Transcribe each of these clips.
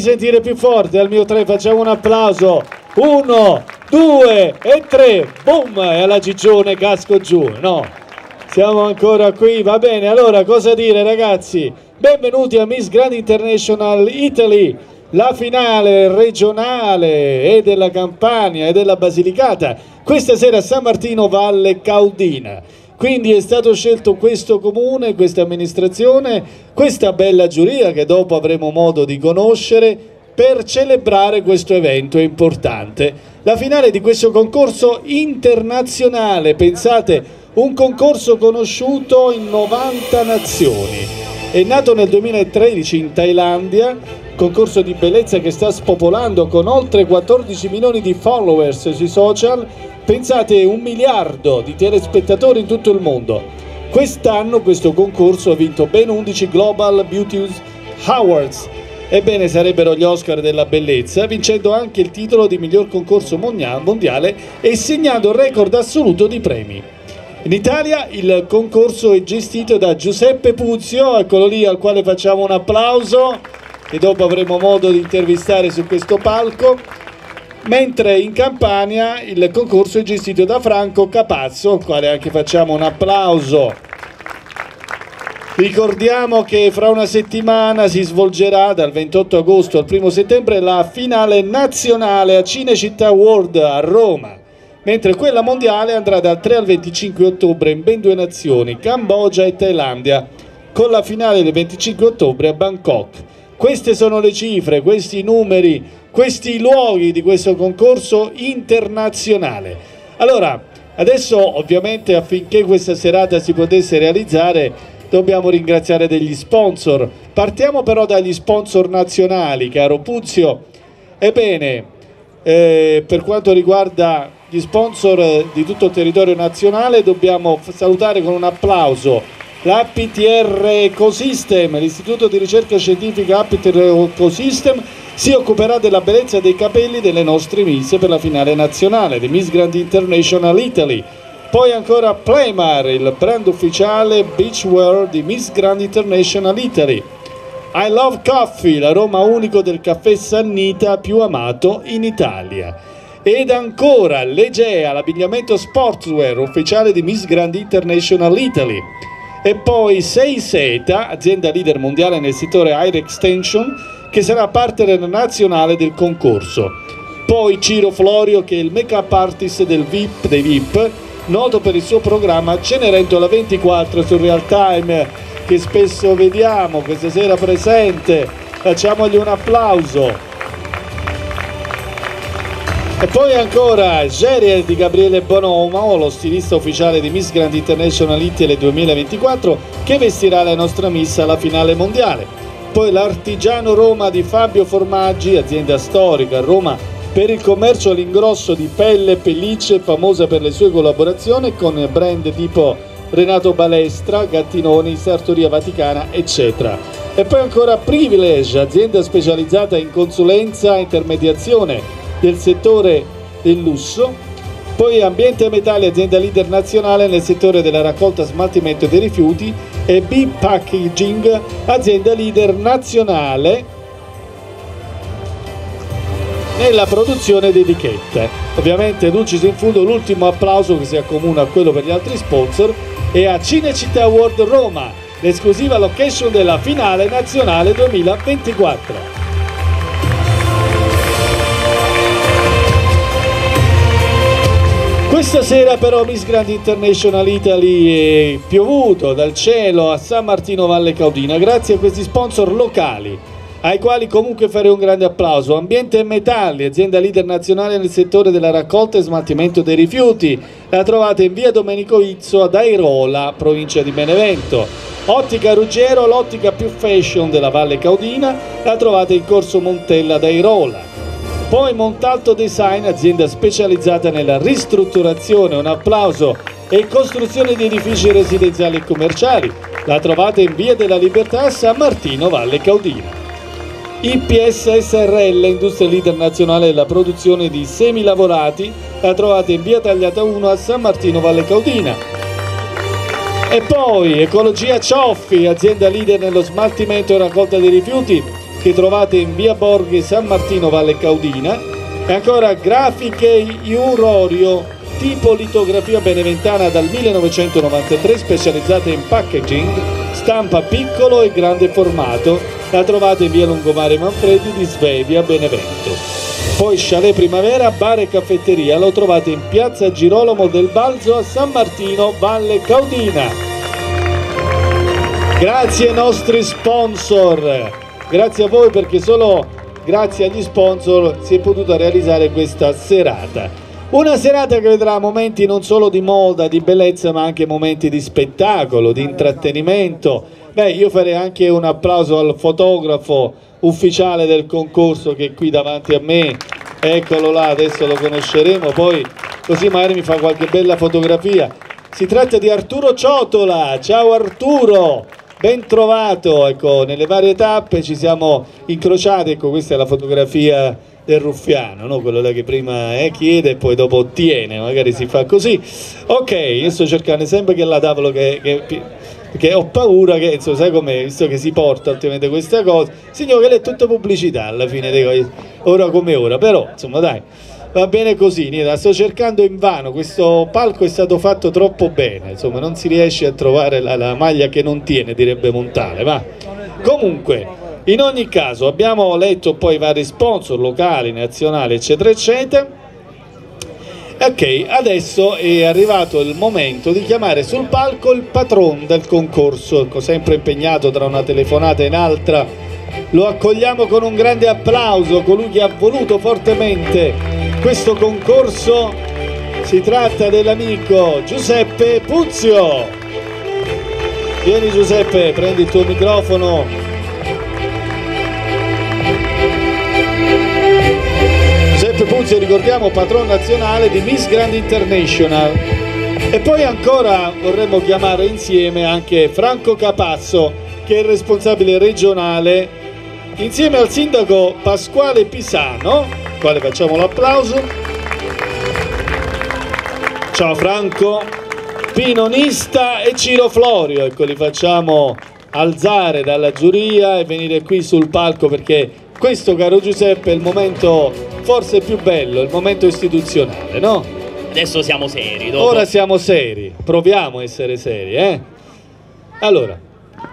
Sentire più forte al mio tre, facciamo un applauso. Uno, due e tre. Boom! E alla Gigione casco giù. No, siamo ancora qui. Va bene, allora cosa dire ragazzi? Benvenuti a Miss Grand International Italy. La finale regionale e della Campania e della Basilicata questa sera San Martino Valle Caudina. Quindi è stato scelto questo comune, questa amministrazione, questa bella giuria che dopo avremo modo di conoscere per celebrare questo evento importante. La finale di questo concorso internazionale, pensate, un concorso conosciuto in 90 nazioni. È nato nel 2013 in Thailandia, concorso di bellezza che sta spopolando con oltre 14 milioni di followers sui social Pensate un miliardo di telespettatori in tutto il mondo. Quest'anno questo concorso ha vinto ben 11 Global Beauty Awards. Ebbene sarebbero gli Oscar della bellezza, vincendo anche il titolo di miglior concorso mondiale e segnando il record assoluto di premi. In Italia il concorso è gestito da Giuseppe Puzio, eccolo lì al quale facciamo un applauso e dopo avremo modo di intervistare su questo palco mentre in Campania il concorso è gestito da Franco Capazzo, al quale anche facciamo un applauso. Ricordiamo che fra una settimana si svolgerà dal 28 agosto al 1 settembre la finale nazionale a Cinecittà World a Roma, mentre quella mondiale andrà dal 3 al 25 ottobre in ben due nazioni, Cambogia e Thailandia, con la finale del 25 ottobre a Bangkok. Queste sono le cifre, questi numeri questi luoghi di questo concorso internazionale. Allora, adesso ovviamente affinché questa serata si potesse realizzare dobbiamo ringraziare degli sponsor. Partiamo però dagli sponsor nazionali, caro Puzio. Ebbene, eh, per quanto riguarda gli sponsor di tutto il territorio nazionale dobbiamo salutare con un applauso l'APTR Ecosystem, l'Istituto di Ricerca Scientifica APTR Ecosystem si occuperà della bellezza dei capelli delle nostre Miss per la finale nazionale di Miss Grand International Italy. Poi ancora Playmar, il brand ufficiale beachwear di Miss Grand International Italy. I Love Coffee, l'aroma unico del caffè Sannita più amato in Italia. Ed ancora Legea, l'abbigliamento sportswear ufficiale di Miss Grand International Italy. E poi 6 Seta, azienda leader mondiale nel settore Air Extension, che sarà partner nazionale del concorso. Poi Ciro Florio che è il make-up artist del VIP, dei VIP, noto per il suo programma Cenerentola 24 su Real Time che spesso vediamo questa sera presente. Facciamogli un applauso. E poi ancora Geriel di Gabriele Bonomo, lo stilista ufficiale di Miss Grand International Italy 2024, che vestirà la nostra Miss alla finale mondiale poi l'artigiano Roma di Fabio Formaggi, azienda storica a Roma per il commercio all'ingrosso di pelle e pellicce, famosa per le sue collaborazioni con brand tipo Renato Balestra, Gattinoni, Sartoria Vaticana, eccetera. E poi ancora Privilege, azienda specializzata in consulenza e intermediazione del settore del lusso, poi Ambiente Metalli, azienda leader nazionale nel settore della raccolta smaltimento dei rifiuti e B-Packaging, azienda leader nazionale nella produzione di etichette. Ovviamente Dulcis in Food l'ultimo applauso che si accomuna a quello per gli altri sponsor e a Cinecittà World Roma, l'esclusiva location della finale nazionale 2024. Questa sera però Miss Grand International Italy è piovuto dal cielo a San Martino Valle Caudina grazie a questi sponsor locali ai quali comunque farei un grande applauso. Ambiente e Metalli, azienda leader nazionale nel settore della raccolta e smaltimento dei rifiuti. La trovate in via Domenico Izzo ad Airola, provincia di Benevento. Ottica Ruggero, l'ottica più fashion della Valle Caudina, la trovate in corso Montella ad Airola. Poi Montalto Design, azienda specializzata nella ristrutturazione, un applauso e costruzione di edifici residenziali e commerciali. La trovate in via della Libertà a San Martino, Valle Caudina. IPS SRL, industria leader nazionale della produzione di semilavorati, la trovate in via Tagliata 1 a San Martino, Valle Caudina. E poi Ecologia Cioffi, azienda leader nello smaltimento e raccolta dei rifiuti che trovate in via Borghi San Martino Valle Caudina. E ancora Grafiche Iurorio, tipo litografia beneventana dal 1993 specializzata in packaging, stampa piccolo e grande formato. La trovate in via Lungomare Manfredi di Svevia, Benevento. Poi Chalet Primavera, bar e caffetteria, lo trovate in piazza Girolamo del Balzo a San Martino, Valle Caudina. Grazie ai nostri sponsor, grazie a voi perché solo grazie agli sponsor si è potuta realizzare questa serata. Una serata che vedrà momenti non solo di moda, di bellezza, ma anche momenti di spettacolo, di intrattenimento. Beh, io farei anche un applauso al fotografo ufficiale del concorso che è qui davanti a me, eccolo là, adesso lo conosceremo, poi così magari mi fa qualche bella fotografia. Si tratta di Arturo Ciotola, ciao Arturo, ben trovato, ecco, nelle varie tappe ci siamo incrociati, ecco questa è la fotografia del ruffiano, no? quello là che prima eh, chiede e poi dopo ottiene, magari si fa così. Ok, io sto cercando sempre che la tavola che, che perché ho paura che, insomma, sai com'è, visto che si porta ultimamente questa cosa, signore che è tutta pubblicità alla fine, ora come ora, però, insomma, dai, va bene così, niente, sto cercando in vano, questo palco è stato fatto troppo bene, insomma, non si riesce a trovare la, la maglia che non tiene, direbbe Montale, ma comunque, in ogni caso, abbiamo letto poi vari sponsor locali, nazionali, eccetera, eccetera, Ok, adesso è arrivato il momento di chiamare sul palco il patron del concorso, ecco, sempre impegnato tra una telefonata e un'altra. Lo accogliamo con un grande applauso, colui che ha voluto fortemente questo concorso. Si tratta dell'amico Giuseppe Puzio. Vieni Giuseppe, prendi il tuo microfono Giuseppe Puzzi, ricordiamo, patron nazionale di Miss Grand International. E poi ancora vorremmo chiamare insieme anche Franco Capazzo, che è il responsabile regionale, insieme al sindaco Pasquale Pisano, quale facciamo l'applauso. Ciao Franco, Pinonista e Ciro Florio, ecco li facciamo alzare dalla giuria e venire qui sul palco perché questo caro Giuseppe è il momento forse più bello, il momento istituzionale, no? Adesso siamo seri. Dopo. Ora siamo seri, proviamo a essere seri, eh? Allora,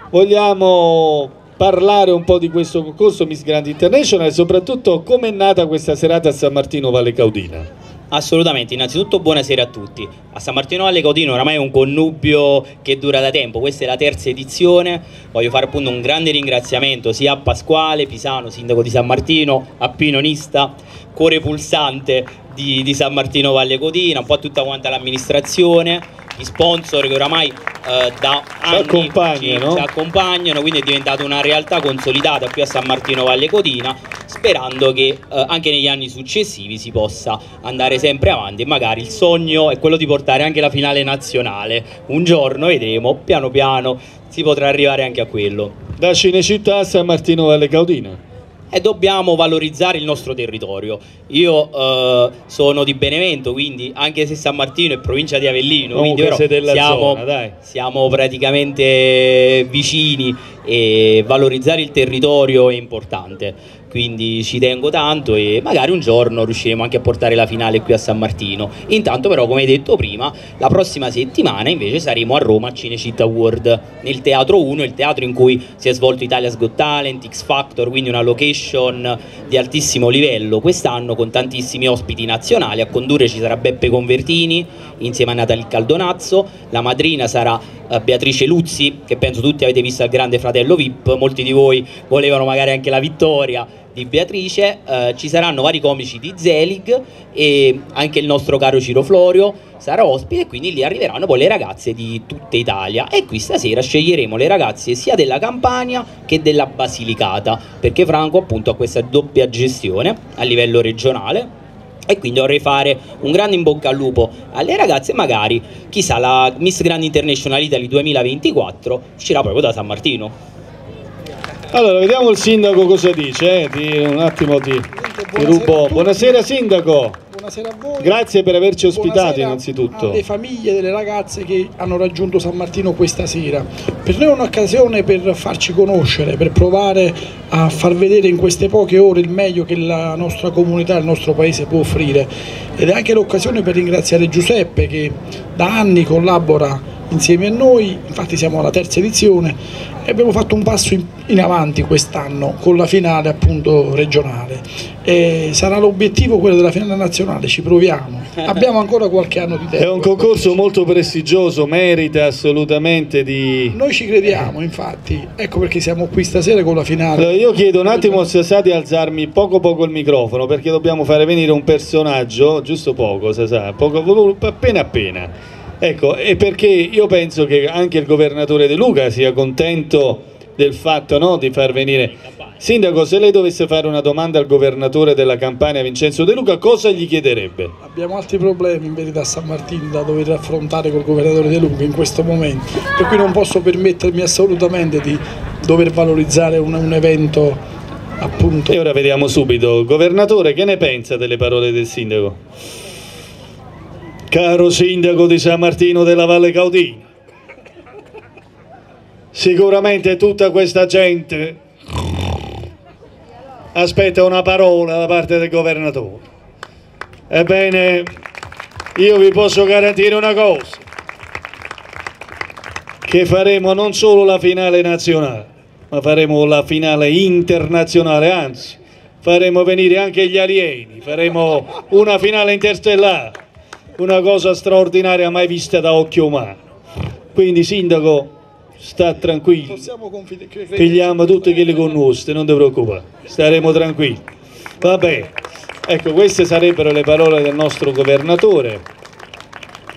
vogliamo parlare un po' di questo concorso Miss Grand International e soprattutto come è nata questa serata a San Martino Valle Caudina? Assolutamente, innanzitutto buonasera a tutti. A San Martino Valle Caudino oramai è un connubio che dura da tempo, questa è la terza edizione, voglio fare appunto un grande ringraziamento sia a Pasquale Pisano, sindaco di San Martino, a Pinonista, cuore pulsante di, di San Martino Valle Codina, un po' tutta quanta l'amministrazione, gli sponsor che oramai eh, da anni ci accompagnano. Ci, accompagnano, quindi è diventata una realtà consolidata qui a San Martino Valle Codina, sperando che eh, anche negli anni successivi si possa andare sempre avanti e magari il sogno è quello di portare anche la finale nazionale. Un giorno vedremo, piano piano si potrà arrivare anche a quello. Da Cinecittà a San Martino Valle Caudina e dobbiamo valorizzare il nostro territorio. Io eh, sono di Benevento, quindi anche se San Martino è provincia di Avellino, quindi siamo, zona, siamo praticamente vicini e valorizzare il territorio è importante quindi ci tengo tanto e magari un giorno riusciremo anche a portare la finale qui a San Martino. Intanto però come detto prima, la prossima settimana invece saremo a Roma a Cinecittà World, nel Teatro 1, il teatro in cui si è svolto Italia's Got Talent, X Factor, quindi una location di altissimo livello quest'anno con tantissimi ospiti nazionali, a condurre ci sarà Beppe Convertini insieme a Natalie Caldonazzo, la madrina sarà uh, Beatrice Luzzi, che penso tutti avete visto al Grande Fratello VIP, molti di voi volevano magari anche la vittoria, di Beatrice, eh, ci saranno vari comici di Zelig e anche il nostro caro Ciro Florio sarà ospite e quindi lì arriveranno poi le ragazze di tutta Italia. E qui stasera sceglieremo le ragazze sia della Campania che della Basilicata perché Franco appunto ha questa doppia gestione a livello regionale. E quindi vorrei fare un grande in bocca al lupo alle ragazze. Magari chissà la Miss Grand International Italy 2024 uscirà proprio da San Martino allora, vediamo il sindaco cosa dice. Eh? Ti, un attimo ti, ti rubo. Buonasera sindaco. Buonasera a voi. Grazie per averci ospitato Buonasera innanzitutto. alle famiglie delle ragazze che hanno raggiunto San Martino questa sera. Per noi è un'occasione per farci conoscere, per provare a far vedere in queste poche ore il meglio che la nostra comunità, il nostro paese può offrire. Ed è anche l'occasione per ringraziare Giuseppe che da anni collabora insieme a noi, infatti siamo alla terza edizione e abbiamo fatto un passo in, in avanti quest'anno con la finale appunto regionale. E sarà l'obiettivo quello della finale nazionale, ci proviamo. Abbiamo ancora qualche anno di tempo. È un concorso molto prestigioso, merita assolutamente di... Noi ci crediamo, infatti, ecco perché siamo qui stasera con la finale. Allora, io chiedo un attimo a Sasà di alzarmi poco poco il microfono perché dobbiamo fare venire un personaggio, giusto poco Sasà, poco, appena appena. Ecco, e perché io penso che anche il governatore De Luca sia contento del fatto no, di far venire. Sindaco, se lei dovesse fare una domanda al governatore della Campania Vincenzo De Luca, cosa gli chiederebbe? Abbiamo altri problemi in verità a San Martino da dover affrontare col governatore De Luca in questo momento, per cui non posso permettermi assolutamente di dover valorizzare un, un evento appunto. E ora vediamo subito, governatore, che ne pensa delle parole del sindaco? Caro sindaco di San Martino della Valle Caudina, sicuramente tutta questa gente aspetta una parola da parte del governatore. Ebbene, io vi posso garantire una cosa, che faremo non solo la finale nazionale, ma faremo la finale internazionale, anzi, faremo venire anche gli alieni, faremo una finale interstellare una cosa straordinaria mai vista da occhio umano. Quindi sindaco, sta tranquillo, pigliamo tutti quelli con conosce, non ti preoccupare, staremo tranquilli. Vabbè, ecco queste sarebbero le parole del nostro governatore.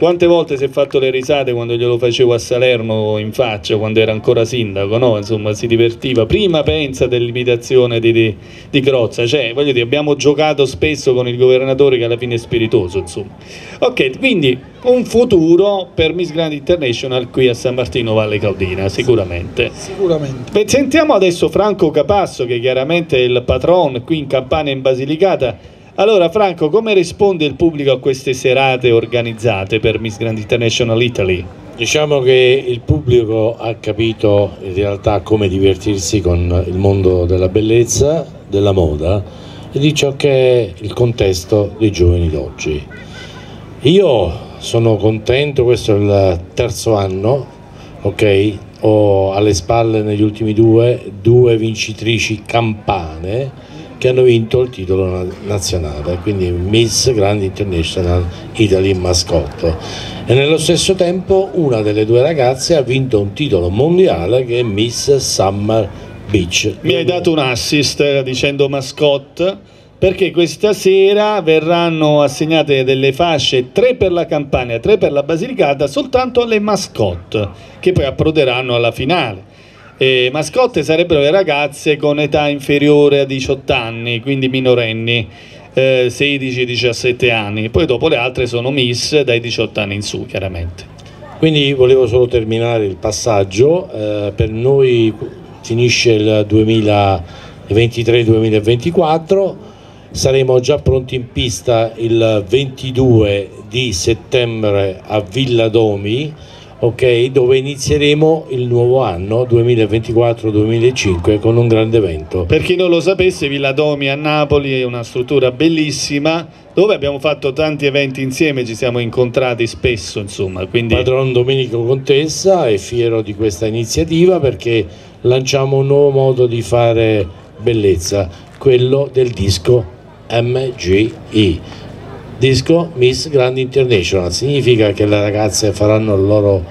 Quante volte si è fatto le risate quando glielo facevo a Salerno in faccia, quando era ancora sindaco, no? Insomma, si divertiva. Prima pensa dell'imitazione di, di, di, Crozza, cioè, voglio dire, abbiamo giocato spesso con il governatore che alla fine è spiritoso, insomma. Ok, quindi un futuro per Miss Grand International qui a San Martino Valle Caudina, sicuramente. Sicuramente. Beh, sentiamo adesso Franco Capasso, che chiaramente è il patron qui in Campania in Basilicata, allora Franco, come risponde il pubblico a queste serate organizzate per Miss Grand International Italy? Diciamo che il pubblico ha capito in realtà come divertirsi con il mondo della bellezza, della moda e di ciò che è il contesto dei giovani d'oggi. Io sono contento, questo è il terzo anno, ok? Ho alle spalle negli ultimi due due vincitrici campane che hanno vinto il titolo nazionale, quindi Miss Grand International Italy Mascotto. E nello stesso tempo una delle due ragazze ha vinto un titolo mondiale che è Miss Summer Beach. Mi hai dato un assist dicendo mascotte perché questa sera verranno assegnate delle fasce, tre per la Campania, tre per la Basilicata, soltanto alle mascotte, che poi approderanno alla finale. E mascotte sarebbero le ragazze con età inferiore a 18 anni, quindi minorenni, eh, 16-17 anni. Poi dopo le altre sono miss dai 18 anni in su, chiaramente. Quindi volevo solo terminare il passaggio. Eh, per noi finisce il 2023-2024. Saremo già pronti in pista il 22 di settembre a Villa Domi okay, dove inizieremo il nuovo anno 2024-2005 con un grande evento. Per chi non lo sapesse, Villa Domi a Napoli è una struttura bellissima dove abbiamo fatto tanti eventi insieme, ci siamo incontrati spesso. Insomma, quindi... Padron Domenico Contessa è fiero di questa iniziativa perché lanciamo un nuovo modo di fare bellezza, quello del disco MGI disco Miss Grand International. Significa che le ragazze faranno il loro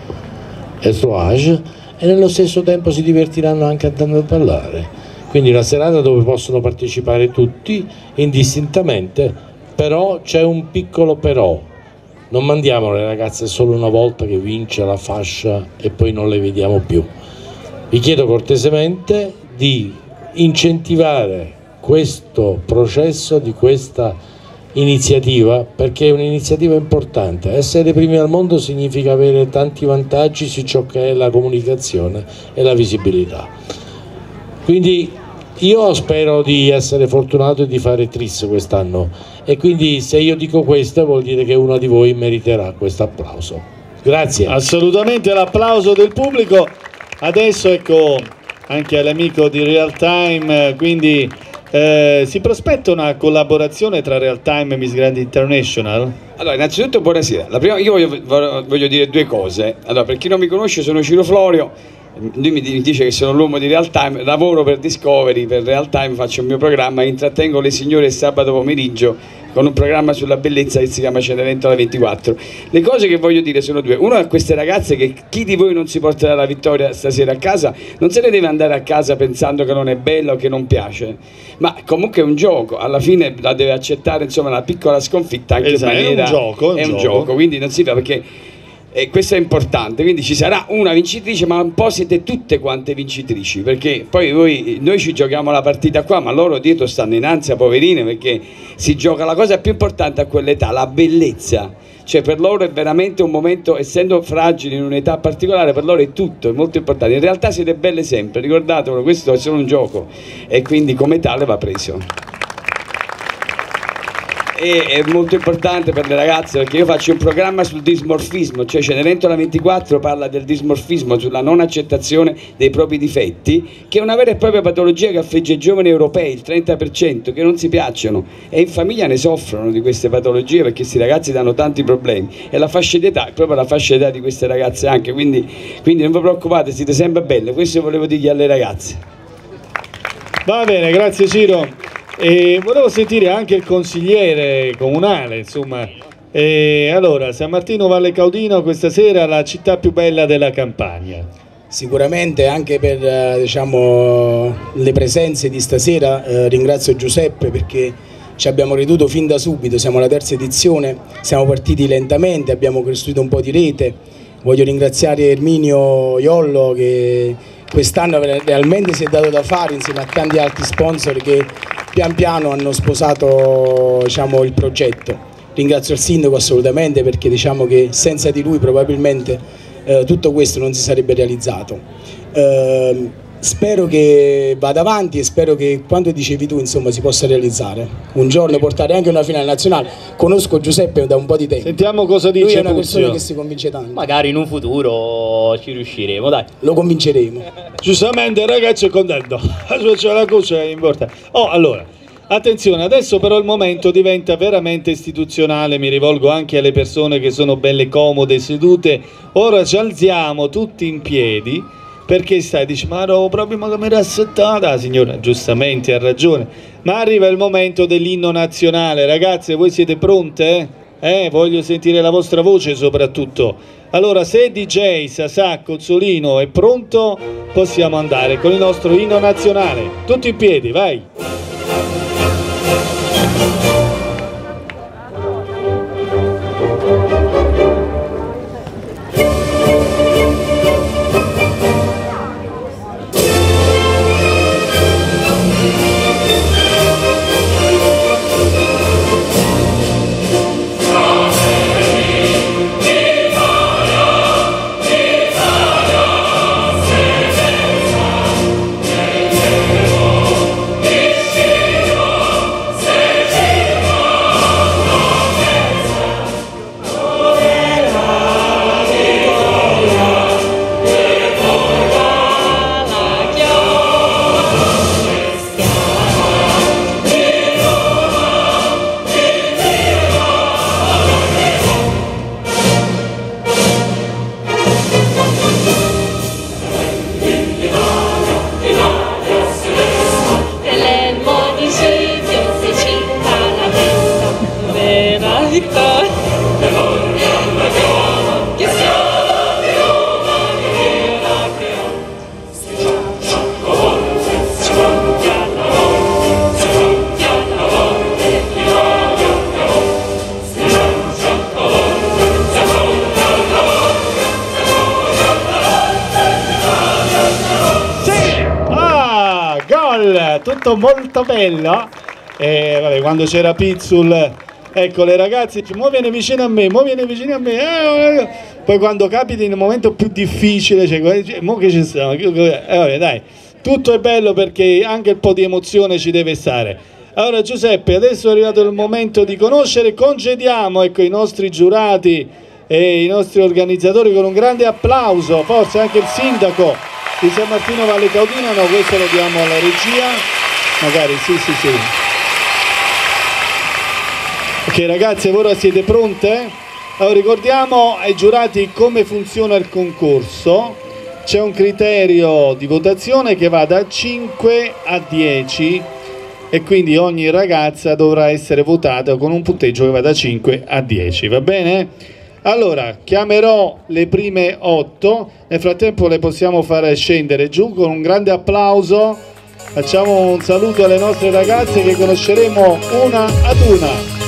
entourage e nello stesso tempo si divertiranno anche andando a ballare. Quindi una serata dove possono partecipare tutti indistintamente però c'è un piccolo però. Non mandiamo le ragazze solo una volta che vince la fascia e poi non le vediamo più. Vi chiedo cortesemente di incentivare questo processo di questa iniziativa perché è un'iniziativa importante. Essere primi al mondo significa avere tanti vantaggi su ciò che è la comunicazione e la visibilità. Quindi Io spero di essere fortunato e di fare tris quest'anno e quindi se io dico questo vuol dire che uno di voi meriterà questo applauso. Grazie. Assolutamente l'applauso del pubblico. Adesso ecco anche all'amico di Real Time, quindi eh, si prospetta una collaborazione tra Real Time e Miss Grand International? Allora, innanzitutto buonasera. Prima, io voglio, voglio dire due cose. Allora, per chi non mi conosce, sono Ciro Florio lui mi dice che sono l'uomo di Real Time, lavoro per Discovery, per Real Time faccio il mio programma, intrattengo le signore sabato pomeriggio con un programma sulla bellezza che si chiama Cenerentola 24. Le cose che voglio dire sono due. Una a queste ragazze che chi di voi non si porterà la vittoria stasera a casa, non se ne deve andare a casa pensando che non è bella o che non piace, ma comunque è un gioco, alla fine la deve accettare insomma una piccola sconfitta anche esatto, in maniera... È un gioco, è un, è un gioco. gioco. quindi non si fa perché e questo è importante, quindi ci sarà una vincitrice, ma un po' siete tutte quante vincitrici, perché poi voi, noi ci giochiamo la partita qua, ma loro dietro stanno in ansia, poverine, perché si gioca la cosa più importante a quell'età, la bellezza. Cioè per loro è veramente un momento, essendo fragili in un'età particolare, per loro è tutto, è molto importante. In realtà siete belle sempre, ricordatevelo, questo è solo un gioco e quindi come tale va preso e è molto importante per le ragazze perché io faccio un programma sul dismorfismo, cioè Cenerentola 24 parla del dismorfismo, sulla non accettazione dei propri difetti, che è una vera e propria patologia che affligge i giovani europei, il 30%, che non si piacciono e in famiglia ne soffrono di queste patologie perché questi ragazzi danno tanti problemi e la fascia d'età è proprio la fascia d'età di queste ragazze anche, quindi, quindi non vi preoccupate, siete sempre belle, questo volevo dirgli alle ragazze. Va bene, grazie Ciro. E volevo sentire anche il consigliere comunale, insomma. E allora, San Martino Valle Caudino questa sera la città più bella della campagna. Sicuramente anche per eh, diciamo, le presenze di stasera eh, ringrazio Giuseppe perché ci abbiamo creduto fin da subito, siamo alla terza edizione, siamo partiti lentamente, abbiamo costruito un po' di rete. Voglio ringraziare Erminio Iollo che quest'anno realmente si è dato da fare insieme a tanti altri sponsor che pian piano hanno sposato diciamo, il progetto. Ringrazio il sindaco assolutamente perché diciamo che senza di lui probabilmente eh, tutto questo non si sarebbe realizzato. Eh, spero che vada avanti e spero che quanto dicevi tu insomma si possa realizzare. Un giorno portare anche una finale nazionale. Conosco Giuseppe da un po' di tempo. Sentiamo cosa dice lui è una Puzio. persona che si convince tanto. Magari in un futuro ci riusciremo dai. Lo convinceremo. Giustamente ragazzi è contento. C'è la cosa importante oh allora Attenzione, adesso però il momento diventa veramente istituzionale, mi rivolgo anche alle persone che sono belle comode sedute. Ora ci alziamo tutti in piedi perché stai, dici ma ero proprio ma come rassettata, signora giustamente ha ragione, ma arriva il momento dell'inno nazionale, ragazze voi siete pronte? Eh, voglio sentire la vostra voce soprattutto. Allora se DJ Sasà Cozzolino è pronto possiamo andare con il nostro inno nazionale, tutti in piedi, vai! Tutto molto bello. E vabbè, quando c'era Pizzul, ecco le ragazze, mo viene vicino a me, mo viene vicino a me. Eh, eh, poi quando capita in un momento più difficile, cioè, mo che ci stiamo, eh, vabbè, dai, tutto è bello perché anche un po' di emozione ci deve stare. Allora Giuseppe, adesso è arrivato il momento di conoscere, congediamo ecco, i nostri giurati e i nostri organizzatori con un grande applauso, forse anche il sindaco di San Martino Valle Caudina, no, questo lo diamo alla regia, magari sì sì sì. Ok ragazze, ora siete pronte? Allora ricordiamo ai giurati come funziona il concorso, c'è un criterio di votazione che va da 5 a 10 e quindi ogni ragazza dovrà essere votata con un punteggio che va da 5 a 10, va bene? Allora, chiamerò le prime 8, nel frattempo le possiamo fare scendere giù con un grande applauso, facciamo un saluto alle nostre ragazze che conosceremo una ad una.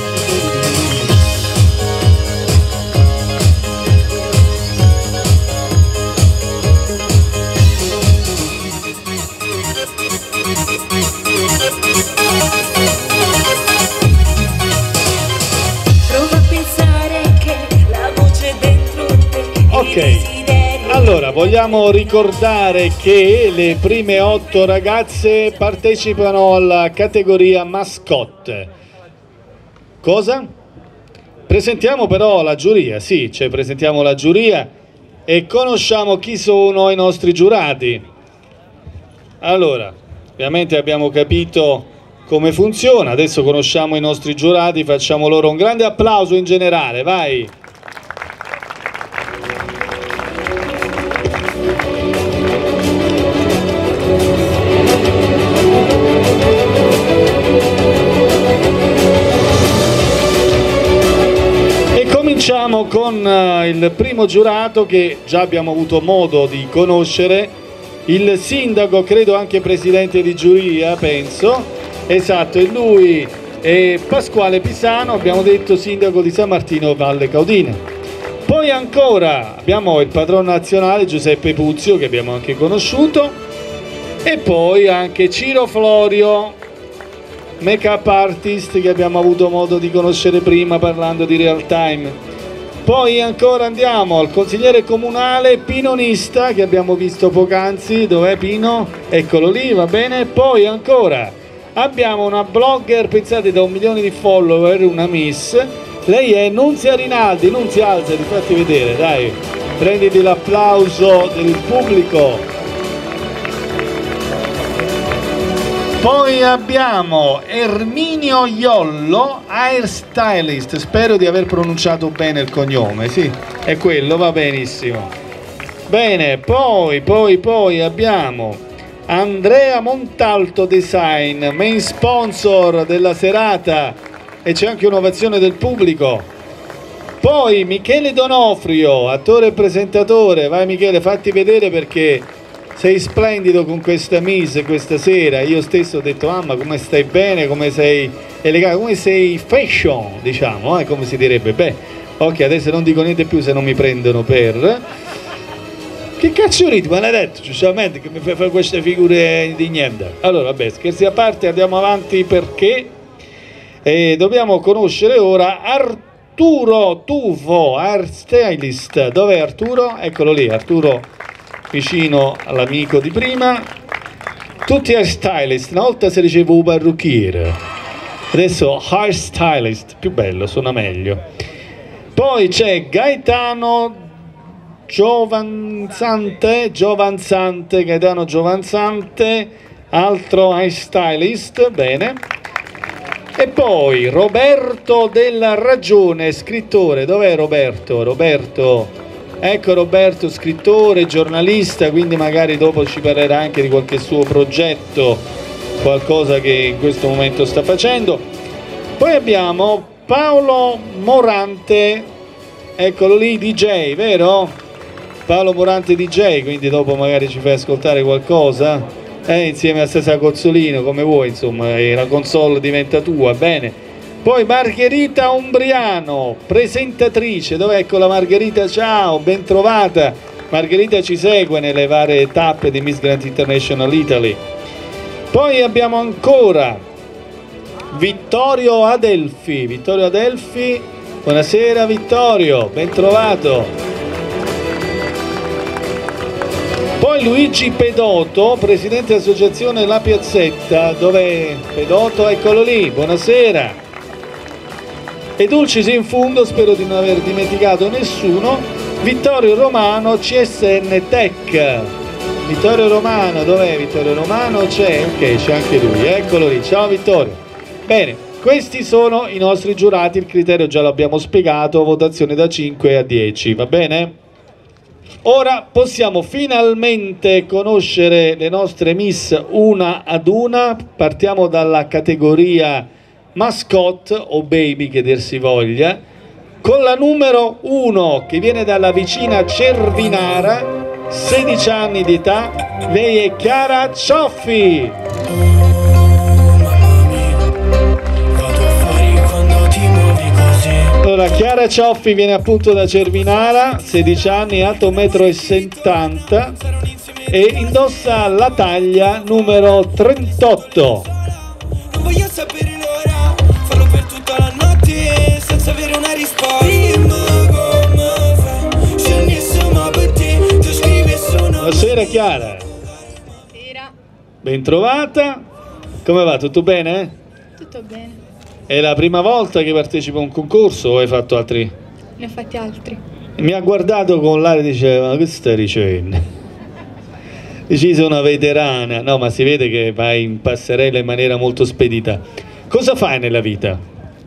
Allora vogliamo ricordare che le prime otto ragazze partecipano alla categoria mascotte. Cosa? Presentiamo però la giuria, sì, cioè presentiamo la giuria e conosciamo chi sono i nostri giurati. Allora, ovviamente abbiamo capito come funziona, adesso conosciamo i nostri giurati, facciamo loro un grande applauso in generale, vai! Cominciamo con uh, il primo giurato che già abbiamo avuto modo di conoscere, il sindaco, credo anche presidente di giuria, penso, esatto, e lui è Pasquale Pisano, abbiamo detto sindaco di San Martino Valle Caudina. Poi ancora abbiamo il patrono nazionale Giuseppe Puzio che abbiamo anche conosciuto e poi anche Ciro Florio, make-up artist che abbiamo avuto modo di conoscere prima parlando di real time. Poi ancora andiamo al consigliere comunale Pinonista che abbiamo visto poc'anzi, dov'è Pino? Eccolo lì, va bene. Poi ancora abbiamo una blogger, pensate da un milione di follower, una miss. Lei è Nunzia Rinaldi, Nunzia alzati, fatti vedere, dai. Prenditi l'applauso del pubblico. Poi abbiamo Erminio Iollo, hairstylist, spero di aver pronunciato bene il cognome, sì, è quello, va benissimo. Bene, poi, poi, poi abbiamo Andrea Montalto Design, main sponsor della serata e c'è anche un'ovazione del pubblico. Poi Michele Donofrio, attore e presentatore, vai Michele, fatti vedere perché sei splendido con questa mise questa sera, io stesso ho detto mamma come stai bene, come sei elegante, come sei fashion? Diciamo, eh, come si direbbe, beh ok adesso non dico niente più se non mi prendono per... Che cazzo ridi, maledetto, giustamente, che mi fai fare queste figure di niente. Allora, vabbè, scherzi a parte, andiamo avanti perché eh, dobbiamo conoscere ora Arturo Tufo, art stylist. Dov'è Arturo? Eccolo lì, Arturo vicino all'amico di prima. Tutti hair stylist. Una volta si diceva parrucchiere. Adesso hair stylist. Più bello suona meglio. Poi c'è Gaetano Giovanzante Giovanzante Gaetano Giovanzante altro hair stylist. Bene. E poi Roberto della Ragione scrittore. Dov'è Roberto? Roberto Ecco Roberto, scrittore, giornalista, quindi magari dopo ci parlerà anche di qualche suo progetto, qualcosa che in questo momento sta facendo. Poi abbiamo Paolo Morante, eccolo lì, DJ, vero? Paolo Morante DJ, quindi dopo magari ci fai ascoltare qualcosa, eh, insieme a Cesare Cozzolino, come vuoi, insomma, la console diventa tua, bene. Poi Margherita Umbriano, presentatrice, dov'è ecco la Margherita? Ciao, ben trovata. Margherita ci segue nelle varie tappe di Miss Grand International Italy. Poi abbiamo ancora Vittorio Adelfi. Vittorio Adelfi, buonasera Vittorio, ben trovato. Poi Poi Luigi Pedoto, presidente dell'associazione La Piazzetta, dove Pedoto, eccolo lì, buonasera. E Dulcis in fundo, spero di non aver dimenticato nessuno, Vittorio Romano, CSN Tech. Vittorio Romano, dov'è Vittorio Romano? C'è, ok, c'è anche lui, eccolo lì, ciao Vittorio. Bene, questi sono i nostri giurati, il criterio già l'abbiamo spiegato, votazione da 5 a 10, va bene? Ora possiamo finalmente conoscere le nostre miss una ad una, partiamo dalla categoria mascotte o baby che dir si voglia, con la numero 1 che viene dalla vicina Cervinara, 16 anni di età, lei è Chiara Cioffi. Allora, Chiara Cioffi viene appunto da Cervinara, 16 anni, alto 1,70 m e indossa la taglia numero 38. Senza avere una risposta. Dimmi come fai, se nessuno per te, tu scrivi sono Buonasera Chiara, Buonasera, ben trovata. Come va? Tutto bene? tutto bene? È la prima volta che partecipa a un concorso o hai fatto altri? Ne ho fatti altri. Mi ha guardato con l'aria e diceva, ma che stai dicendo? Dici sei una veterana, no ma si vede che vai in passerella in maniera molto spedita. Cosa fai nella vita?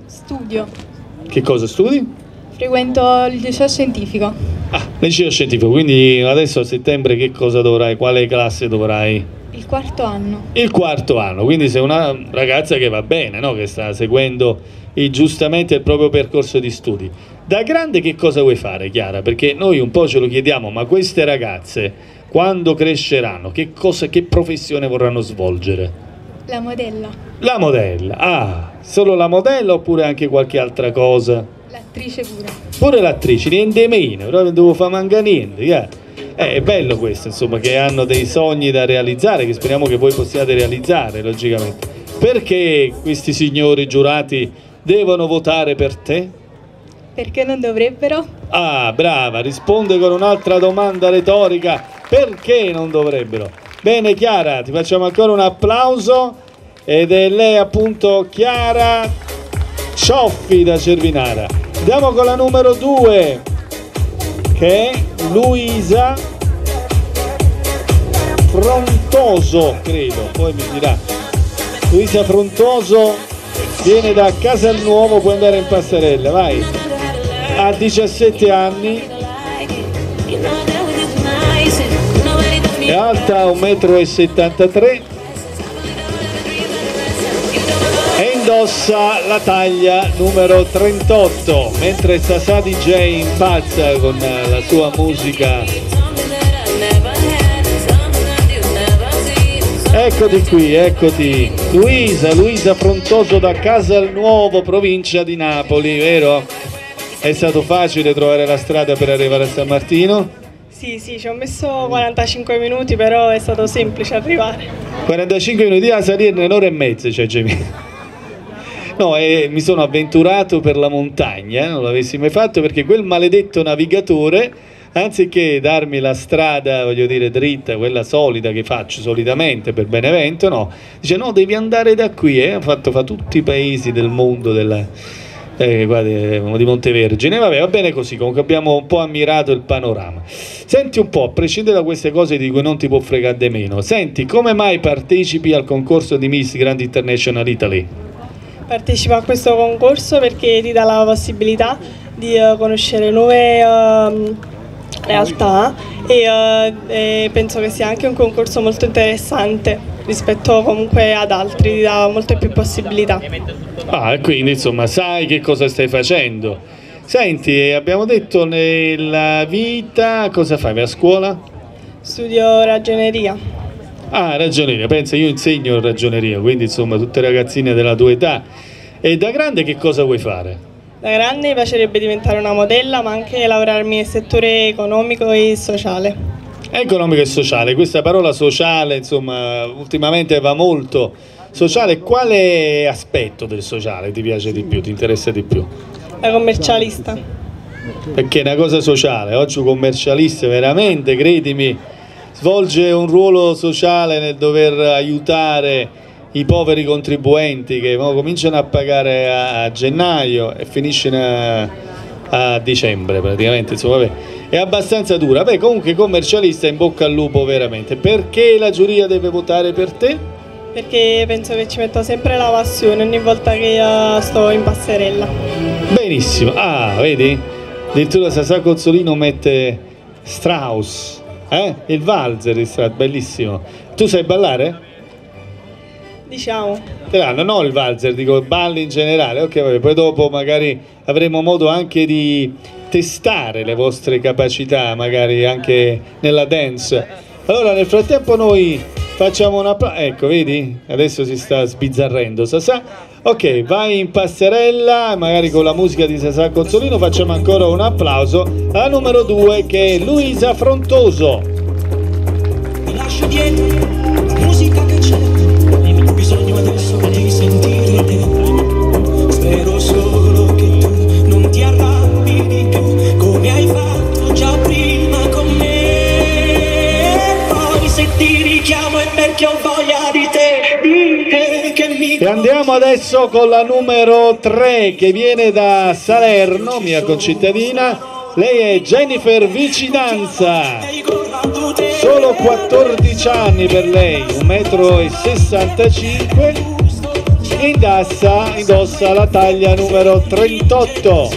Studio. Che cosa studi? Frequento il liceo scientifico. Ah, liceo scientifico, quindi adesso a settembre che cosa dovrai, quale classe dovrai? Il quarto anno. Il quarto anno, quindi sei una ragazza che va bene, no? che sta seguendo il- giustamente il proprio percorso di studi. Da grande che cosa vuoi fare, Chiara? Perché noi un po' ce lo chiediamo, ma queste ragazze, quando cresceranno, che, cosa, che professione vorranno svolgere? La modella. La modella, ah, solo la modella oppure anche qualche altra cosa? L'attrice pure. Pure l'attrice, niente meno, però non devo fare manca niente. yeah. Eh, è bello questo, insomma, che hanno dei sogni da realizzare, che speriamo che voi possiate realizzare, logicamente. Perché questi signori giurati devono votare per te? Perché non dovrebbero? Ah, brava, risponde con un'altra domanda retorica. Perché non dovrebbero? Bene, Chiara, ti facciamo ancora un applauso. Ed è lei appunto Chiara Cioffi da Cervinara. Andiamo con la numero 2, che è Luisa Frontoso, credo, poi mi dirà. Luisa Frontoso viene da Casalnuovo, puoi andare in passerella, vai. Ha 17 anni, alta 1,73 m e indossa la taglia numero 38 mentre Sasà DJ impazza con la sua musica eccoti qui eccoti Luisa Luisa Frontoso da Casalnuovo provincia di Napoli vero? è stato facile trovare la strada per arrivare a San Martino? Sì, sì, ci ho messo 45 minuti, però è stato semplice arrivare. 45 minuti a salire un'ora e mezza cioè Gemini No, e mi sono avventurato per la montagna, eh, non l'avessi mai fatto perché quel maledetto navigatore, anziché darmi la strada, voglio dire, dritta, quella solida che faccio solitamente per Benevento, no, dice no, devi andare da qui, eh. ha fatto fa tutti i paesi del mondo della, eh, guardi, eh, di Montevergine, vabbè, va bene così, comunque abbiamo un po' ammirato il panorama. Senti un po', a prescindere da queste cose di cui non ti può fregare di meno, senti, come mai partecipi al concorso di Miss Grand International Italy? Partecipo a questo concorso perché ti dà la possibilità di eh, conoscere nuove ehm, realtà e, eh, e penso che sia anche un concorso molto interessante rispetto comunque ad altri, ti dà molte più possibilità. Ah, e quindi insomma sai che cosa stai facendo. Senti, abbiamo detto nella vita, cosa fai? Vai a scuola? Studio ragioneria. Ah, ragioneria, pensa, io insegno ragioneria, quindi insomma tutte ragazzine della tua età. E da grande che cosa vuoi fare? Da grande mi piacerebbe diventare una modella, ma anche lavorarmi nel settore economico e sociale. Economico e sociale, questa parola sociale, insomma, ultimamente va molto. Sociale, quale aspetto del sociale ti piace di più, ti interessa di più? La commercialista. Perché è una cosa sociale, oggi un commercialista veramente, credimi, svolge un ruolo sociale nel dover aiutare i poveri contribuenti che cominciano a pagare a, a gennaio e finiscono a, a dicembre praticamente, insomma, vabbè, è abbastanza dura. Beh, comunque commercialista in bocca al lupo veramente. Perché la giuria deve votare per te? Perché penso che ci metto sempre la passione ogni volta che eh, sto in passerella. Benissimo. Ah, vedi? Addirittura Sasà Cozzolino mette Strauss, eh? Il valzer di Strauss, bellissimo. Tu sai ballare? Diciamo. Te l'hanno, no il valzer, dico balli in generale, ok, vabbè, poi dopo magari avremo modo anche di testare le vostre capacità, magari anche nella dance. Allora nel frattempo noi facciamo una... ecco, vedi? Adesso si sta sbizzarrendo Sasà. Ok, vai in passerella, magari con la musica di Sasà Cozzolino facciamo ancora un applauso alla numero 2 che è Luisa Frontoso. Ti richiamo è perché ho voglia di te Di te che mi E andiamo adesso con la numero 3 che viene da Salerno, mia concittadina. Lei è Jennifer Vicinanza. Solo 14 anni per lei, 1,65 m. Indossa, indossa la taglia numero 38.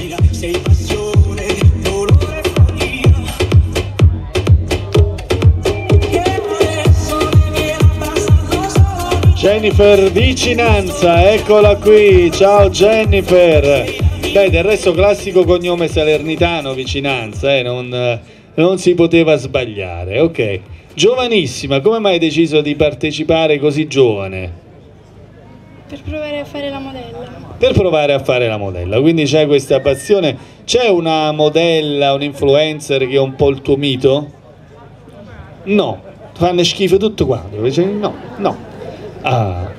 Jennifer Vicinanza, eccola qui. Ciao Jennifer. Beh, del resto classico cognome salernitano Vicinanza, eh, non, non si poteva sbagliare. Ok. Giovanissima, come mai hai deciso di partecipare così giovane? Per provare a fare la modella. per provare a fare la modella. Quindi c'è questa passione. C'è una modella, un influencer che è un po' il tuo mito? No, fanno schifo tutto quanto. Dice, No, no. Ah.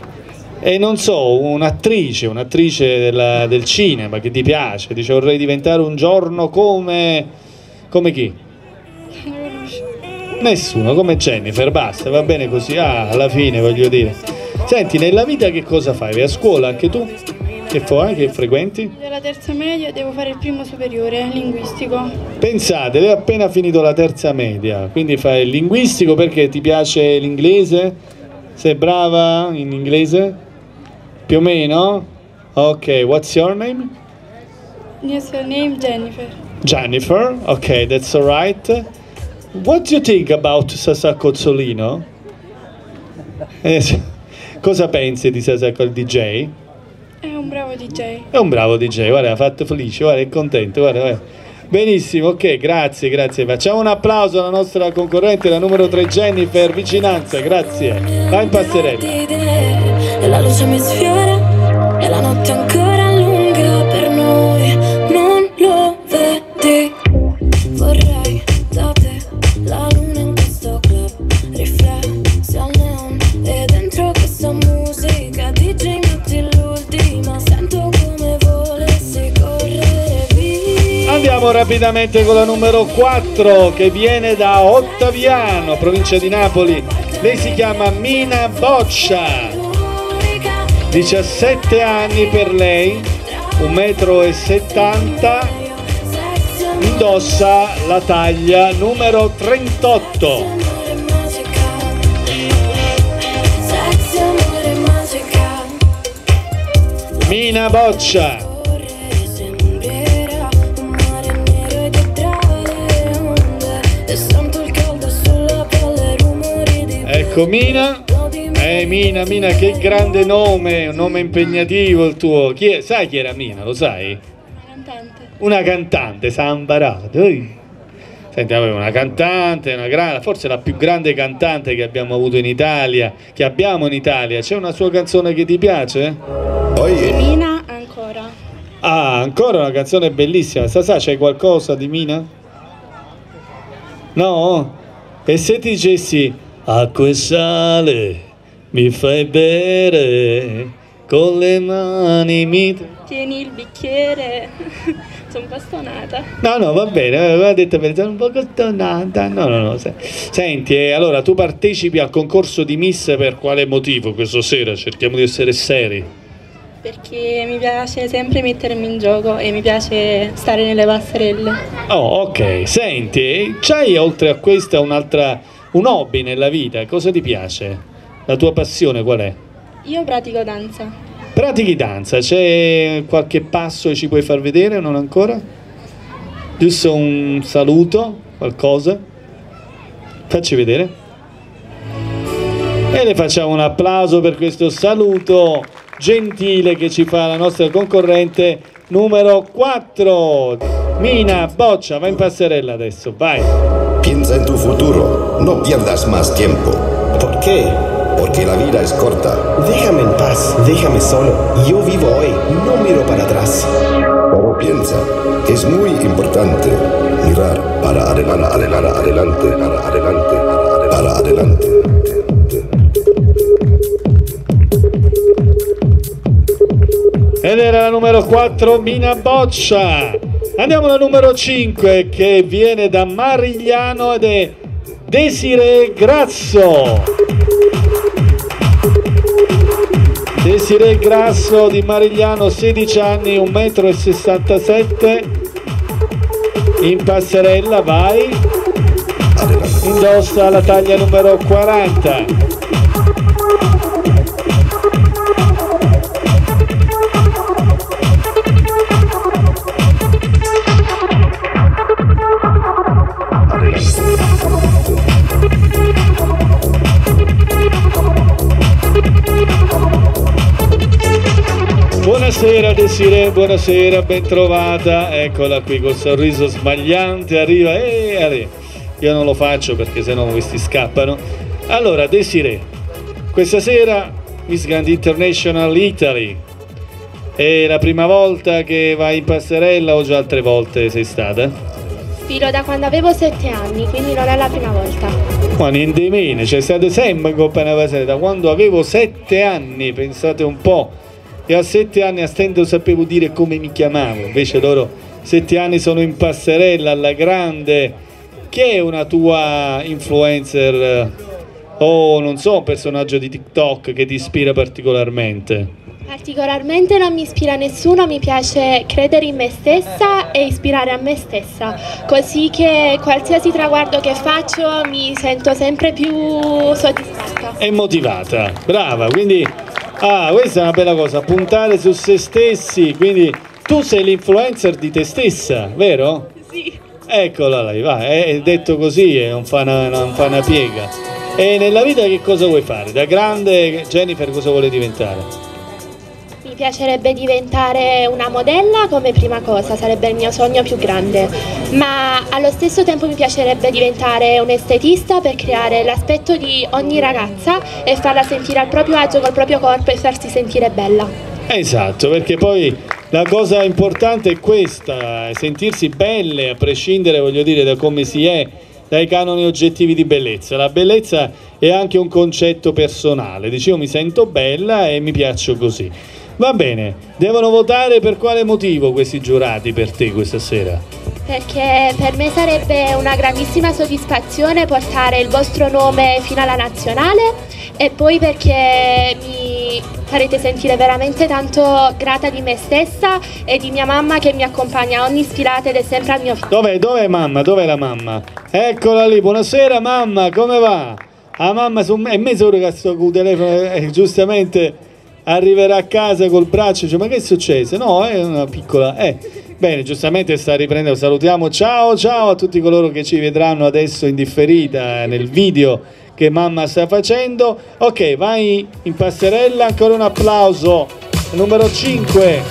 E non so, un'attrice, un'attrice del cinema che ti piace, dice vorrei diventare un giorno come... come chi? Nessuno, come Jennifer, basta, va bene così. Ah, alla fine voglio dire. Senti, nella vita che cosa fai? Vai a scuola anche tu? Che fai? Che frequenti? Della terza media devo fare il primo superiore, linguistico. Pensate, lei ha appena finito la terza media, quindi fai il linguistico perché ti piace l'inglese? Sei brava in inglese? Più o meno? Ok, what's your name? Mio surname Jennifer. Jennifer, ok, that's alright. What do you think about Sasà Cozzolino? Eh, cosa pensi di Sasà col DJ? È un bravo DJ. È un bravo DJ, guarda, ha fatto felice, guarda, è contento, guarda, guarda. Benissimo, ok, grazie, grazie. Facciamo un applauso alla nostra concorrente, la numero 3 Jennifer, vicinanza, grazie. Vai in passerella. E la luce mi sfiora e la notte ancora Andiamo rapidamente con la numero 4 che viene da Ottaviano, provincia di Napoli. Lei si chiama Mina Boccia. 17 anni per lei, 1,70 m, indossa la taglia numero 38. amore magica sexy amore magica Mina Boccia. Ecco Mina. Eh Mina, Mina, che grande nome, un nome impegnativo il tuo. Chi è? Sai chi era Mina, lo sai? Cantante. Una cantante, Sambarato. Senti, vabbè, una cantante, una gra- forse la più grande cantante che abbiamo avuto in Italia, che abbiamo in Italia. C'è una sua canzone che ti piace? Di Mina ancora. Ah, ancora una canzone bellissima. Sasà, c'è qualcosa di Mina? No? E se ti dicessi acqua e sale mi fai bere con le mani mi... Tieni il bicchiere. Sono un po' stonata. No, no, va bene, aveva detto per sono un po' stonata. No, no, no. se- Senti, eh, allora tu partecipi al concorso di Miss per quale motivo questa sera? Cerchiamo di essere seri. Perché mi piace sempre mettermi in gioco e mi piace stare nelle passerelle. Oh, ok. Senti, c'hai oltre a questa un'altra un hobby nella vita? Cosa ti piace? La tua passione qual è? Io pratico danza. Pratichi danza, c'è qualche passo che ci puoi far vedere o non ancora? Giusto un saluto, qualcosa? Facci vedere. E le facciamo un applauso per questo saluto gentile che ci fa la nostra concorrente numero 4. Mina Boccia, va in passerella adesso, vai. Piensa en tu futuro, no pierdas más tiempo. ¿Por qué? Porque la vida es corta. Déjame en paz, déjame solo. Yo vivo hoy, no miro para atrás. Pero piensa que es muy importante mirar para adelante, adelante, adelante, para adelante, para adelante. Ed era la numero 4 Mina Boccia. Andiamo alla numero 5 che viene da Marigliano ed è Desiree Grasso. Desiree Grasso di Marigliano, 16 anni, 1,67 m. In passerella, vai. Indossa la taglia numero 40. Buonasera Desiree, buonasera, ben trovata. Eccola qui col sorriso smagliante, arriva e arriva. Io non lo faccio perché sennò questi scappano. Allora, Desiree, questa sera Miss Grand International Italy. È la prima volta che vai in passerella o già altre volte sei stata? Filo da quando avevo sette anni, quindi non è la prima volta. Ma niente meno, c'è stato sempre in Coppa una passerella. Da quando avevo sette anni, pensate un po'. E a sette anni a stento sapevo dire come mi chiamavo, invece loro sette anni sono in passerella alla grande. Chi è una tua influencer o non so, un personaggio di TikTok che ti ispira particolarmente? Particolarmente non mi ispira nessuno, mi piace credere in me stessa e ispirare a me stessa, così che qualsiasi traguardo che faccio mi sento sempre più soddisfatta. È motivata, brava, quindi ah, questa è una bella cosa, puntare su se stessi, quindi tu sei l'influencer di te stessa, vero? Sì. Eccola lei, va, è detto così, è non fa una, non fa una piega. E nella vita che cosa vuoi fare? Da grande Jennifer cosa vuole diventare? Piacerebbe diventare una modella come prima cosa, sarebbe il mio sogno più grande, ma allo stesso tempo mi piacerebbe diventare un estetista per creare l'aspetto di ogni ragazza e farla sentire al proprio agio col proprio corpo e farsi sentire bella. Esatto, perché poi la cosa importante è questa, sentirsi belle a prescindere, voglio dire, da come si è, dai canoni oggettivi di bellezza. La bellezza è anche un concetto personale, dicevo mi sento bella e mi piaccio così. Va bene, devono votare per quale motivo questi giurati per te questa sera? Perché per me sarebbe una grandissima soddisfazione portare il vostro nome fino alla nazionale e poi perché mi farete sentire veramente tanto grata di me stessa e di mia mamma che mi accompagna a ogni sfilata ed è sempre al mio fianco. Dov'è, dov'è mamma? Dov'è la mamma? Eccola lì, buonasera mamma, come va? La mamma su- è mezz'ora che sto con il telefono e giustamente arriverà a casa col braccio, dice ma che è successo? No, è una piccola... Eh. Bene, giustamente sta riprendendo, salutiamo, ciao ciao a tutti coloro che ci vedranno adesso in differita nel video che mamma sta facendo. Ok, vai in passerella, ancora un applauso. Numero 5.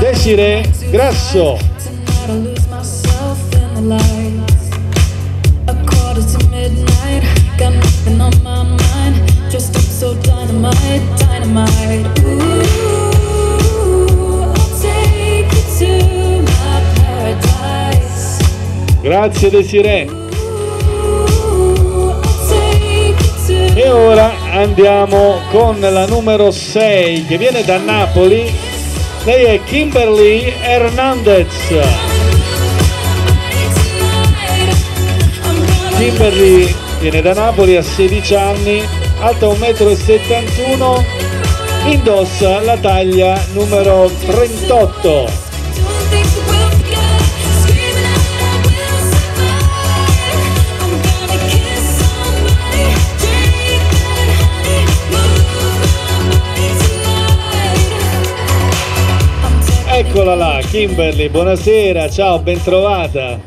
Desire Grasso. Dynamite, dynamite. Ooh, I'll take you to my paradise. Grazie Desire. Ooh, I'll take you to E ora andiamo con la numero 6 che viene da Napoli. Lei è Kimberly Hernandez. Kimberly viene da Napoli, ha 16 anni, alta 1,71 m, indossa la taglia numero 38. Eccola là, Kimberly, buonasera, ciao, bentrovata.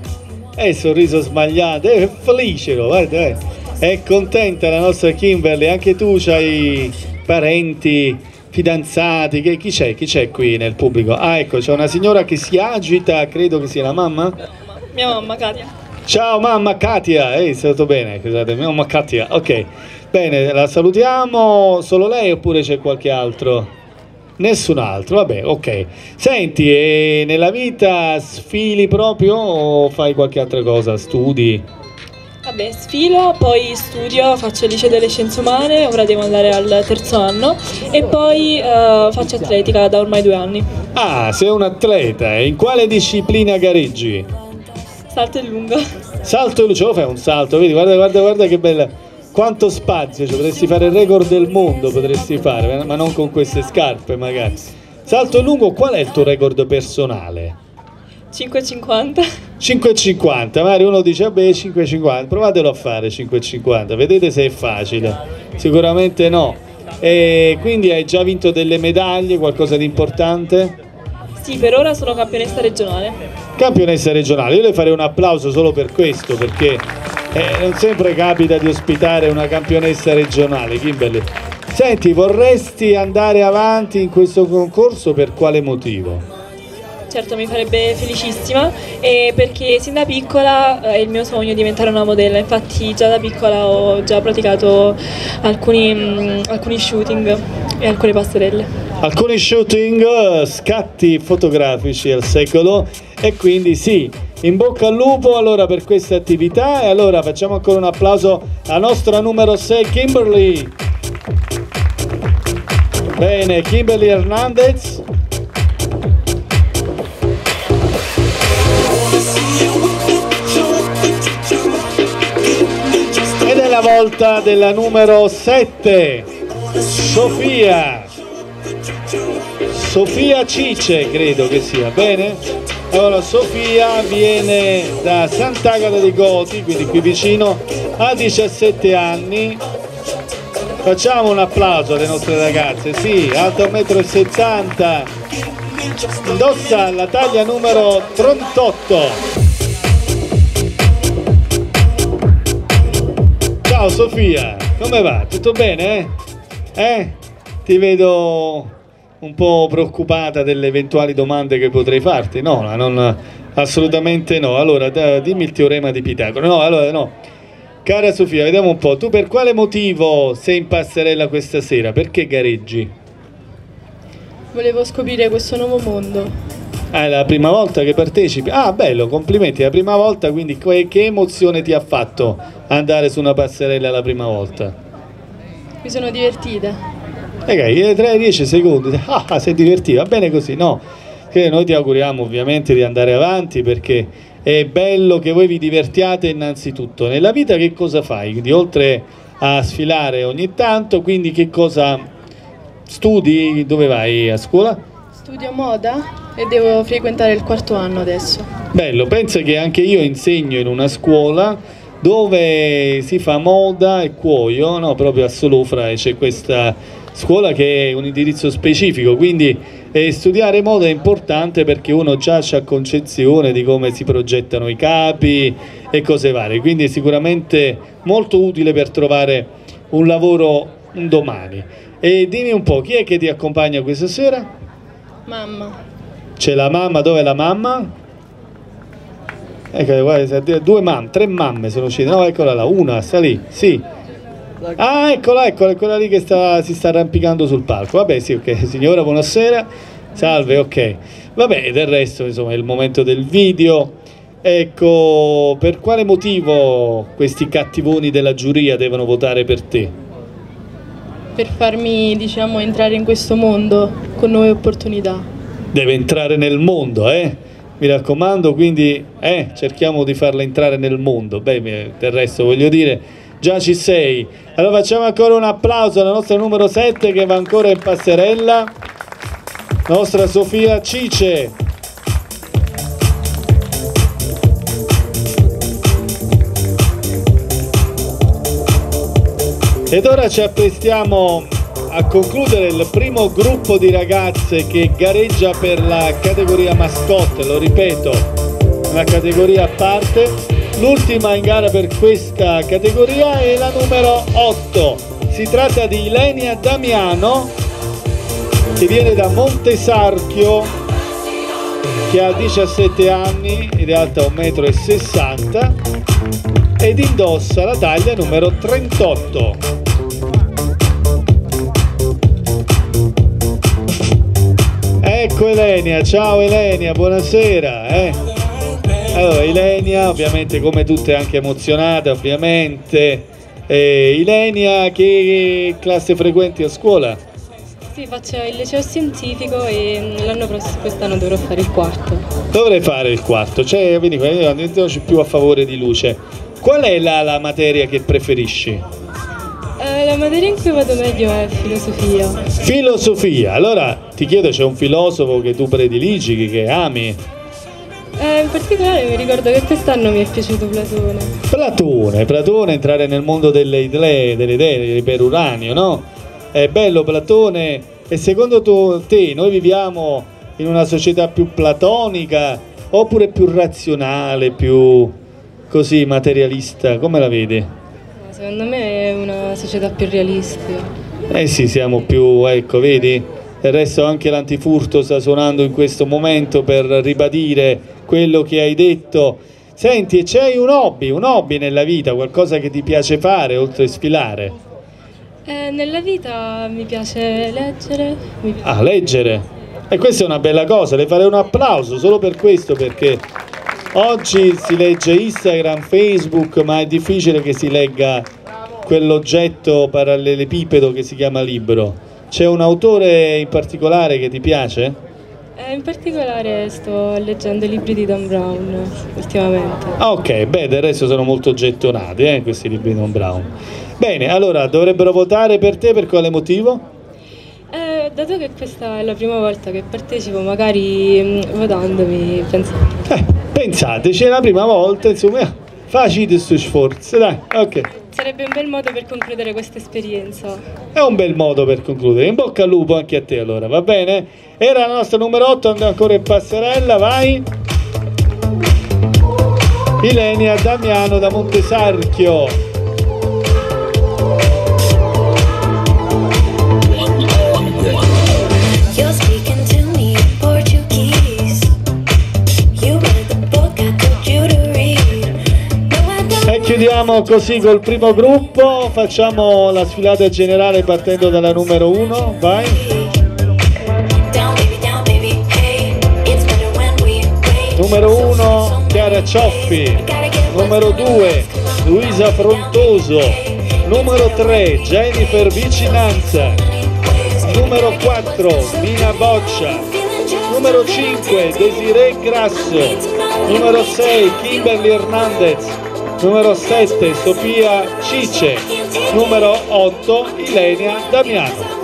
E il sorriso smagliato, è felice, guarda, eh. È contenta la nostra Kimberly, anche tu hai parenti, fidanzati, che, chi c'è? Chi c'è qui nel pubblico? Ah ecco, c'è una signora che si agita, credo che sia la mamma? Mia mamma Katia. Ciao mamma Katia, ehi, sei stato bene, scusate, mia mamma Katia, ok. Bene, la salutiamo, solo lei oppure c'è qualche altro? Nessun altro, vabbè, ok. Senti, e nella vita sfili proprio o fai qualche altra cosa? Studi? Vabbè, sfilo, poi studio, faccio il liceo delle scienze umane, ora devo andare al terzo anno e poi eh, faccio atletica da ormai due anni. Ah, sei un atleta, e in quale disciplina gareggi? Salto in lungo. Salto in lungo, lo fai un salto, vedi, guarda, guarda, guarda che bella. Quanto spazio, cioè, potresti fare il record del mondo, potresti fare, ma non con queste scarpe magari. Salto in lungo, qual è il tuo record personale? 5,50. 5,50, magari uno dice vabbè 5,50, provatelo a fare 5,50, vedete se è facile, sicuramente no. E quindi hai già vinto delle medaglie, qualcosa di importante? Sì, per ora sono campionessa regionale. Campionessa regionale, io le farei un applauso solo per questo, perché eh, non sempre capita di ospitare una campionessa regionale, Kimberly. Senti, vorresti andare avanti in questo concorso per quale motivo? Certo, mi farebbe felicissima perché sin da piccola eh, è il mio sogno diventare una modella, infatti già da piccola ho già praticato alcuni, mh, alcuni shooting e alcune passerelle. Alcuni shooting, eh, scatti fotografici al secolo e quindi sì, in bocca al lupo allora per questa attività e allora facciamo ancora un applauso alla nostra numero 6 Kimberly. Bene, Kimberly Hernandez. Ed è la volta della numero 7, Sofia. Sofia Cice, credo che sia, bene? Allora, Sofia viene da Sant'Agata dei Goti, quindi qui vicino, ha 17 anni. Facciamo un applauso alle nostre ragazze, sì, alta 1,60 m, indossa la taglia numero 38. Ciao Sofia, come va? Tutto bene? Eh? eh? Ti vedo un po' preoccupata delle eventuali domande che potrei farti. No, non, assolutamente no. Allora, da, dimmi il teorema di Pitagora. No, allora no. Cara Sofia, vediamo un po'. Tu per quale motivo sei in passerella questa sera? Perché gareggi? Volevo scoprire questo nuovo mondo. Ah, è la prima volta che partecipi? Ah, bello, complimenti, è la prima volta, quindi che emozione ti ha fatto andare su una passerella la prima volta? Mi sono divertita. Ok, 3-10 secondi, ah, sei divertito, va bene così, no? Che noi ti auguriamo ovviamente di andare avanti perché è bello che voi vi divertiate innanzitutto. Nella vita che cosa fai? Quindi oltre a sfilare ogni tanto, quindi che cosa studi? Dove vai a scuola? Studio moda e devo frequentare il quarto anno adesso. Bello, pensa che anche io insegno in una scuola dove si fa moda e cuoio, no? proprio a Solofra c'è questa scuola che è un indirizzo specifico, quindi eh, studiare moda è importante perché uno già ha concezione di come si progettano i capi e cose varie, quindi è sicuramente molto utile per trovare un lavoro un domani. E dimmi un po', chi è che ti accompagna questa sera? Mamma. C'è la mamma, dove è la mamma? Ecco, guarda, due mamme, tre mamme sono uscite, no eccola là, una, sta lì, sì. Ah, eccola, eccola, quella lì che sta, si sta arrampicando sul palco. Vabbè, sì, ok, signora, buonasera. Salve, ok. Vabbè, del resto, insomma, è il momento del video. Ecco, per quale motivo questi cattivoni della giuria devono votare per te? Per farmi diciamo, entrare in questo mondo con nuove opportunità. Deve entrare nel mondo, eh? Mi raccomando, quindi eh, cerchiamo di farla entrare nel mondo. Beh, del resto voglio dire, già ci sei. Allora facciamo ancora un applauso alla nostra numero 7 che va ancora in passerella, la nostra Sofia Cice. Ed ora ci apprestiamo a concludere il primo gruppo di ragazze che gareggia per la categoria mascotte, lo ripeto, una categoria a parte. L'ultima in gara per questa categoria è la numero 8. Si tratta di Ilenia Damiano che viene da Montesarchio che ha 17 anni è alta 1,60 m ed indossa la taglia numero 38. Ecco Elenia, ciao Elenia, buonasera. eh. Allora, Ilenia, ovviamente come tutte anche emozionata, ovviamente. Eh, Ilenia, che classe frequenti a scuola? Sì, faccio il liceo scientifico e l'anno prossimo, quest'anno dovrò fare il quarto. Dovrei fare il quarto, cioè, qua, io andiamoci più a favore di luce. Qual è la, la materia che preferisci? Eh, la materia in cui vado meglio è filosofia. Filosofia. Allora ti chiedo, c'è un filosofo che tu prediligi, che, che ami? Eh, in particolare mi ricordo che quest'anno mi è piaciuto Platone. Platone, Platone, entrare nel mondo delle idee, delle idee dell'iperuranio, no? È bello Platone e secondo tu- te noi viviamo in una società più platonica oppure più razionale, più così materialista? Come la vedi? Secondo me è una società più realistica. Eh sì, siamo più, ecco, vedi? Del resto anche l'antifurto sta suonando in questo momento per ribadire quello che hai detto. Senti, e c'hai un hobby, un hobby nella vita, qualcosa che ti piace fare oltre a sfilare? Eh, nella vita mi piace leggere, mi piace Ah, leggere. E questa è una bella cosa, le farei un applauso solo per questo perché oggi si legge Instagram, Facebook, ma è difficile che si legga quell'oggetto parallelepipedo che si chiama libro. C'è un autore in particolare che ti piace? Eh, in particolare sto leggendo i libri di Dan Brown ultimamente. Ah, ok, beh, del resto sono molto gettonati eh, questi libri di Don Brown. Bene, allora dovrebbero votare per te per quale motivo? Eh, dato che questa è la prima volta che partecipo, magari mm, votandomi pensate. Pensateci, è la prima volta, insomma, eh, facite questo sforzo, dai, ok. Sarebbe un bel modo per concludere questa esperienza. È un bel modo per concludere. In bocca al lupo anche a te allora, va bene? Era la nostra numero 8, andiamo ancora in passerella, vai. Ilenia Damiano da Montesarchio. Chiudiamo così col primo gruppo, facciamo la sfilata generale partendo dalla numero 1, vai. Numero 1 Chiara Cioffi, numero 2 Luisa Frontoso, numero 3 Jennifer Vicinanza, numero 4 Nina Boccia, numero 5 Desiree Grasso, numero 6 Kimberly Hernandez, numero 7 Sofia Cice, numero 8 Ilenia Damiano.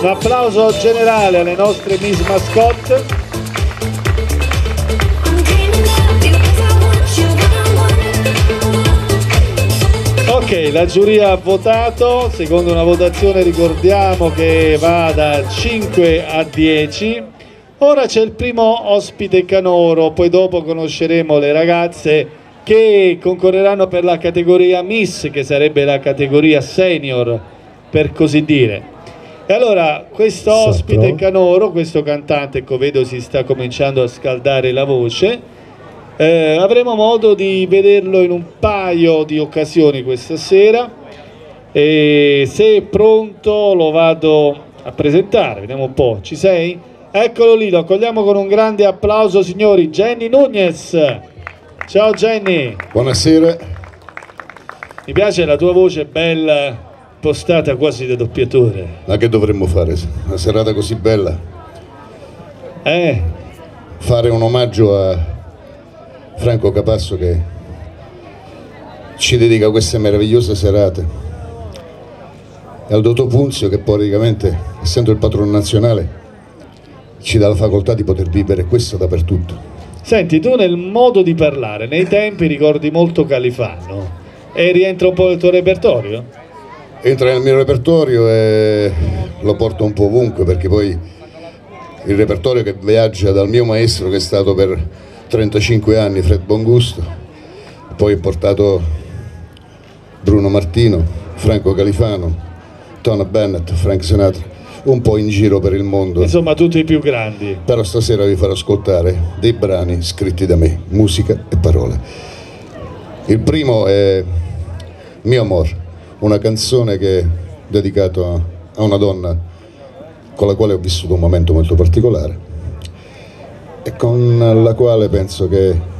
Un applauso generale alle nostre Miss Mascotte. Ok, la giuria ha votato, secondo una votazione ricordiamo che va da 5 a 10. Ora c'è il primo ospite canoro, poi dopo conosceremo le ragazze che concorreranno per la categoria Miss, che sarebbe la categoria senior, per così dire. E allora, questo ospite canoro, questo cantante, ecco, vedo si sta cominciando a scaldare la voce. Eh, avremo modo di vederlo in un paio di occasioni questa sera e se è pronto lo vado a presentare, vediamo un po', ci sei? Eccolo lì, lo accogliamo con un grande applauso signori, Jenny Nunez. Ciao Jenny. Buonasera. Mi piace la tua voce bella, impostata quasi da doppiatore. Ma che dovremmo fare? Una serata così bella? Eh? Fare un omaggio a Franco Capasso che ci dedica queste meravigliose serate. E al dottor Punzio che praticamente, essendo il patrono nazionale, ci dà la facoltà di poter vivere questo dappertutto. Senti, tu nel modo di parlare, nei tempi ricordi molto Califano e rientra un po' nel tuo repertorio? Entra nel mio repertorio e lo porto un po' ovunque perché poi il repertorio che viaggia dal mio maestro che è stato per 35 anni Fred Bongusto, poi ho portato Bruno Martino, Franco Califano, Tona Bennett, Frank Sinatra, un po' in giro per il mondo. Insomma, tutti i più grandi. Però stasera vi farò ascoltare dei brani scritti da me, musica e parole. Il primo è Mio Amor, una canzone che è dedicata a una donna con la quale ho vissuto un momento molto particolare e con la quale penso che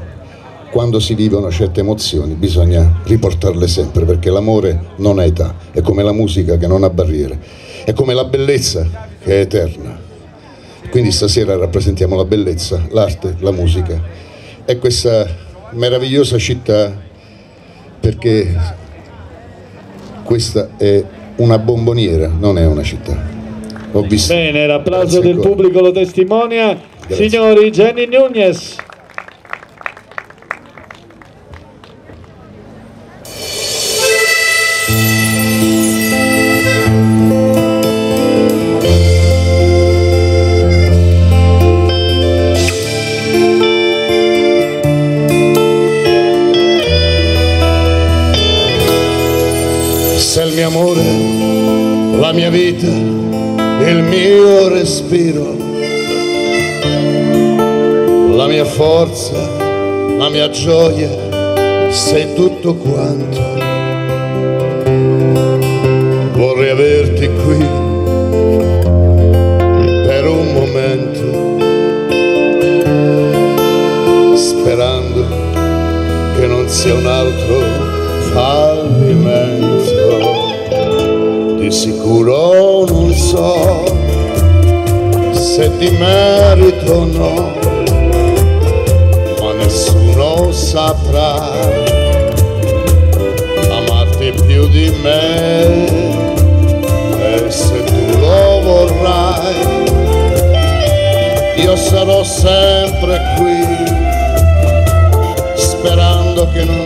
quando si vivono certe emozioni bisogna riportarle sempre perché l'amore non ha età, è come la musica che non ha barriere, è come la bellezza che è eterna. Quindi stasera rappresentiamo la bellezza, l'arte, la musica e questa meravigliosa città perché questa è una bomboniera, non è una città. Ho visto. Bene, l'applauso del ancora. pubblico lo testimonia. Grazie. Signori, Jenny Nunez. Respiro, la mia forza, la mia gioia, sei tutto quanto. Vorrei averti qui per un momento, sperando che non sia un altro fallimento. Di sicuro non so se ti merito o no, ma nessuno saprà amarti più di me. E se tu lo vorrai, io sarò sempre qui, sperando che non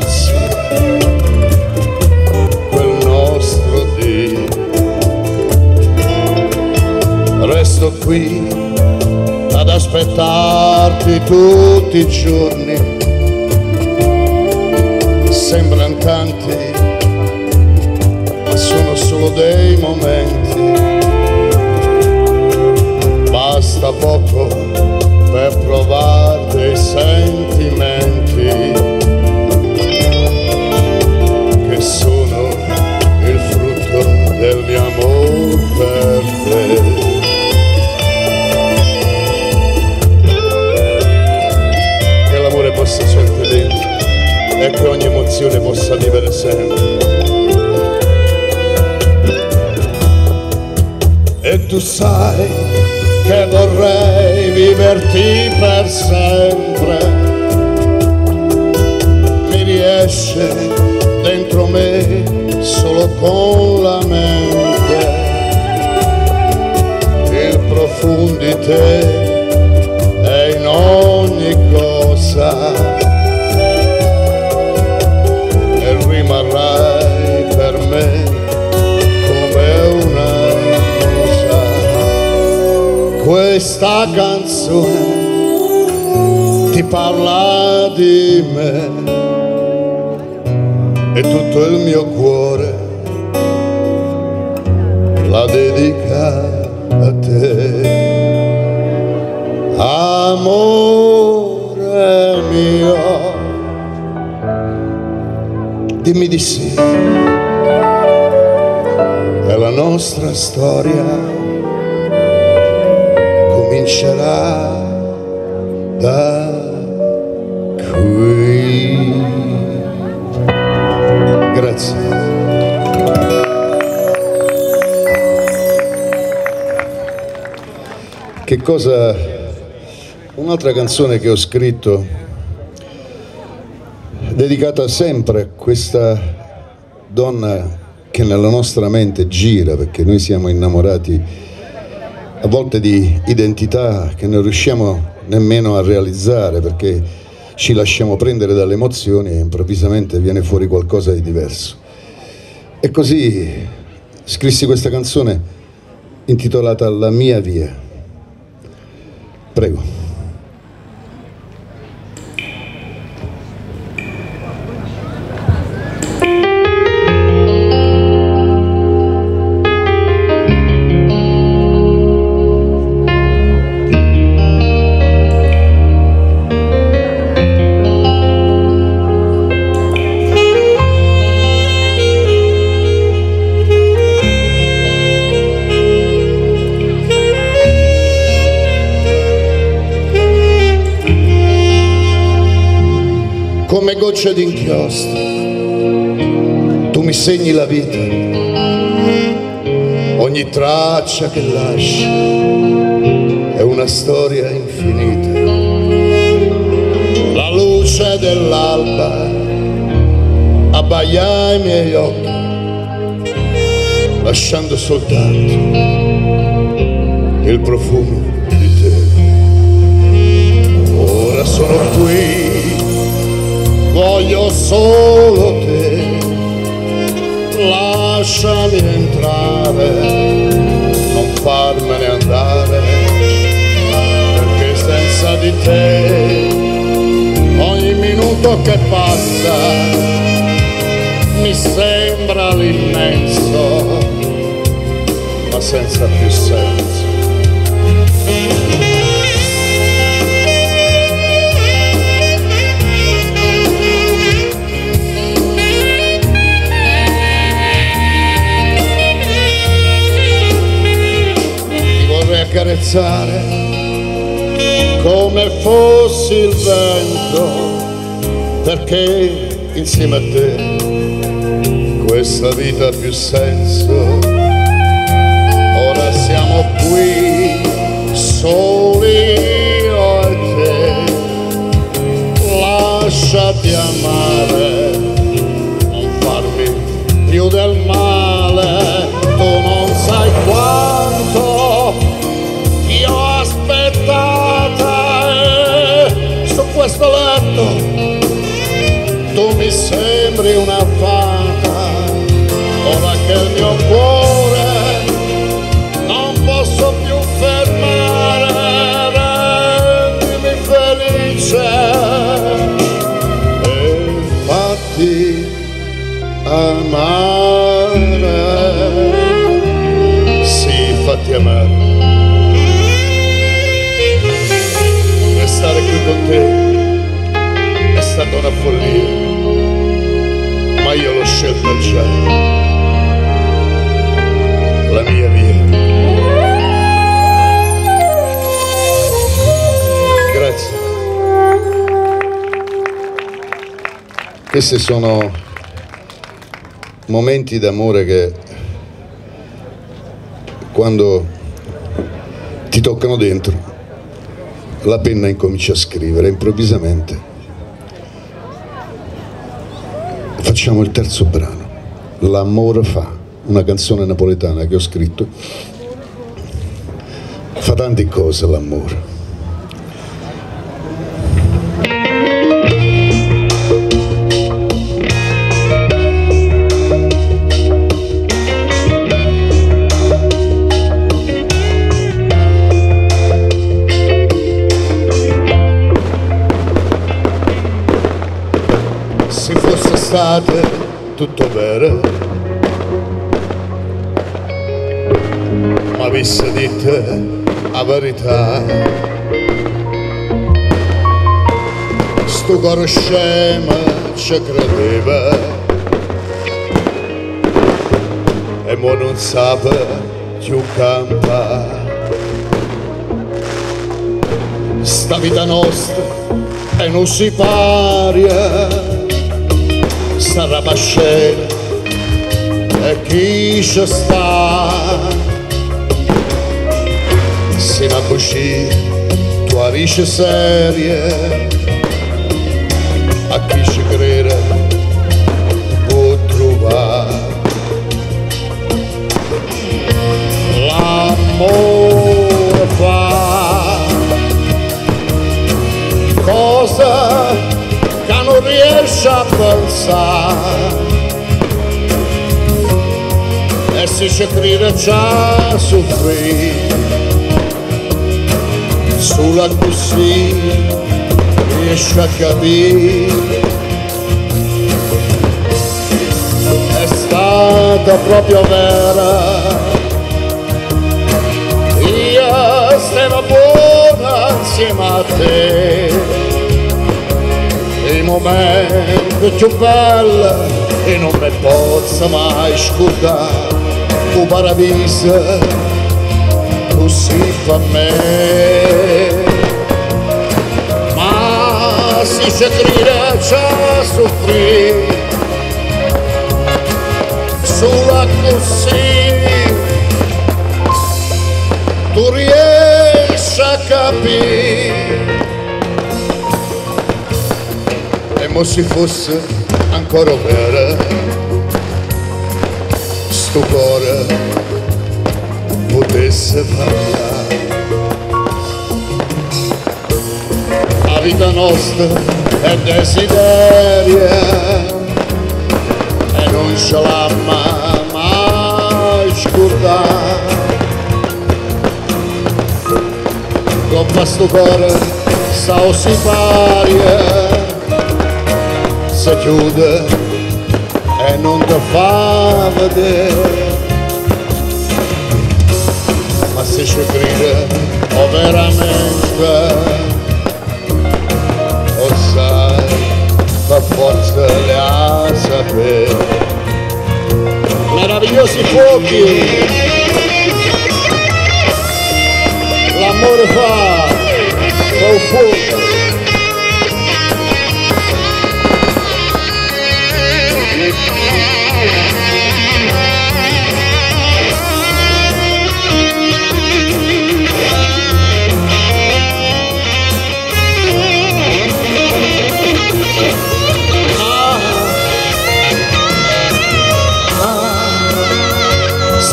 Resto qui ad aspettarti tutti i giorni. Sembrano tanti, ma sono solo dei momenti. Basta poco per provare dei sentimenti che ogni emozione possa vivere sempre. E tu sai che vorrei viverti per sempre. Mi riesce dentro me solo con la mente. Il profondo di te è in ogni cosa questa canzone ti parla di me. E tutto il mio cuore la dedica a te. Amore mio, dimmi di sì, e la nostra storia cosa... Un'altra canzone che ho scritto, dedicata sempre a questa donna che nella nostra mente gira, perché noi siamo innamorati a volte di identità che non riusciamo nemmeno a realizzare, perché ci lasciamo prendere dalle emozioni e improvvisamente viene fuori qualcosa di diverso. E così scrissi questa canzone intitolata La mia via. traigo. Gocce d'inchiostro, tu mi segni la vita, ogni traccia che lasci è una storia infinita. La luce dell'alba abbaia i miei occhi, lasciando soltanto il profumo di te. Ora sono qui voglio solo te, lasciami entrare, non farmene andare, perché senza di te ogni minuto che passa mi sembra l'immenso, ma senza più senso. Accarezzare come fossi il vento, perché insieme a te questa vita ha più senso. Ora siamo qui soli io e te, lasciati amare, una follia, ma io l'ho scelta già, la mia via. Grazie. Questi sono momenti d'amore che quando ti toccano dentro la penna incomincia a scrivere improvvisamente. Facciamo il terzo brano, L'amore fa, una canzone napoletana che ho scritto. Fa tante cose l'amore. Verità, sto coro scemo ci credeva. E mo non sape più cantare. Sta vita nostra e non si paria. Sarà bascena e chi ci sta Così tua rice serie a chi ci crede può trovare l'amore fa cosa che non riesce a pensare? E se ci crede già soffrire sulla così riesce a capire. È stata proprio vera. Io stavo buona insieme a te. I momenti più belli e non mi posso mai scordare. Un paradiso fa me. Ma si crede già soffrire sulla così tu riesci a capire. E mo si fosse ancora vera sto cuore potesse parlare la vita nostra è desideria e non ce l'ha mai, scordato con questo cuore sta si paria si chiude e non ti fa ci crede o veramente o sai per forza le ha sapere meravigliosi fuochi l'amore fa col fuoco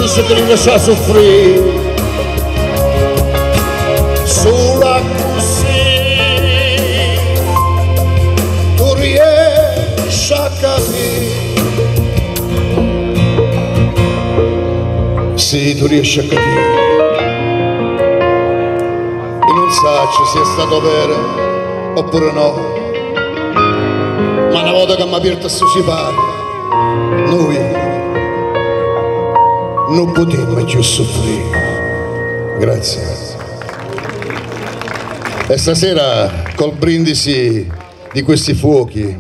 se crede a soffrire sulla così tu riesci a capire. Sì tu riesci a capire. E non sa se sia stato vero oppure no. Ma una volta che mi ha aperto a parla noi non potemmo più soffrire grazie e stasera col brindisi di questi fuochi,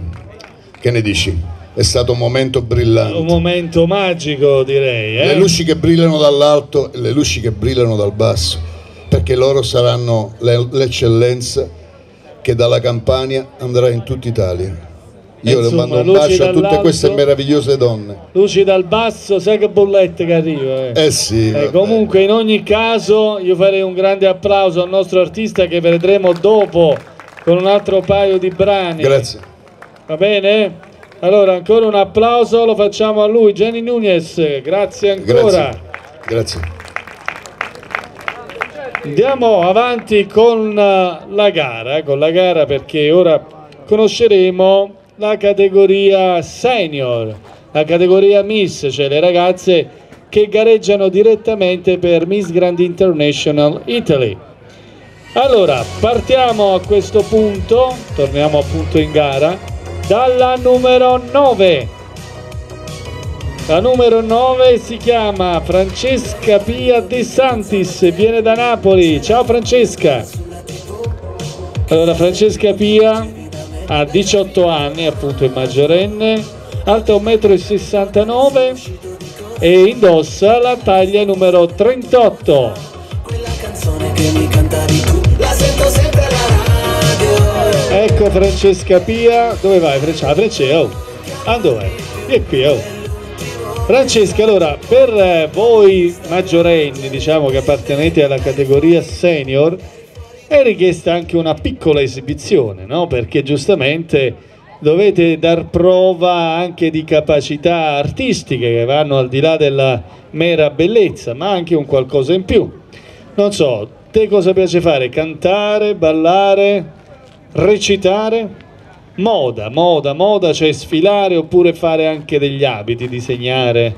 che ne dici? È stato un momento brillante. Un momento magico direi. Eh? Le luci che brillano dall'alto e le luci che brillano dal basso, perché loro saranno le- l'eccellenza che dalla Campania andrà in tutta Italia. Io le Insomma, mando un bacio a tutte queste meravigliose donne. Luci dal basso, sai che bollette che arriva. Eh, Eh sì, Eh, comunque in ogni caso io farei un grande applauso al nostro artista che vedremo dopo con un altro paio di brani. Grazie. Va bene? Allora ancora un applauso lo facciamo a lui, Jenny Nunez, grazie ancora. Grazie. Grazie. Andiamo avanti con la gara, con la gara perché ora conosceremo la categoria senior, la categoria Miss, cioè le ragazze che gareggiano direttamente per Miss Grand International Italy. Allora, partiamo a questo punto, torniamo appunto in gara, dalla numero 9. La numero 9 si chiama Francesca Pia De Santis, viene da Napoli. Ciao Francesca. Allora, Francesca Pia ha 18 anni, appunto è maggiorenne, alta 1,69 m e indossa la taglia numero 38. che mi cantavi tu La sento sempre alla radio Ecco Francesca Pia, dove vai? Freccia, ah, Freccia, oh. Ah, dove? Vieni qui, oh. Francesca, allora, per eh, voi maggiorenni, diciamo che appartenete alla categoria senior, è richiesta anche una piccola esibizione, no? Perché giustamente dovete dar prova anche di capacità artistiche che vanno al di là della mera bellezza, ma anche un qualcosa in più. Non so, te cosa piace fare? Cantare, ballare, recitare? Moda, moda, moda, cioè sfilare oppure fare anche degli abiti, disegnare?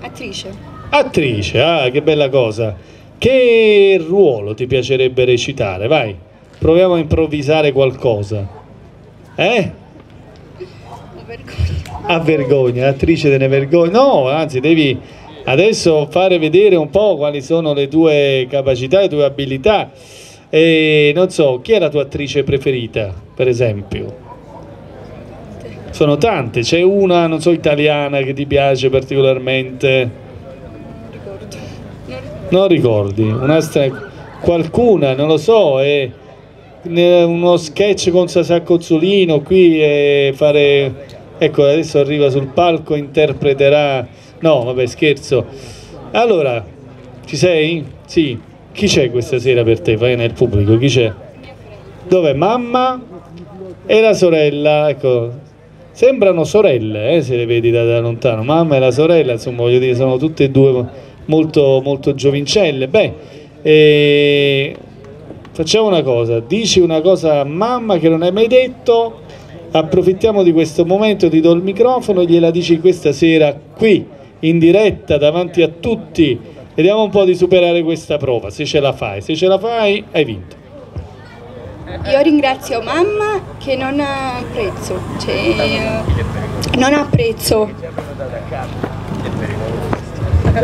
Attrice. Attrice, ah, che bella cosa. Che ruolo ti piacerebbe recitare? Vai, proviamo a improvvisare qualcosa. Eh? A vergogna, attrice te ne vergogna. No, anzi, devi adesso fare vedere un po' quali sono le tue capacità, le tue abilità. E non so, chi è la tua attrice preferita, per esempio? Sono tante, c'è una, non so, italiana che ti piace particolarmente? Non ricordi? Una stra- qualcuna, non lo so, è uno sketch con Sasà Cozzolino qui e fare... Ecco, adesso arriva sul palco, interpreterà... No, vabbè, scherzo. Allora, ci sei? Sì. Chi c'è questa sera per te? Fai nel pubblico, chi c'è? Dov'è? Mamma e la sorella, ecco. Sembrano sorelle, eh, se le vedi da, da lontano. Mamma e la sorella, insomma, voglio dire, sono tutte e due molto, molto giovincelle. Beh, eh, facciamo una cosa, dici una cosa a mamma che non hai mai detto, approfittiamo di questo momento, ti do il microfono, gliela dici questa sera qui, in diretta, davanti a tutti, vediamo un po' di superare questa prova, se ce la fai, se ce la fai hai vinto. Io ringrazio mamma che non ha prezzo, cioè non ha prezzo.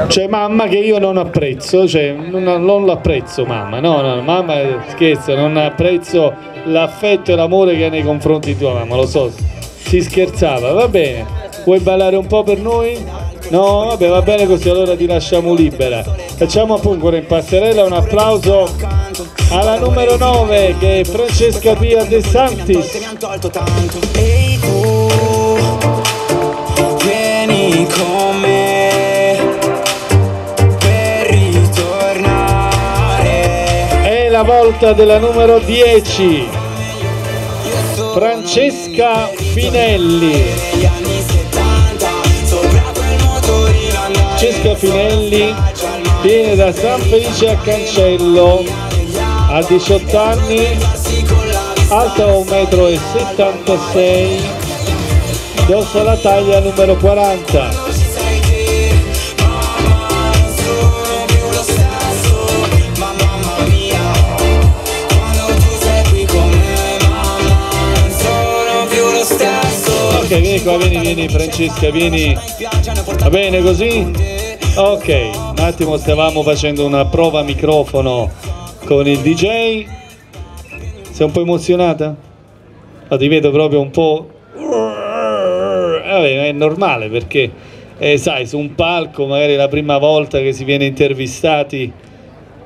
C'è mamma che io non apprezzo, cioè non, non l'apprezzo mamma, no, no, mamma scherzo, non apprezzo l'affetto e l'amore che ha nei confronti di tua mamma, lo so, si scherzava, va bene, vuoi ballare un po' per noi? No, vabbè, va bene così, allora ti lasciamo libera. Facciamo appunto in passerella un applauso alla numero 9 che è Francesca Pia De Santis. La volta della numero 10. Francesca Finelli. Francesca Finelli viene da San Felice a Cancello, ha 18 anni, alta 1,76 m, indossa la taglia numero 40. Ok, vieni qua, vieni, vieni Francesca, vieni. Va bene così? Ok, un attimo stavamo facendo una prova microfono con il DJ. Sei un po' emozionata? Ma ti vedo proprio un po'... Vabbè, è normale perché, eh, sai, su un palco, magari è la prima volta che si viene intervistati,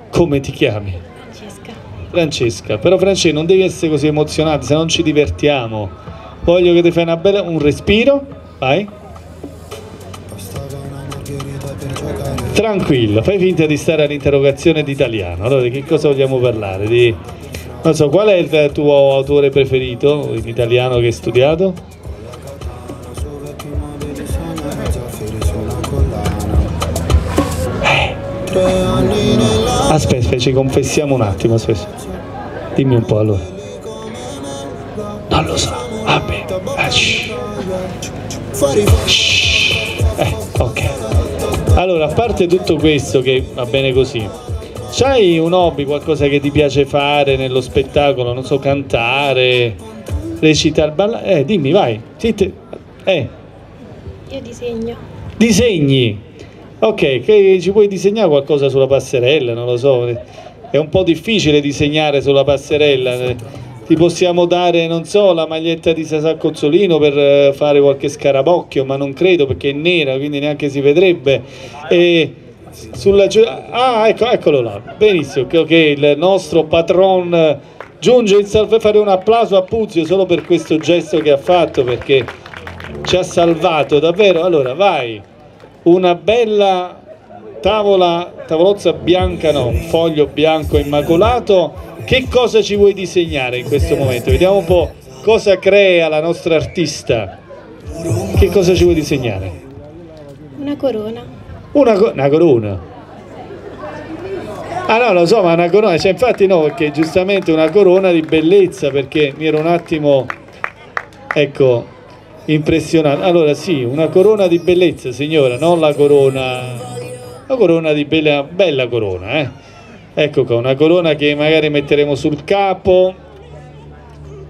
come ti chiami? Francesca. Francesca, però Francesca non devi essere così emozionata, se non ci divertiamo. Voglio che ti fai una bella, un respiro, vai. Tranquillo, fai finta di stare all'interrogazione di italiano. Allora, di che cosa vogliamo parlare? Di, non so, qual è il tuo autore preferito in italiano che hai studiato? Aspetta, aspetta, ci confessiamo un attimo, aspetta. Dimmi un po' allora. Shh. Eh, ok. Allora, a parte tutto questo che va bene così, c'hai un hobby, qualcosa che ti piace fare nello spettacolo? Non so, cantare, recitare, ballare? Eh, dimmi, vai. Eh, Io disegno. disegni. Ok, che ci puoi disegnare qualcosa sulla passerella? Non lo so. È un po' difficile disegnare sulla passerella. Eh. Ti possiamo dare, non so, la maglietta di Sasà Cozzolino per eh, fare qualche scarabocchio, ma non credo perché è nera, quindi neanche si vedrebbe. E sulla ah, ecco, eccolo là. Benissimo, che ok, il nostro patron giunge in salve fare un applauso a Puzio solo per questo gesto che ha fatto perché ci ha salvato davvero. Allora, vai, una bella tavola, tavolozza bianca, no, foglio bianco immacolato. Che cosa ci vuoi disegnare in questo momento? Vediamo un po' cosa crea la nostra artista. Che cosa ci vuoi disegnare? Una corona. Una, co- una corona. Ah no, lo so, ma una corona, cioè infatti no, perché giustamente una corona di bellezza, perché mi ero un attimo, ecco, impressionato. Allora sì, una corona di bellezza, signora, non la corona, la corona di bella, bella corona, eh. Ecco qua, una corona che magari metteremo sul capo,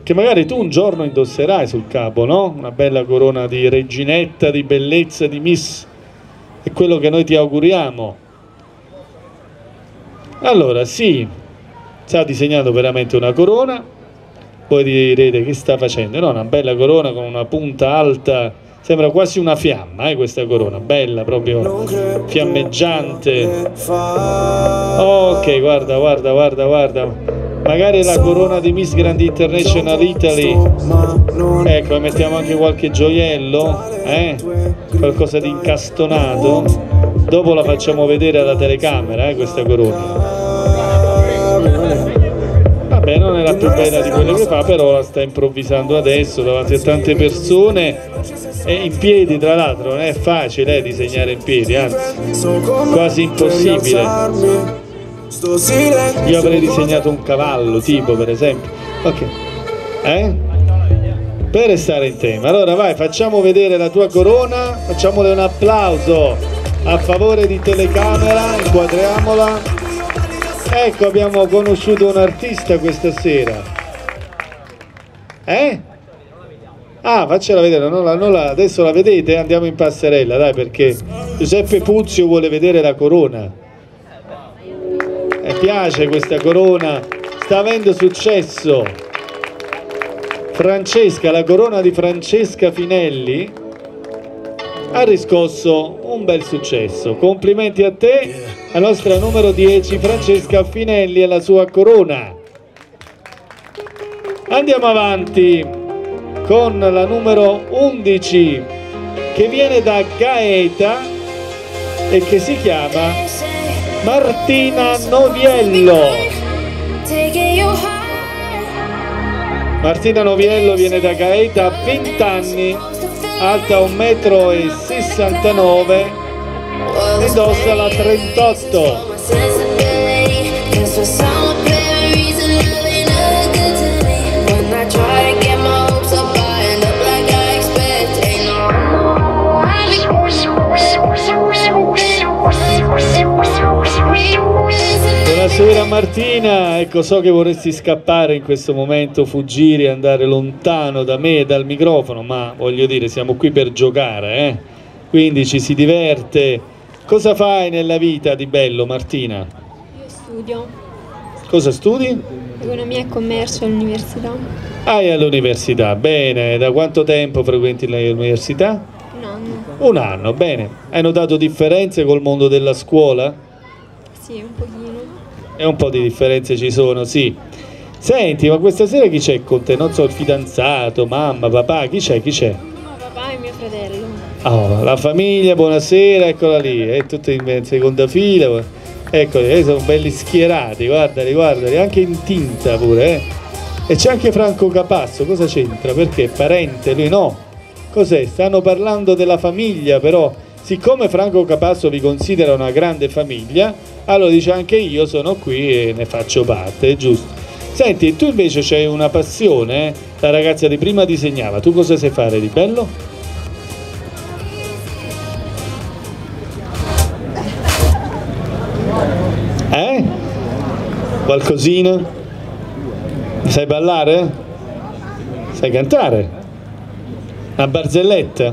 che magari tu un giorno indosserai sul capo, no? Una bella corona di reginetta, di bellezza, di miss. È quello che noi ti auguriamo. Allora, sì, sta disegnando veramente una corona. Voi direte che sta facendo? No, una bella corona con una punta alta, sembra quasi una fiamma, eh, questa corona, bella, proprio fiammeggiante. Ok, guarda, guarda, guarda, guarda. Magari la corona di Miss Grand International Italy. Ecco, e mettiamo anche qualche gioiello, eh? Qualcosa di incastonato. Dopo la facciamo vedere alla telecamera, eh, questa corona. Vabbè, non è la più bella di quelle che fa, però la sta improvvisando adesso davanti a tante persone e in piedi, tra l'altro, non è facile eh, disegnare in piedi, anzi, quasi impossibile. Io avrei disegnato un cavallo, tipo, per esempio. Ok. Eh? Per restare in tema. Allora vai, facciamo vedere la tua corona, facciamole un applauso a favore di telecamera, inquadriamola. Ecco, abbiamo conosciuto un artista questa sera. Eh? Ah, faccela vedere, non la- non la- adesso la vedete? Andiamo in passerella, dai, perché Giuseppe Puzio vuole vedere la corona. Mi piace questa corona, sta avendo successo. Francesca, la corona di Francesca Finelli ha riscosso un bel successo. Complimenti a te, la nostra numero 10 Francesca Finelli e la sua corona. Andiamo avanti con la numero 11 che viene da Gaeta e che si chiama Martina Noviello. Martina Noviello viene da Gaeta, ha 20 anni, alta 1,69 m, indossa la 38. Buonasera Martina, ecco so che vorresti scappare in questo momento, fuggire, andare lontano da me e dal microfono, ma voglio dire siamo qui per giocare, eh? quindi ci si diverte. Cosa fai nella vita di bello Martina? Io studio Cosa studi? economia e commercio all'università. Ah, è all'università, bene, da quanto tempo frequenti l'università? Un anno. Un anno, bene. Hai notato differenze col mondo della scuola? Sì, un pochino. E un po' di differenze ci sono, sì. Senti, ma questa sera chi c'è con te? Non so, il fidanzato, mamma, papà, chi c'è? Chi c'è? Oh, la famiglia, buonasera, eccola lì, è tutta in seconda fila. Eccoli, eh, sono belli schierati, guardali, guardali, anche in tinta pure, eh. E c'è anche Franco Capasso, cosa c'entra? Perché è parente, lui no. Cos'è? Stanno parlando della famiglia, però siccome Franco Capasso vi considera una grande famiglia, allora dice anche io sono qui e ne faccio parte, è giusto. Senti, tu invece c'hai una passione, eh? la ragazza di prima disegnava, tu cosa sai fare di bello? Qualcosina? Sai ballare? Sai cantare? Una barzelletta?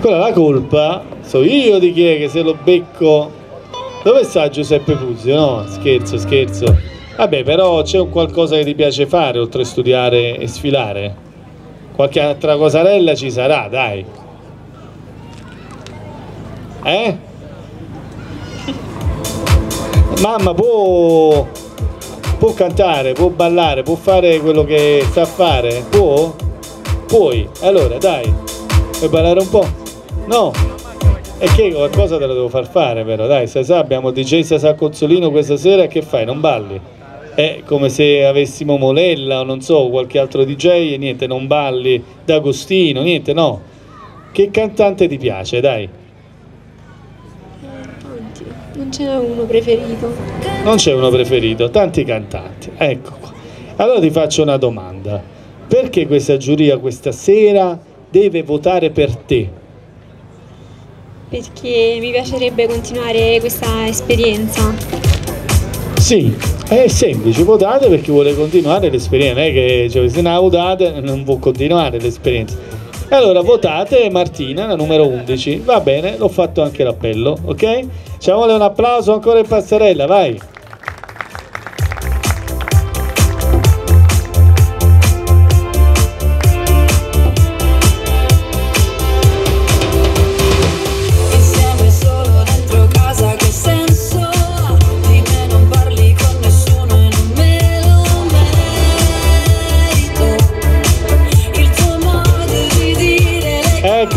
Quella la colpa, so io di chi è che se lo becco. Dove sta Giuseppe Puzio? No, scherzo, scherzo. Vabbè, però c'è un qualcosa che ti piace fare oltre a studiare e sfilare? Qualche altra cosarella ci sarà, dai. Eh? Mamma può, può cantare, può ballare, può fare quello che sa fare? Può? Puoi, allora dai, vuoi ballare un po'? No, e che qualcosa te lo devo far fare però, dai, Sasà, abbiamo DJ Sasà Cozzolino questa sera, che fai? Non balli? È come se avessimo Molella o non so, qualche altro DJ e niente, non balli, D'Agostino, niente, no. Che cantante ti piace, dai? N'è uno preferito. Non c'è uno preferito, tanti cantanti. Ecco qua. Allora ti faccio una domanda. Perché questa giuria questa sera deve votare per te? Perché mi piacerebbe continuare questa esperienza. Sì, è semplice, votate perché vuole continuare l'esperienza, non è che cioè, se non votate non può continuare l'esperienza. Allora votate Martina, la numero 11, va bene, l'ho fatto anche l'appello, ok? Ci vuole un applauso ancora in passerella, vai!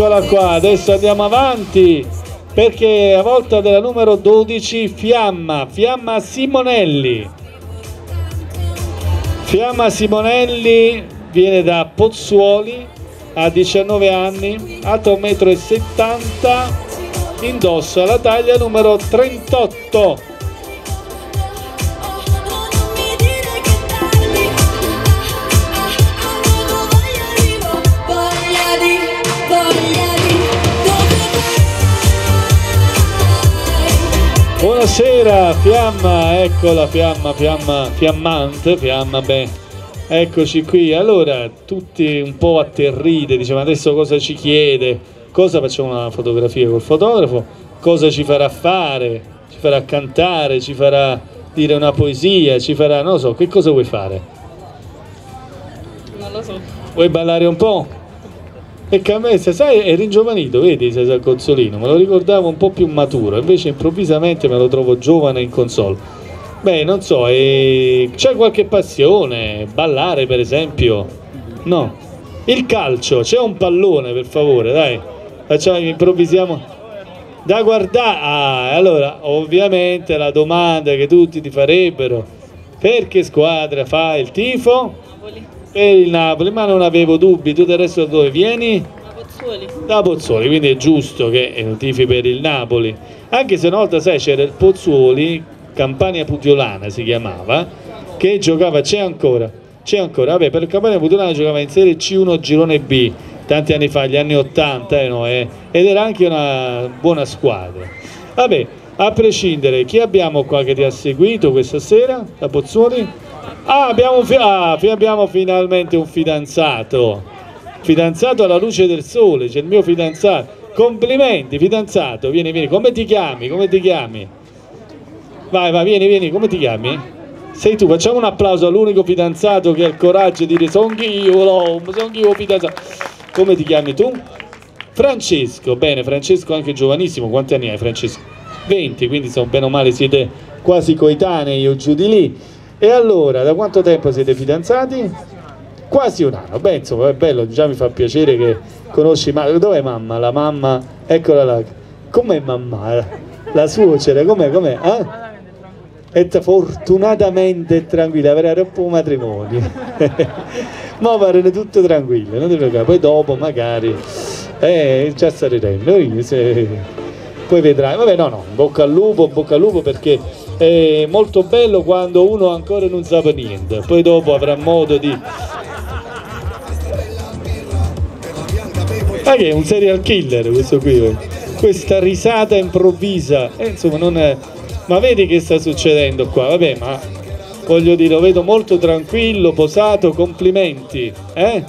Eccola qua, adesso andiamo avanti perché a volta della numero 12 Fiamma, Fiamma Simonelli. Fiamma Simonelli viene da Pozzuoli, ha 19 anni, alta 1,70 m, indossa la taglia numero 38. Buonasera Fiamma, eccola Fiamma, Fiamma, Fiammante, Fiamma, beh, eccoci qui. Allora, tutti un po' atterrite, diciamo adesso cosa ci chiede, cosa facciamo una fotografia col fotografo, cosa ci farà fare, ci farà cantare, ci farà dire una poesia, ci farà, non lo so, che cosa vuoi fare? Non lo so. Vuoi ballare un po'? E a sai, è ringiovanito, vedi Cesar Cozzolino, me lo ricordavo un po' più maturo, invece improvvisamente me lo trovo giovane in console. Beh, non so, e... c'è qualche passione? Ballare per esempio? No. Il calcio, c'è un pallone per favore, dai. Facciamo, improvvisiamo. Da guardare, ah, allora ovviamente la domanda che tutti ti farebbero, per che squadra fa il tifo? Per il Napoli, ma non avevo dubbi, tu del resto da dove vieni? Pozzuoli. Da Pozzuoli, quindi è giusto che eh, tifi per il Napoli. Anche se una volta sai c'era il Pozzuoli, Campania Pudiolana si chiamava, che giocava, c'è ancora, c'è ancora, vabbè per Campania Pudiolana giocava in Serie C1 Girone B, tanti anni fa, gli anni 80, eh, no, eh, ed era anche una buona squadra. Vabbè, a prescindere, chi abbiamo qua che ti ha seguito questa sera da Pozzuoli? Ah, abbiamo, ah, abbiamo finalmente un fidanzato. Fidanzato alla luce del sole, c'è il mio fidanzato. Complimenti, fidanzato. Vieni, vieni. Come ti chiami? Come ti chiami? Vai, vai, vieni, vieni. Come ti chiami? Sei tu. Facciamo un applauso all'unico fidanzato che ha il coraggio di dire sono io, l'uomo, sono io fidanzato. Come ti chiami tu? Francesco. Bene, Francesco anche giovanissimo. Quanti anni hai, Francesco? 20, quindi sono bene o male siete quasi coetanei o giù di lì. E allora, da quanto tempo siete fidanzati? Quasi un anno. Beh, insomma, è bello, già mi fa piacere che conosci ma dov'è mamma? La mamma, eccola là. Com'è mamma? La suocera, com'è? Com'è? Eh? E fortunatamente tranquilla, avrà rotto un matrimonio. Ma pare tutto tranquillo, non ti preoccupare. Poi dopo magari eh, già staremo. Io se- Poi vedrai. Vabbè, no, no, bocca al lupo, bocca al lupo perché è molto bello quando uno ancora non sa niente. Poi dopo avrà modo di Ma che è un serial killer questo qui? Questa risata improvvisa. Eh, insomma, non è... Ma vedi che sta succedendo qua? Vabbè, ma voglio dire, lo vedo molto tranquillo, posato, complimenti. Eh?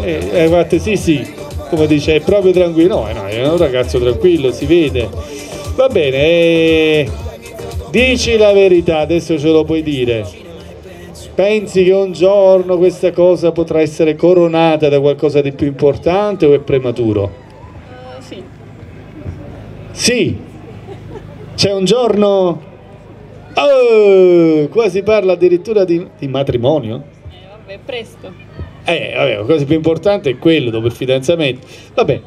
Eh, eh, guarda, sì, sì, come dice, è proprio tranquillo. No, eh, no, è un ragazzo tranquillo, si vede. Va bene, eh, dici la verità, adesso ce lo puoi dire. Pensi che un giorno questa cosa potrà essere coronata da qualcosa di più importante o è prematuro? Sì. Sì, c'è un giorno... Oh, qua si parla addirittura di, di matrimonio. Vabbè, presto. Eh, vabbè, la cosa più importante è quello dopo il fidanzamento. Vabbè,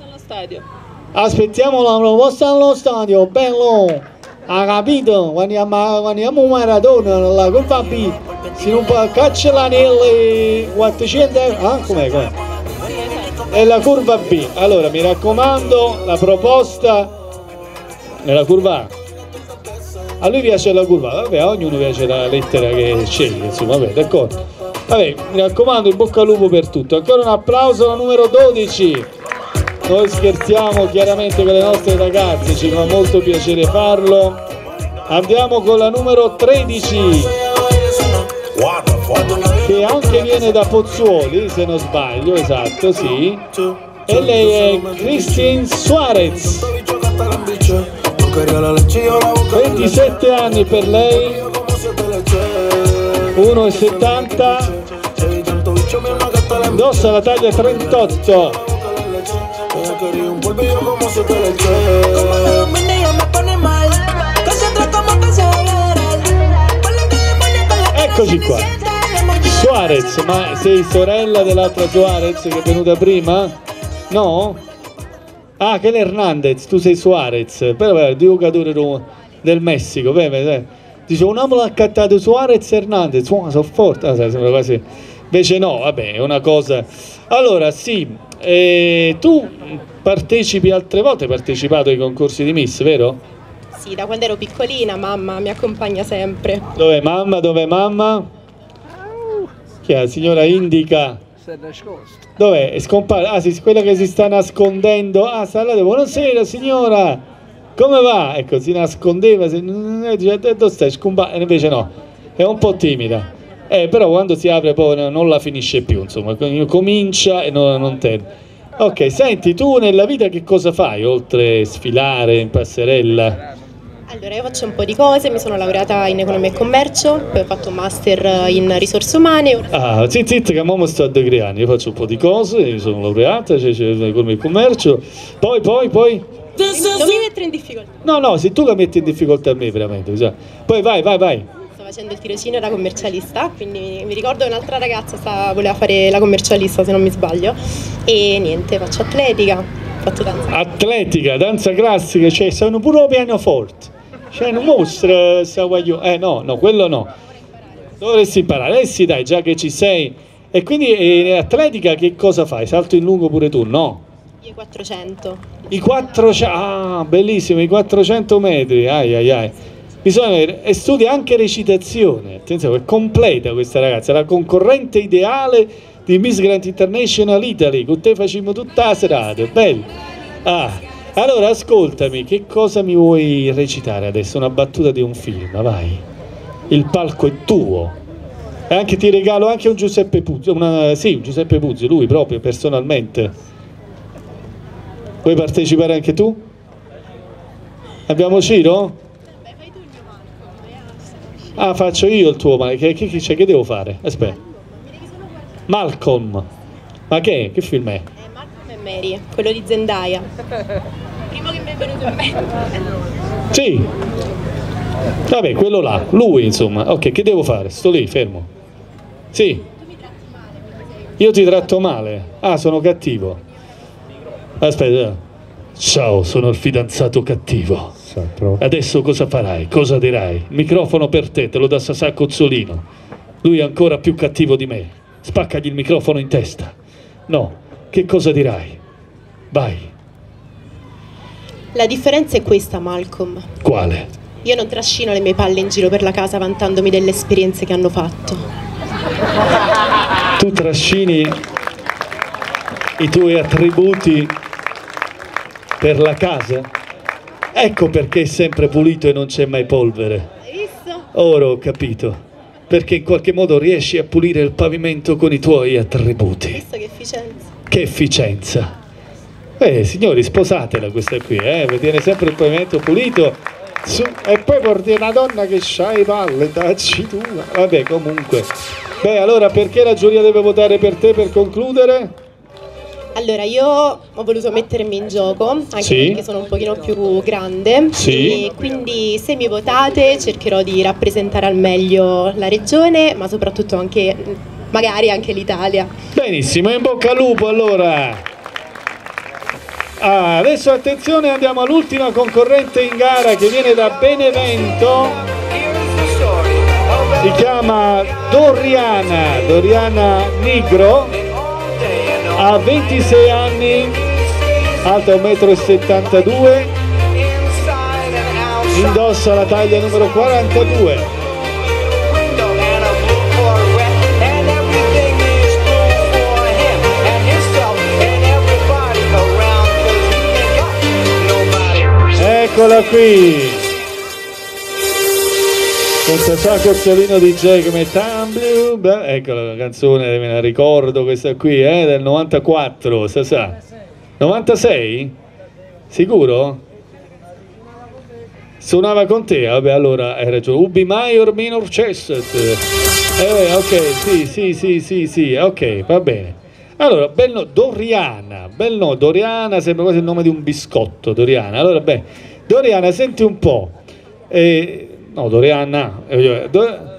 Allo stadio. Aspettiamo la proposta allo stadio, bello! Ha capito? Quando andiamo, a Maradona, la curva B, si non può cacciare nelle 400 euro. Ah, com'è? com'è? È la curva B. Allora, mi raccomando, la proposta è la curva A. A lui piace la curva, vabbè, a ognuno piace la lettera che sceglie, insomma, vabbè, d'accordo. Vabbè, mi raccomando, in bocca al lupo per tutto. Ancora un applauso alla numero 12. Noi scherziamo chiaramente con le nostre ragazze, ci fa molto piacere farlo. Andiamo con la numero 13, che anche viene da Pozzuoli, se non sbaglio, esatto, sì. E lei è Christine Suarez. 27 anni per lei, 1,70, indossa la taglia 38. Eccoci qua. Suarez, ma sei sorella dell'altra Suarez che è venuta prima? No? Ah, che è Hernandez, tu sei Suarez, però giocatori ro- del Messico, beh, beh. Dice un uomo l'ha accattato Suarez e Hernandez, wow, sono forte, ah, sembra quasi... Invece no, vabbè, è una cosa... Allora, sì, eh, tu partecipi altre volte, hai partecipato ai concorsi di Miss, vero? Sì, da quando ero piccolina mamma mi accompagna sempre. Dov'è mamma? Dov'è mamma? Chi è? La signora indica. Si è nascosto. Dov'è? È scomparsa. Ah, sì, quella che si sta nascondendo. Ah, là. Buonasera signora. Come va? Ecco, si nascondeva. Si... eh, Dice, "Eh, dove stai? Scompa-" E invece no. È un po' timida. Eh, però quando si apre poi no- non la finisce più, insomma, comincia e non, non termina. Ok, senti, tu nella vita che cosa fai oltre sfilare in passerella? Allora, io faccio un po' di cose, mi sono laureata in economia e commercio, poi ho fatto un master in risorse umane. Ah, zit zit che mo sto a due anni, io faccio un po' di cose, mi sono laureata, c'è, c'è economia e commercio, poi, poi, poi... Non mi mettere in difficoltà. No, no, se tu la metti in difficoltà a me veramente, sai. poi vai, vai, vai. Facendo il tirocinio da commercialista, quindi mi ricordo un'altra ragazza sta- voleva fare la commercialista, se non mi sbaglio. E niente, faccio atletica, fatto danza. Atletica, danza classica, cioè sono pure pianoforte. Cioè, non mostra sta guaglio. Eh no, no, quello no. Dovresti imparare. Eh sì, dai, già che ci sei. E quindi eh, atletica che cosa fai? Salto in lungo pure tu? No. Io 400. I 400, ah, bellissimo, i 400 metri, ai ai ai. Bisogna avere, e studia anche recitazione, attenzione, è completa questa ragazza, la concorrente ideale di Miss Grand International Italy, con te facciamo tutta la serata, bello. Ah, allora ascoltami, che cosa mi vuoi recitare adesso? Una battuta di un film, vai. Il palco è tuo. E anche ti regalo anche un Giuseppe Puzzi, una, sì, un Giuseppe Puzzi, lui proprio, personalmente. Vuoi partecipare anche tu? Abbiamo Ciro? Ah, faccio io il tuo, ma che, che, che, cioè, che devo fare? Aspetta. Malcolm. Ma che? è? Che film è? Come Mary, quello di Zendaya. Primo che mi è venuto in mente. Sì. Vabbè, quello là, lui insomma. Ok, che devo fare? Sto lì, fermo. Sì. Io ti tratto male. Ah, sono cattivo. Aspetta. Ciao, sono il fidanzato cattivo. Adesso cosa farai? Cosa dirai? Il microfono per te, te lo dà Sasà Cozzolino. Lui è ancora più cattivo di me. Spaccagli il microfono in testa. No, che cosa dirai? Vai. La differenza è questa, Malcolm. Quale? Io non trascino le mie palle in giro per la casa vantandomi delle esperienze che hanno fatto. Tu trascini i tuoi attributi per la casa? Ecco perché è sempre pulito e non c'è mai polvere. Ora ho capito. Perché in qualche modo riesci a pulire il pavimento con i tuoi attributi. Visto che efficienza. Che efficienza! Eh, signori, sposatela questa qui, eh? Tiene sempre il pavimento pulito. Su- e poi porti una donna che c'ha i palle, tacci tu. Vabbè, comunque. Beh, allora perché la giuria deve votare per te per concludere? Allora, io ho voluto mettermi in gioco, anche Sì. perché sono un pochino più grande. Sì. E quindi se mi votate cercherò di rappresentare al meglio la regione, ma soprattutto anche magari anche l'Italia. Benissimo, in bocca al lupo allora. Ah, adesso attenzione, andiamo all'ultima concorrente in gara che viene da Benevento. Si chiama Doriana, Doriana Nigro, ha 26 anni, alta 1,72 m, indossa la taglia numero 42. Eccola qui! Questo saccozzolino di Jay come Blue, ecco la canzone, me la ricordo questa qui, eh, del 94, sa sa. 96? Sicuro? Suonava con te? Vabbè, allora hai ragione. Ubi Maior Minor Chesset. Eh, ok, sì, sì, sì, sì, sì, ok, va bene. Allora, bel no, Doriana, bel no, Doriana sembra quasi il nome di un biscotto, Doriana. Allora, beh, Doriana, senti un po'. Eh, no, Doriana. eh, Do-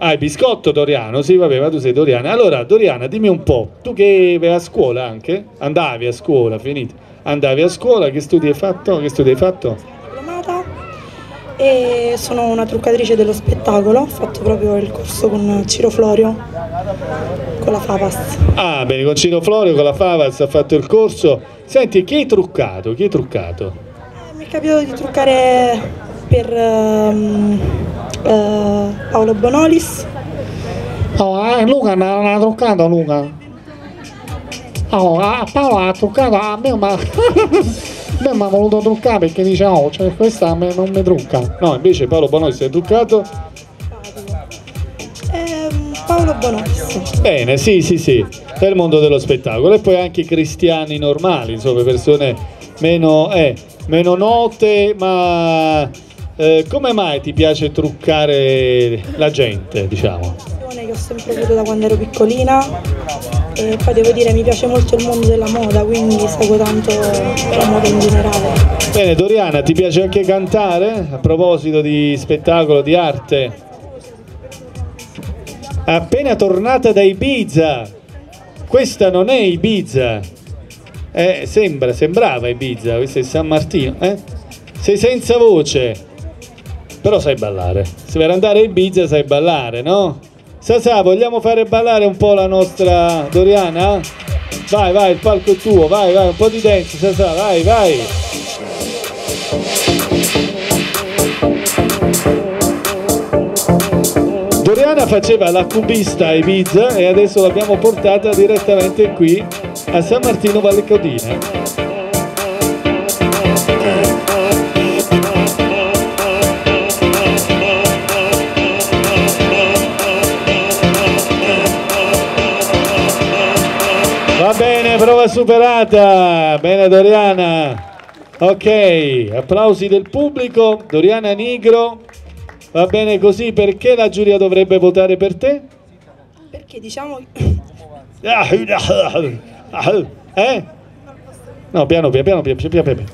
ah, il biscotto Doriano, sì, vabbè, ma tu sei Doriana. Allora, Doriana, dimmi un po', tu che vai a scuola anche? Andavi a scuola, finito. Andavi a scuola, che studi hai fatto? Che studi hai fatto? diplomata e sono una truccatrice dello spettacolo, ho fatto proprio il corso con Ciro Florio, con la Fapas. Ah, bene, con Ciro Florio, con la Favaz ha fatto il corso. Senti, chi hai truccato? Chi hai truccato? Mi è capitato di truccare per ehm, eh, Paolo Bonolis. Oh, eh, Luca mi ha truccato Luca. Oh, a Paolo ha truccato a me, ma me mi ha voluto truccare perché dice oh, cioè questa a me non mi trucca. No, invece Paolo Bonolis si è truccato. Ehm, Paolo Bonolis. Bene, sì, sì, sì, del mondo dello spettacolo. E poi anche cristiani normali, insomma, persone meno, eh, meno note, ma eh, come mai ti piace truccare la gente, diciamo? Che ho sempre avuto da quando ero piccolina e poi devo dire mi piace molto il mondo della moda, quindi seguo tanto la moda in generale. Bene, Doriana, ti piace anche cantare? A proposito di spettacolo, di arte. Appena tornata da Ibiza. Questa non è Ibiza. Eh, sembra, sembrava Ibiza, questo è San Martino. Eh? Sei senza voce. Però sai ballare. Se per andare a Ibiza sai ballare, no? Sasà, vogliamo fare ballare un po' la nostra Doriana? Vai, vai, il palco è tuo, vai, vai, un po' di dance, Sasà, vai, vai. Doriana faceva la cubista a Ibiza e adesso l'abbiamo portata direttamente qui a San Martino Valle Codina. Prova superata. Bene Doriana. Ok, applausi del pubblico. Doriana Nigro. Va bene così, perché la giuria dovrebbe votare per te? Perché diciamo Eh? No, piano piano piano piano piano piano.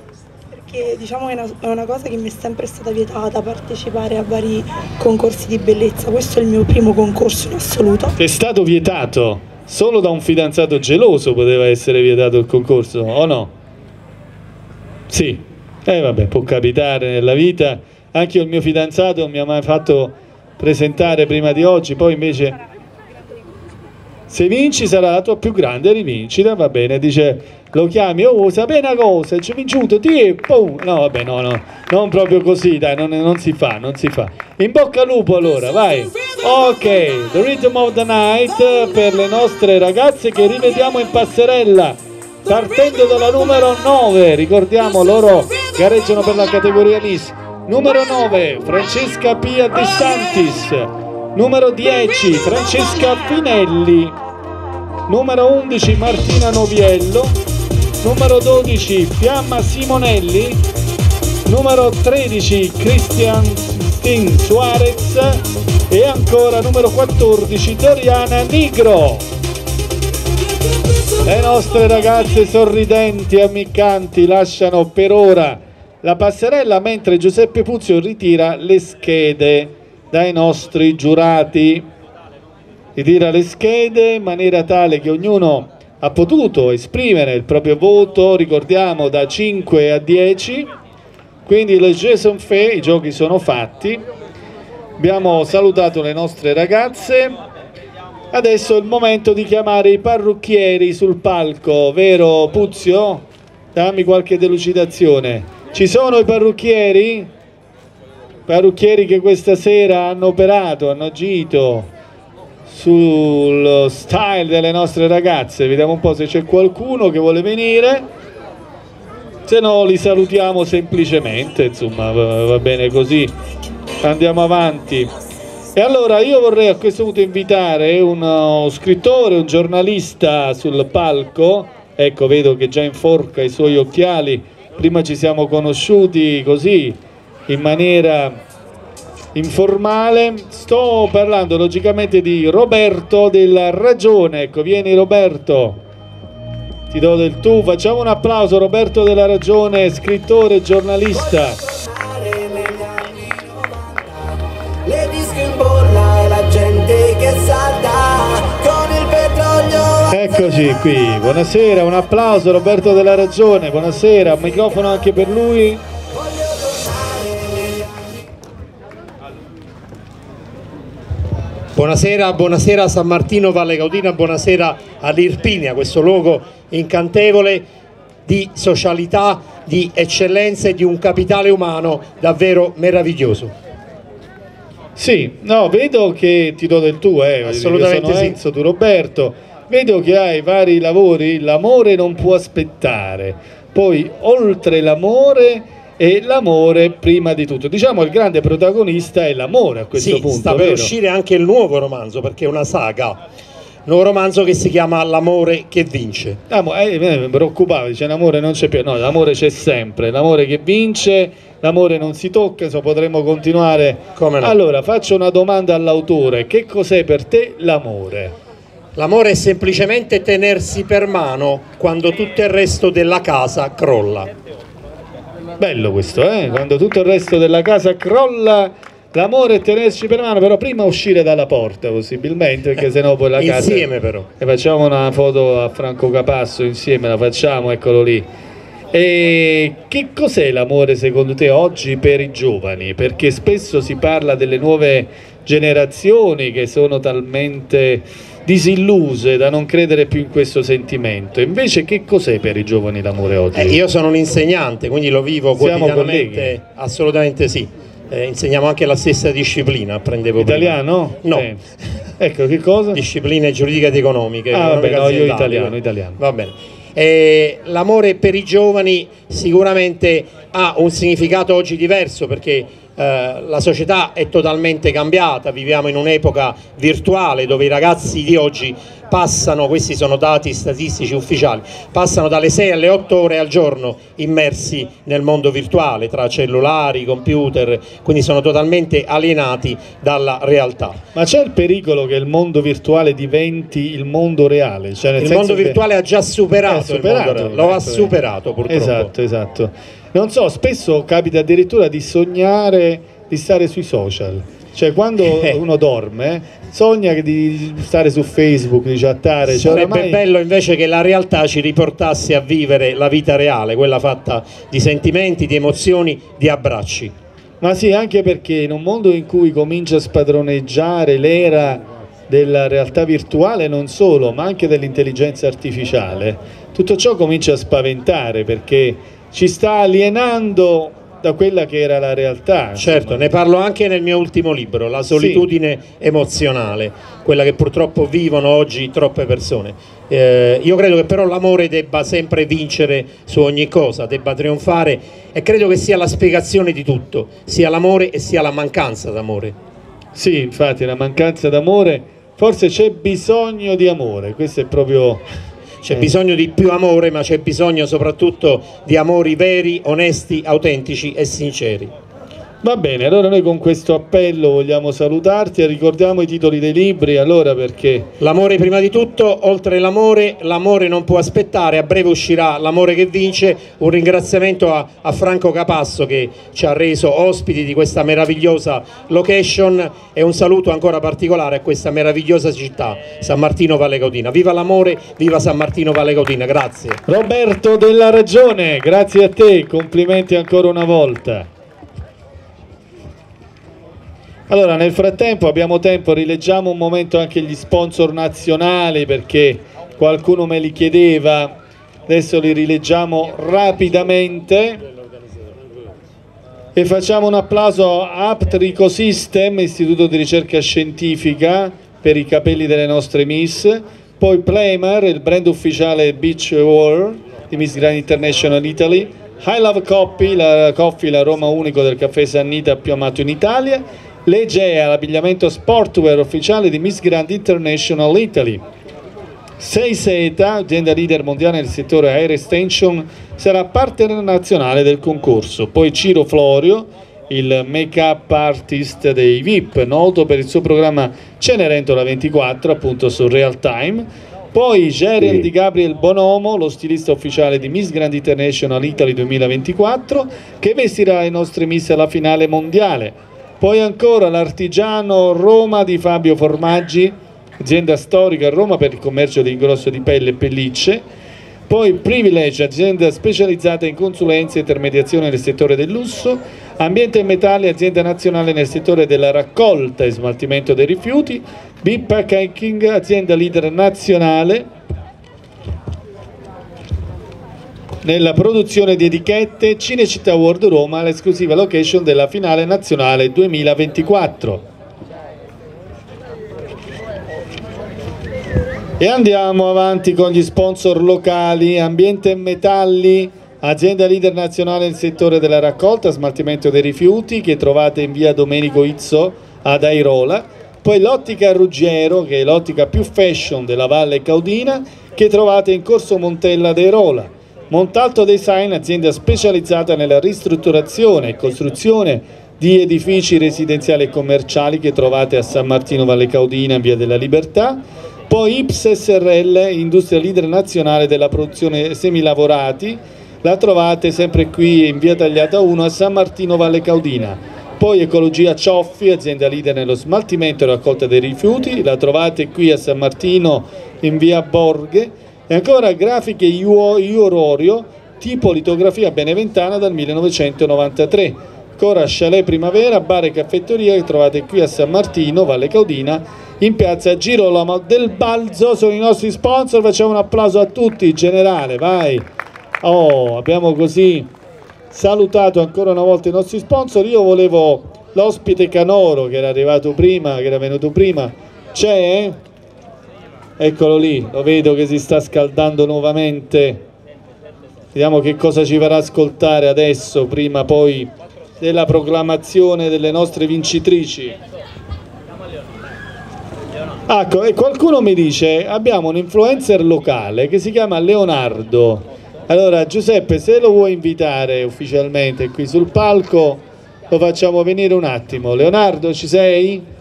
Perché diciamo che è una, è una cosa che mi è sempre stata vietata partecipare a vari concorsi di bellezza. Questo è il mio primo concorso in assoluto. È stato vietato. Solo da un fidanzato geloso poteva essere vietato il concorso, o no? Sì. Eh vabbè, può capitare nella vita. Anche il mio fidanzato non mi ha mai fatto presentare prima di oggi, poi invece se vinci sarà la tua più grande rivincita, va bene, dice lo chiami, oh sapete una cosa, ci hai vinto, ti pum. No vabbè, no, no, non proprio così, dai, non, non si fa, non si fa. In bocca al lupo allora, vai. Ok, The Rhythm of the Night per le nostre ragazze che rivediamo in passerella. Partendo dalla numero 9, ricordiamo loro gareggiano per la categoria Miss. Numero 9, Francesca Pia De Santis. Numero 10, Francesca Finelli. Numero 11, Martina Noviello. Numero 12, Fiamma Simonelli. Numero 13, Christian Sting Suarez. E ancora numero 14, Doriana Nigro. Le nostre ragazze sorridenti e ammiccanti lasciano per ora la passerella mentre Giuseppe Puzio ritira le schede dai nostri giurati. ritira le schede in maniera tale che ognuno ha potuto esprimere il proprio voto, ricordiamo da 5 a 10, quindi le sont faits, i giochi sono fatti, abbiamo salutato le nostre ragazze, adesso è il momento di chiamare i parrucchieri sul palco, vero Puzio? Dammi qualche delucidazione. Ci sono i parrucchieri? Parrucchieri che questa sera hanno operato, hanno agito sul style delle nostre ragazze. Vediamo un po' se c'è qualcuno che vuole venire. Se no li salutiamo semplicemente, insomma va bene così. Andiamo avanti. E allora io vorrei a questo punto invitare uno scrittore, un giornalista sul palco. Ecco, vedo che già inforca i suoi occhiali. Prima ci siamo conosciuti così in maniera informale. Sto parlando logicamente di Roberto della Ragione. Ecco, vieni Roberto. Ti do del tu. Facciamo un applauso Roberto della Ragione, scrittore, giornalista. Le disco in bolla e la gente che salta con il petrolio. Eccoci qui. Buonasera, un applauso Roberto della Ragione. Buonasera, un microfono anche per lui. Buonasera, buonasera a San Martino Valle Caudina, buonasera all'Irpinia, questo luogo incantevole di socialità, di eccellenza e di un capitale umano davvero meraviglioso. Sì, no, vedo che ti do del tu, eh. Assolutamente sono sì. Enzo, tu Roberto. Vedo che hai vari lavori, l'amore non può aspettare. Poi oltre l'amore e l'amore prima di tutto. Diciamo il grande protagonista è l'amore a questo sì, punto. sta per vero? uscire anche il nuovo romanzo perché è una saga. Nuovo romanzo che si chiama L'amore che vince. Ah, mo- eh, mi preoccupavo, dice l'amore non c'è più, no, l'amore c'è sempre, l'amore che vince, l'amore non si tocca, insomma potremmo continuare. Come no? Allora, faccio una domanda all'autore, che cos'è per te l'amore? L'amore è semplicemente tenersi per mano quando tutto il resto della casa crolla. Bello questo, eh? Quando tutto il resto della casa crolla, l'amore è tenerci per mano, però prima uscire dalla porta possibilmente, perché sennò poi la casa... Insieme però. E facciamo una foto a Franco Capasso insieme, la facciamo, eccolo lì. E che cos'è l'amore secondo te oggi per i giovani? Perché spesso si parla delle nuove generazioni che sono talmente disilluse da non credere più in questo sentimento. Invece che cos'è per i giovani l'amore oggi? Eh, io sono un insegnante, quindi lo vivo Siamo quotidianamente. colleghi. Assolutamente sì. Eh, insegniamo anche la stessa disciplina, apprendevo prima. Italiano? No. Eh. Ecco, che cosa? Discipline giuridiche ed economiche. Ah, vabbè, no, io italiano, italiano. Va bene. Eh, l'amore per i giovani sicuramente ha un significato oggi diverso perché eh, la società è totalmente cambiata, viviamo in un'epoca virtuale dove i ragazzi di oggi passano, questi sono dati statistici ufficiali, passano dalle 6 alle 8 ore al giorno immersi nel mondo virtuale tra cellulari, computer, quindi sono totalmente alienati dalla realtà. Ma c'è il pericolo che il mondo virtuale diventi il mondo reale? Cioè Il mondo virtuale ha già superato, Eh, il mondo reale, lo ha ecco, superato purtroppo. Esatto, esatto. Non so, spesso capita addirittura di sognare di stare sui social. Cioè quando Eh. uno dorme, sogna di stare su Facebook, di chattare. Cioè, Sarebbe oramai- bello invece che la realtà ci riportasse a vivere la vita reale, quella fatta di sentimenti, di emozioni, di abbracci. Ma sì, anche perché in un mondo in cui comincia a spadroneggiare l'era della realtà virtuale, non solo, ma anche dell'intelligenza artificiale, tutto ciò comincia a spaventare perché ci sta alienando da quella che era la realtà. Certo, ne parlo anche nel mio ultimo libro, La solitudine emozionale, quella che purtroppo vivono oggi troppe persone. Eh, io credo che però l'amore debba sempre vincere su ogni cosa, debba trionfare e credo che sia la spiegazione di tutto, sia l'amore e sia la mancanza d'amore. Sì, infatti, la mancanza d'amore, forse c'è bisogno di amore, questo è proprio... C'è bisogno di più amore, ma c'è bisogno soprattutto di amori veri, onesti, autentici e sinceri. Va bene, allora noi con questo appello vogliamo salutarti e ricordiamo i titoli dei libri, allora perché... L'amore prima di tutto, oltre l'amore, l'amore non può aspettare, a breve uscirà L'amore che vince, un ringraziamento a, a Franco Capasso che ci ha reso ospiti di questa meravigliosa location e un saluto ancora particolare a questa meravigliosa città, San Martino Valle Caudina. Viva l'amore, viva San Martino Valle Caudina, grazie. Roberto della Ragione, grazie a te, complimenti ancora una volta. Allora, nel frattempo abbiamo tempo, rileggiamo un momento anche gli sponsor nazionali perché qualcuno me li chiedeva, adesso li rileggiamo rapidamente. E facciamo un applauso a Apt Ecosystem, istituto di ricerca scientifica per i capelli delle nostre Miss, poi Playmar, il brand ufficiale Beach World di Miss Grand International Italy, High Love Coffee, la coffee, la Roma unico del caffè Sannita più amato in Italia, l'Egea, l'abbigliamento sportwear ufficiale di Miss Grand International Italy. 6 azienda leader mondiale nel settore Air Extension, sarà partner nazionale del concorso. Poi Ciro Florio, il make-up artist dei VIP, noto per il suo programma Cenerentola 24, appunto su Real Time. Poi Geriel di Gabriel Bonomo, lo stilista ufficiale di Miss Grand International Italy 2024, che vestirà i nostri Miss alla finale mondiale. Poi ancora l'artigiano Roma di Fabio Formaggi, azienda storica a Roma per il commercio di ingrosso di pelle e pellicce. Poi Privilege, azienda specializzata in consulenza e intermediazione nel settore del lusso. Ambiente e Metalli, azienda nazionale nel settore della raccolta e smaltimento dei rifiuti. Big Packaging, azienda leader nazionale nella produzione di etichette Cinecittà World Roma, l'esclusiva location della finale nazionale 2024. E andiamo avanti con gli sponsor locali, Ambiente Metalli, azienda leader nazionale nel settore della raccolta smaltimento dei rifiuti che trovate in via Domenico Izzo ad Airola, poi l'Ottica Ruggiero che è l'ottica più fashion della Valle Caudina che trovate in Corso Montella ad Airola. Montalto Design, azienda specializzata nella ristrutturazione e costruzione di edifici residenziali e commerciali che trovate a San Martino Valle Caudina in via della Libertà. Poi Ips SRL, industria leader nazionale della produzione semilavorati, la trovate sempre qui in via Tagliata 1 a San Martino Valle Caudina. Poi Ecologia Cioffi, azienda leader nello smaltimento e raccolta dei rifiuti, la trovate qui a San Martino in via Borghe. E ancora grafiche Iororio, tipo litografia beneventana dal 1993. Ancora Chalet Primavera, bar e caffetteria che trovate qui a San Martino, Valle Caudina, in piazza Girolamo del Balzo. Sono i nostri sponsor, facciamo un applauso a tutti, generale, vai. Oh, abbiamo così salutato ancora una volta i nostri sponsor. Io volevo l'ospite Canoro che era arrivato prima, che era venuto prima. C'è? Eccolo lì, lo vedo che si sta scaldando nuovamente. Vediamo che cosa ci farà ascoltare adesso, prima poi della proclamazione delle nostre vincitrici. Ecco, e qualcuno mi dice, abbiamo un influencer locale che si chiama Leonardo. Allora Giuseppe, se lo vuoi invitare ufficialmente qui sul palco, lo facciamo venire un attimo. Leonardo, ci sei?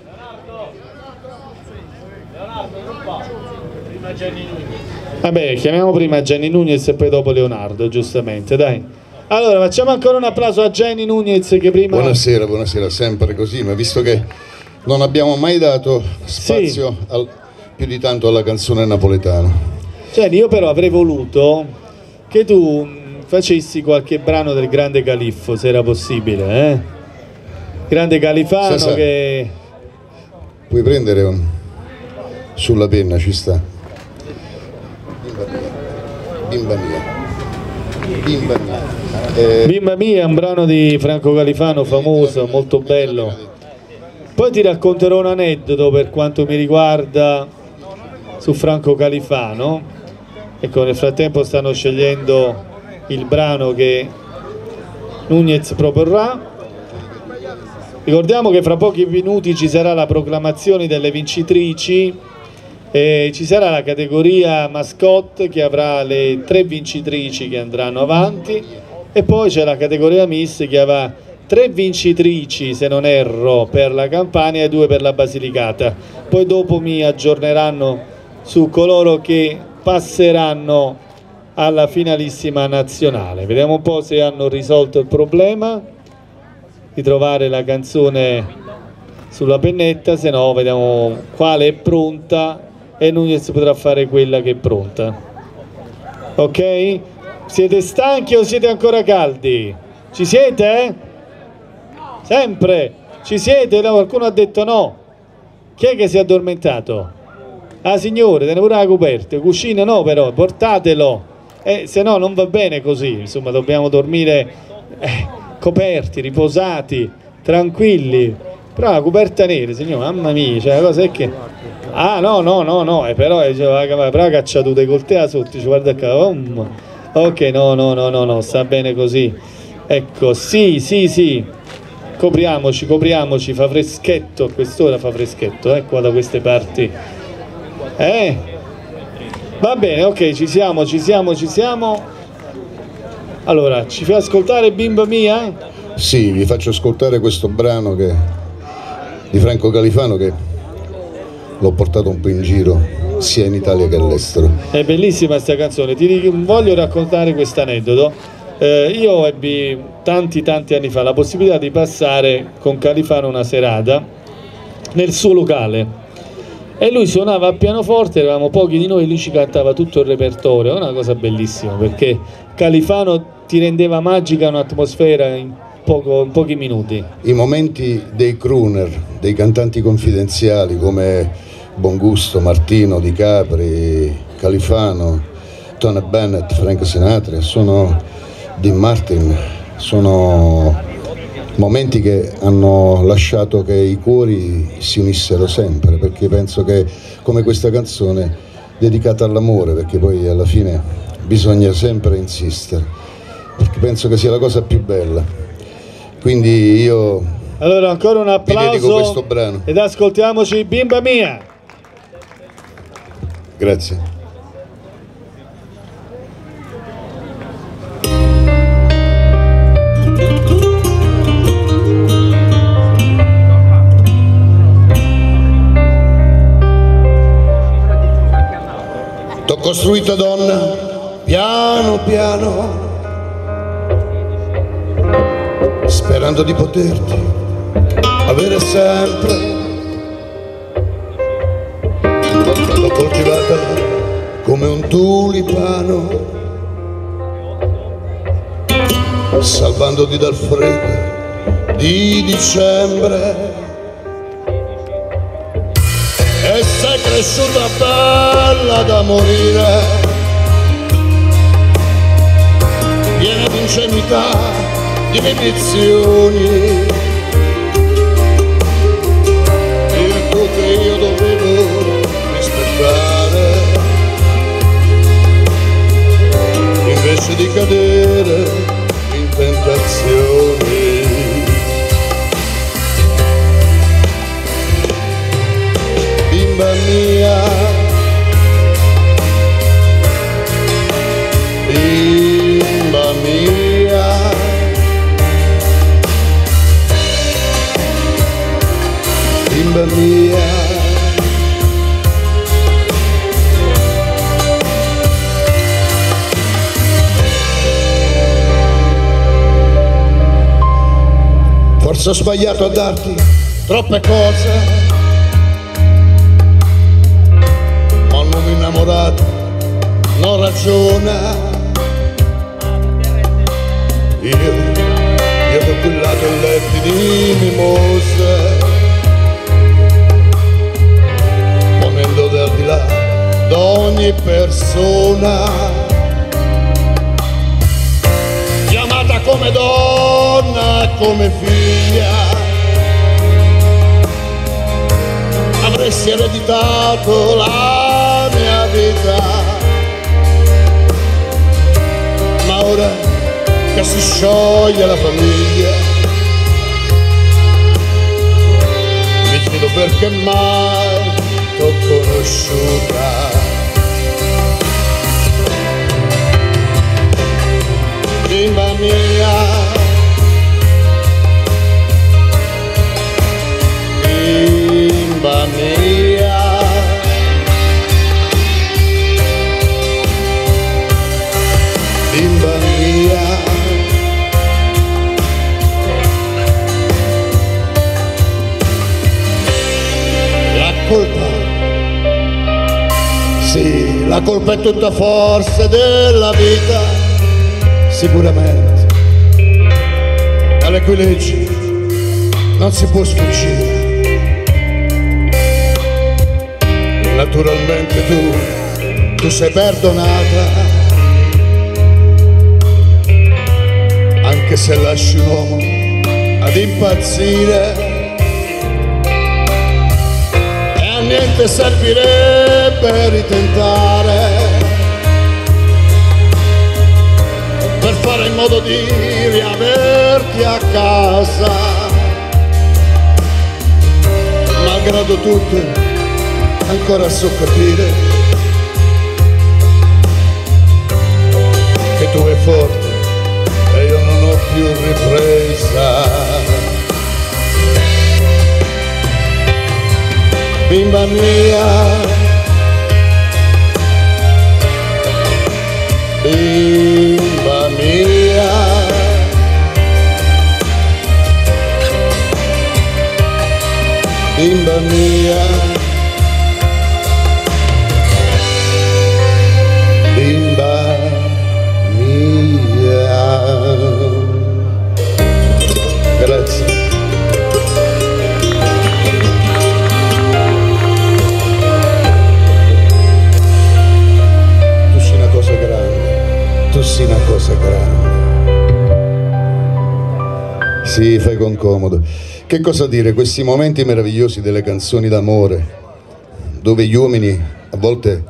Vabbè, chiamiamo prima Gianni Nunez e poi dopo Leonardo, giustamente, dai. Allora, facciamo ancora un applauso a Gianni Nunez che prima... Buonasera, buonasera, sempre così, ma visto che non abbiamo mai dato spazio al- più di tanto alla canzone napoletana. Gianni, io però avrei voluto che tu mh, facessi qualche brano del grande califfo, se era possibile, eh? Grande califano Sì, sì. che... Puoi prendere un... sulla penna, ci sta. Bimba mia. Bimba mia. Eh, Bimba mia è un brano di Franco Califano famoso, molto bello. Poi ti racconterò un aneddoto per quanto mi riguarda su Franco Califano. Ecco, nel frattempo stanno scegliendo il brano che Nunez proporrà. Ricordiamo che fra pochi minuti ci sarà la proclamazione delle vincitrici e ci sarà la categoria mascotte che avrà le tre vincitrici che andranno avanti e poi c'è la categoria miss che avrà tre vincitrici, se non erro, per la Campania e due per la Basilicata. Poi dopo mi aggiorneranno su coloro che passeranno alla finalissima nazionale. Vediamo un po' se hanno risolto il problema di trovare la canzone sulla pennetta, se no vediamo quale è pronta e Nunez potrà fare quella che è pronta. Ok? Siete stanchi o siete ancora caldi? Ci siete? Sempre? Ci siete? No, qualcuno ha detto no. Chi è che si è addormentato? Ah signore, tenete pure la coperta, cuscina no però, portatelo. Eh, se no non va bene così, insomma dobbiamo dormire eh, coperti, riposati, tranquilli. Però la coperta nera, signore, mamma mia, cioè la cosa è che... Ah no, no, no, no, eh, però, eh, cioè, però cacciatute col te sotto, dice, guarda qua, um. ok, no, no, no, no, no, sta bene così. Ecco, sì, sì, sì, copriamoci, copriamoci, fa freschetto, a quest'ora fa freschetto, eh, da queste parti. Eh? Va bene, ok, ci siamo, ci siamo, ci siamo. Allora, ci fai ascoltare Bimba Mia? Sì, vi faccio ascoltare questo brano che- di Franco Califano che l'ho portato un po' in giro sia in Italia che all'estero. È bellissima questa canzone, ti voglio raccontare questo aneddoto. Eh, io ebbi tanti tanti anni fa la possibilità di passare con Califano una serata nel suo locale e lui suonava a pianoforte, eravamo pochi di noi, lui ci cantava tutto il repertorio, è una cosa bellissima perché Califano ti rendeva magica un'atmosfera poco- pochi minuti. I momenti dei crooner, dei cantanti confidenziali come Bongusto, Martino, Di Capri, Califano, Tony Bennett, Frank Sinatra, sono Dean Martin, sono momenti che hanno lasciato che i cuori si unissero sempre, perché penso che come questa canzone dedicata all'amore, perché poi alla fine bisogna sempre insistere, perché penso che sia la cosa più bella. Quindi io Allora ancora un applauso ed ascoltiamoci Bimba Mia. Grazie. T'ho costruito donna, piano piano, sperando di poterti avere sempre. L'ho coltivata come un tulipano, salvandoti dal freddo di dicembre. E sei cresciuta bella da morire, piena di ingenuità, inibizioni. Virtù che io dovevo rispettare, invece di cadere mia. Forse ho sbagliato a darti troppe cose ma un uomo innamorato non ragiona. Io, io ho cullato in letti di mimose, d'ogni persona, chiamata come donna come figlia. avresti ereditato la mia vita. Ma ora che si scioglie la famiglia, mi chiedo perché mai t'ho conosciuta. mamma mia bimba mia la colpa. Sì la colpa è tutta forza della vita. Sicuramente. Alle cui leggi non si può sfuggire. Naturalmente tu, tu sei perdonata, anche se lasci un uomo ad impazzire. E a niente servirebbe ritentare per fare in modo di riaverti a casa. Malgrado tutto, ancora so capire che tu è forte e io non ho più ripresa. Bimba mia, bimba mia. Bimba mia, cosa grande. Sì, fai con comodo. Che cosa dire, questi momenti meravigliosi delle canzoni d'amore, dove gli uomini a volte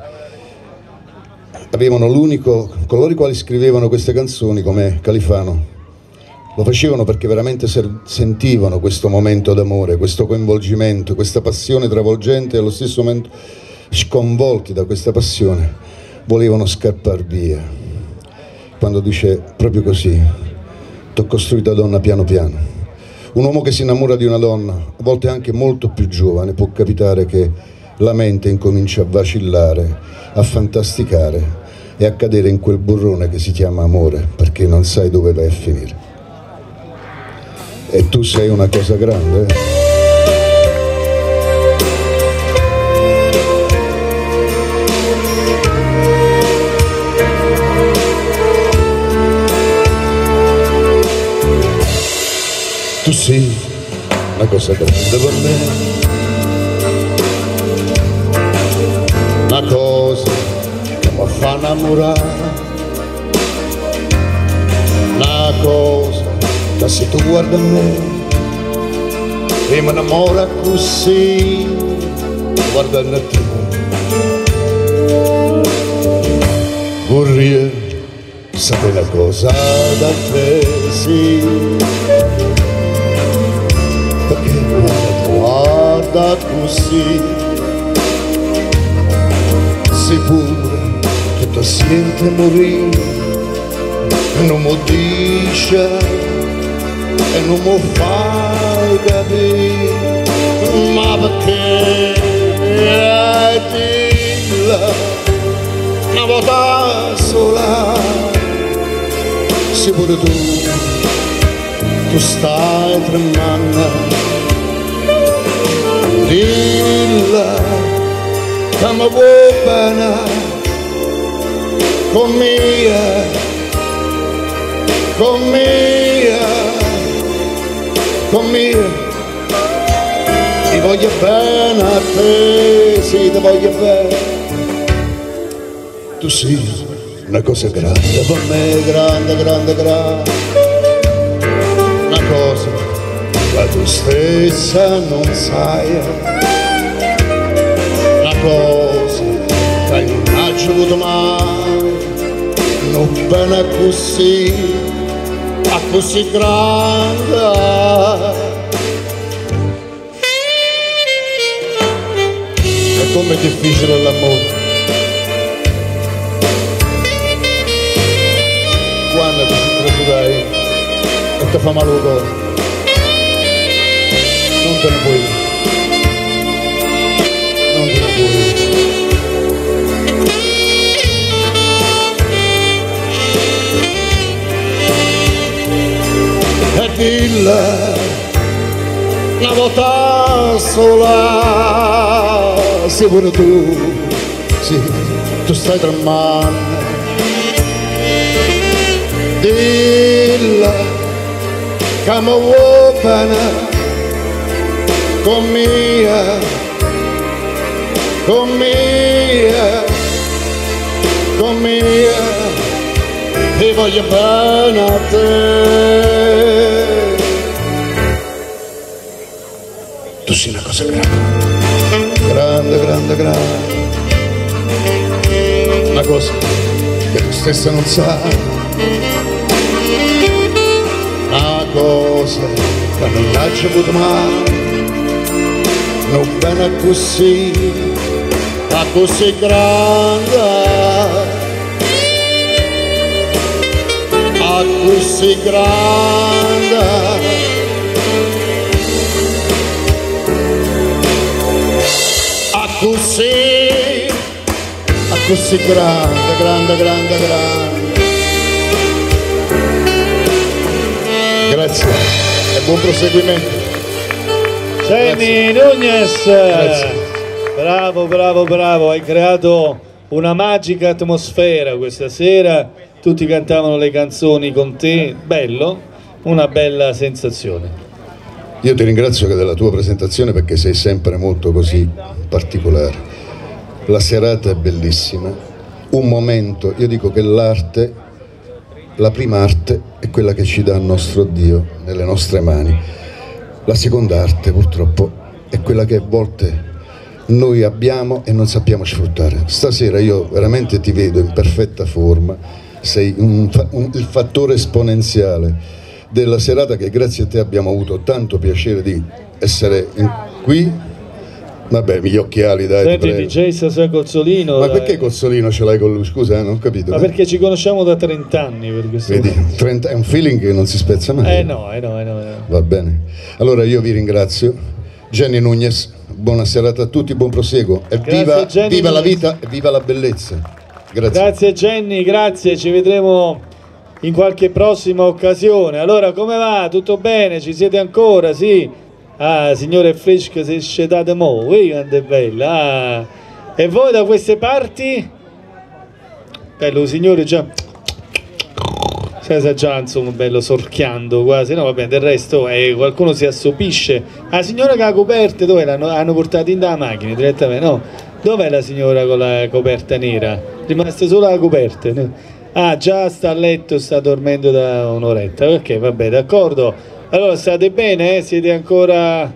avevano l'unico, coloro i quali scrivevano queste canzoni come Califano, lo facevano perché veramente sentivano questo momento d'amore, questo coinvolgimento, questa passione travolgente e allo stesso momento sconvolti da questa passione, volevano scappare via. Quando dice proprio così, t'ho costruita donna piano piano. Un uomo che si innamora di una donna, a volte anche molto più giovane, può capitare che la mente incomincia a vacillare, a fantasticare e a cadere in quel burrone che si chiama amore, perché non sai dove vai a finire. E tu sei una cosa grande? eh? Tu sei una cosa grande per me, una cosa che mi fa innamorare, una cosa che se tu guardi me e mi innamora così, guardando te. Vorrei sapere una cosa da te, sì guarda così che ti sente morire non mi dice e non mi fai capire. Ma perché eh, dilla una volta sola? Sicuro tu tu stai tremando dilla che mi vuoi bene con mia con mia con mia ti voglio bene a te sì ti voglio bene tu sei una cosa grande per me grande grande grande che tu stessa non sai, una cosa che non hai avuto mai, non bene così, a così grande. E com'è difficile l'amore. Quando ti si trasurai e ti fa male il cuore te ne puoi volta sola, se pure tu, sì, tu stai tremando. Dille che mi vuoi con mia con mia con mia e voglio bene a te. Tu sei una cosa grande. Grande grande grande. Una cosa che tu stessa non sai. Una cosa che non l'hai avuto mai non bene così ma così grande. Ma così grande. Così a così grande grande grande grande. Grazie e buon proseguimento Jenny Nunez, bravo, bravo, bravo, hai creato una magica atmosfera questa sera, tutti cantavano le canzoni con te, bello, una bella sensazione. Io ti ringrazio della tua presentazione perché sei sempre molto così particolare. La serata è bellissima, un momento, io dico che l'arte, la prima arte è quella che ci dà il nostro Dio nelle nostre mani. La seconda arte purtroppo è quella che a volte noi abbiamo e non sappiamo sfruttare. Stasera io veramente ti vedo in perfetta forma, sei un un- il fattore esponenziale della serata che grazie a te abbiamo avuto tanto piacere di essere in- qui. Vabbè, gli occhiali dai, ti Senti. DJ stasera Cozzolino, Ma dai. perché Cozzolino ce l'hai con lui? Scusa, eh, non ho capito. Ma perché ci conosciamo da 30 anni per questo Vedi, 30 è un feeling che non si spezza mai. Eh no, eh no, eh no. eh. Va bene. Allora io vi ringrazio. Jenny Nunez, buona serata a tutti, buon proseguo. E viva, viva la vita e viva la bellezza. Grazie. Grazie Jenny, grazie, ci vedremo in qualche prossima occasione. Allora, come va? Tutto bene? Ci siete ancora? Sì? Ah, signore Fresca, si scetate mo, Ui, quanto è bella. Ah. E voi da queste parti? Bello, signore già... Sa già, insomma, bello sorchiando quasi, no vabbè, del resto eh, qualcuno si assopisce. La signora che ha coperte, dove l'hanno hanno portato in da macchina direttamente? No, dov'è la signora con la coperta nera? Rimasta solo la coperta. Ah, già sta a letto, sta dormendo da un'oretta. Ok, vabbè, d'accordo. Allora, state bene? eh? Siete ancora...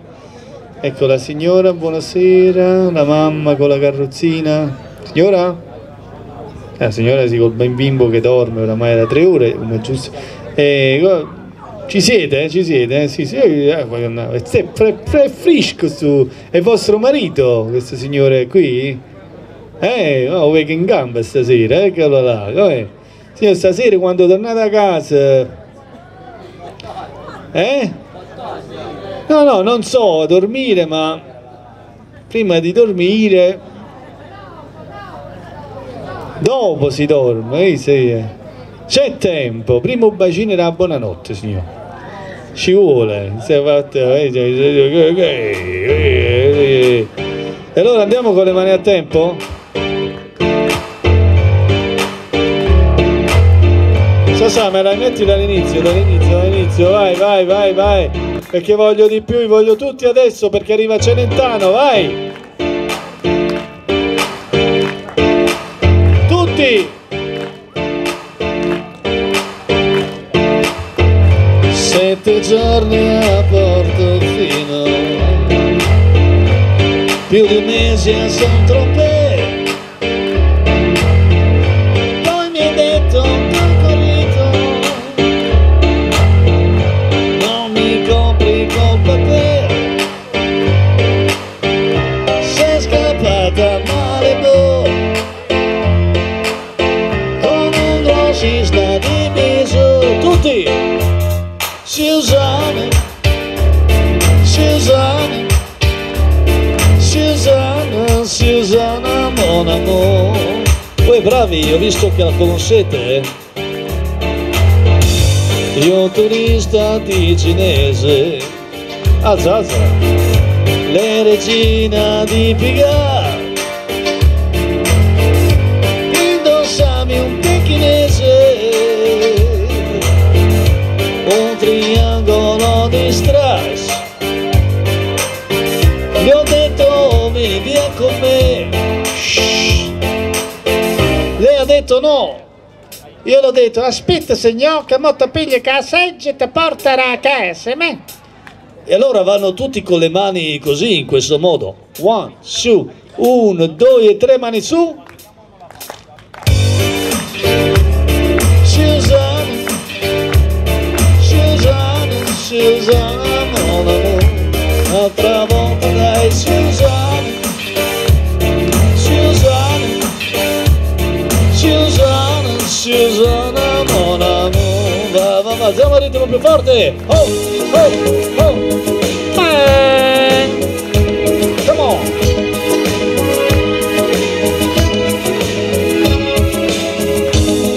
Ecco la signora, buonasera. La mamma con la carrozzina. Signora? La signora si col ben bimbo che dorme oramai da tre ore, come giusto. Eh, ci siete? Ci siete? eh? Sì, sì. eh. È fre- fre- fresco su. È vostro marito, questo signore qui? Eh, oh, che in gamba stasera, eccolo là. Come? Signor, stasera quando tornate a casa... Eh? No, no, non so, dormire, ma... Prima di dormire... Dopo si dorme, eh, sì, eh. C'è tempo, primo bacino era buonanotte, signore. Ci vuole. eh, eh, eh, eh. E allora andiamo con le mani a tempo? Sasà, me la metti dall'inizio, dall'inizio, dall'inizio, vai, vai, vai, vai. Perché voglio di più, li voglio tutti adesso perché arriva Celentano, vai! Tutti! Sette giorni a Portofino Più di un mese a San Tropez bravi, ho visto che la conoscete eh? Io turista di cinese. Alza, alza Le regina di Pigar no io l'ho detto, aspetta signor che mo ti pigli casseggia e ti porterà a casa, me. E allora vanno tutti con le mani così, in questo modo. One, su, uno, due e tre mani su. Susanna, Susanna, Susanna. Un'altra volta dai Susanna, Susanna, mon amour. Va, va, va, alziamo il ritmo più forte. Oh, oh, oh. Bang. Come on.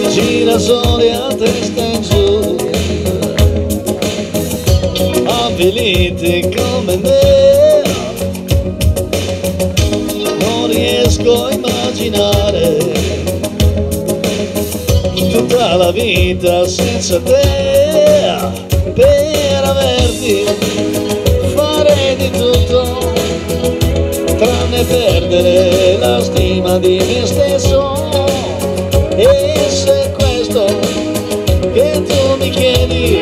Girasoli a testa in giù Avviliti come me Non riesco a immaginare Tutta la vita senza te Per averti Fare di tutto Tranne perdere la stima di me stesso. E se questo che tu mi chiedi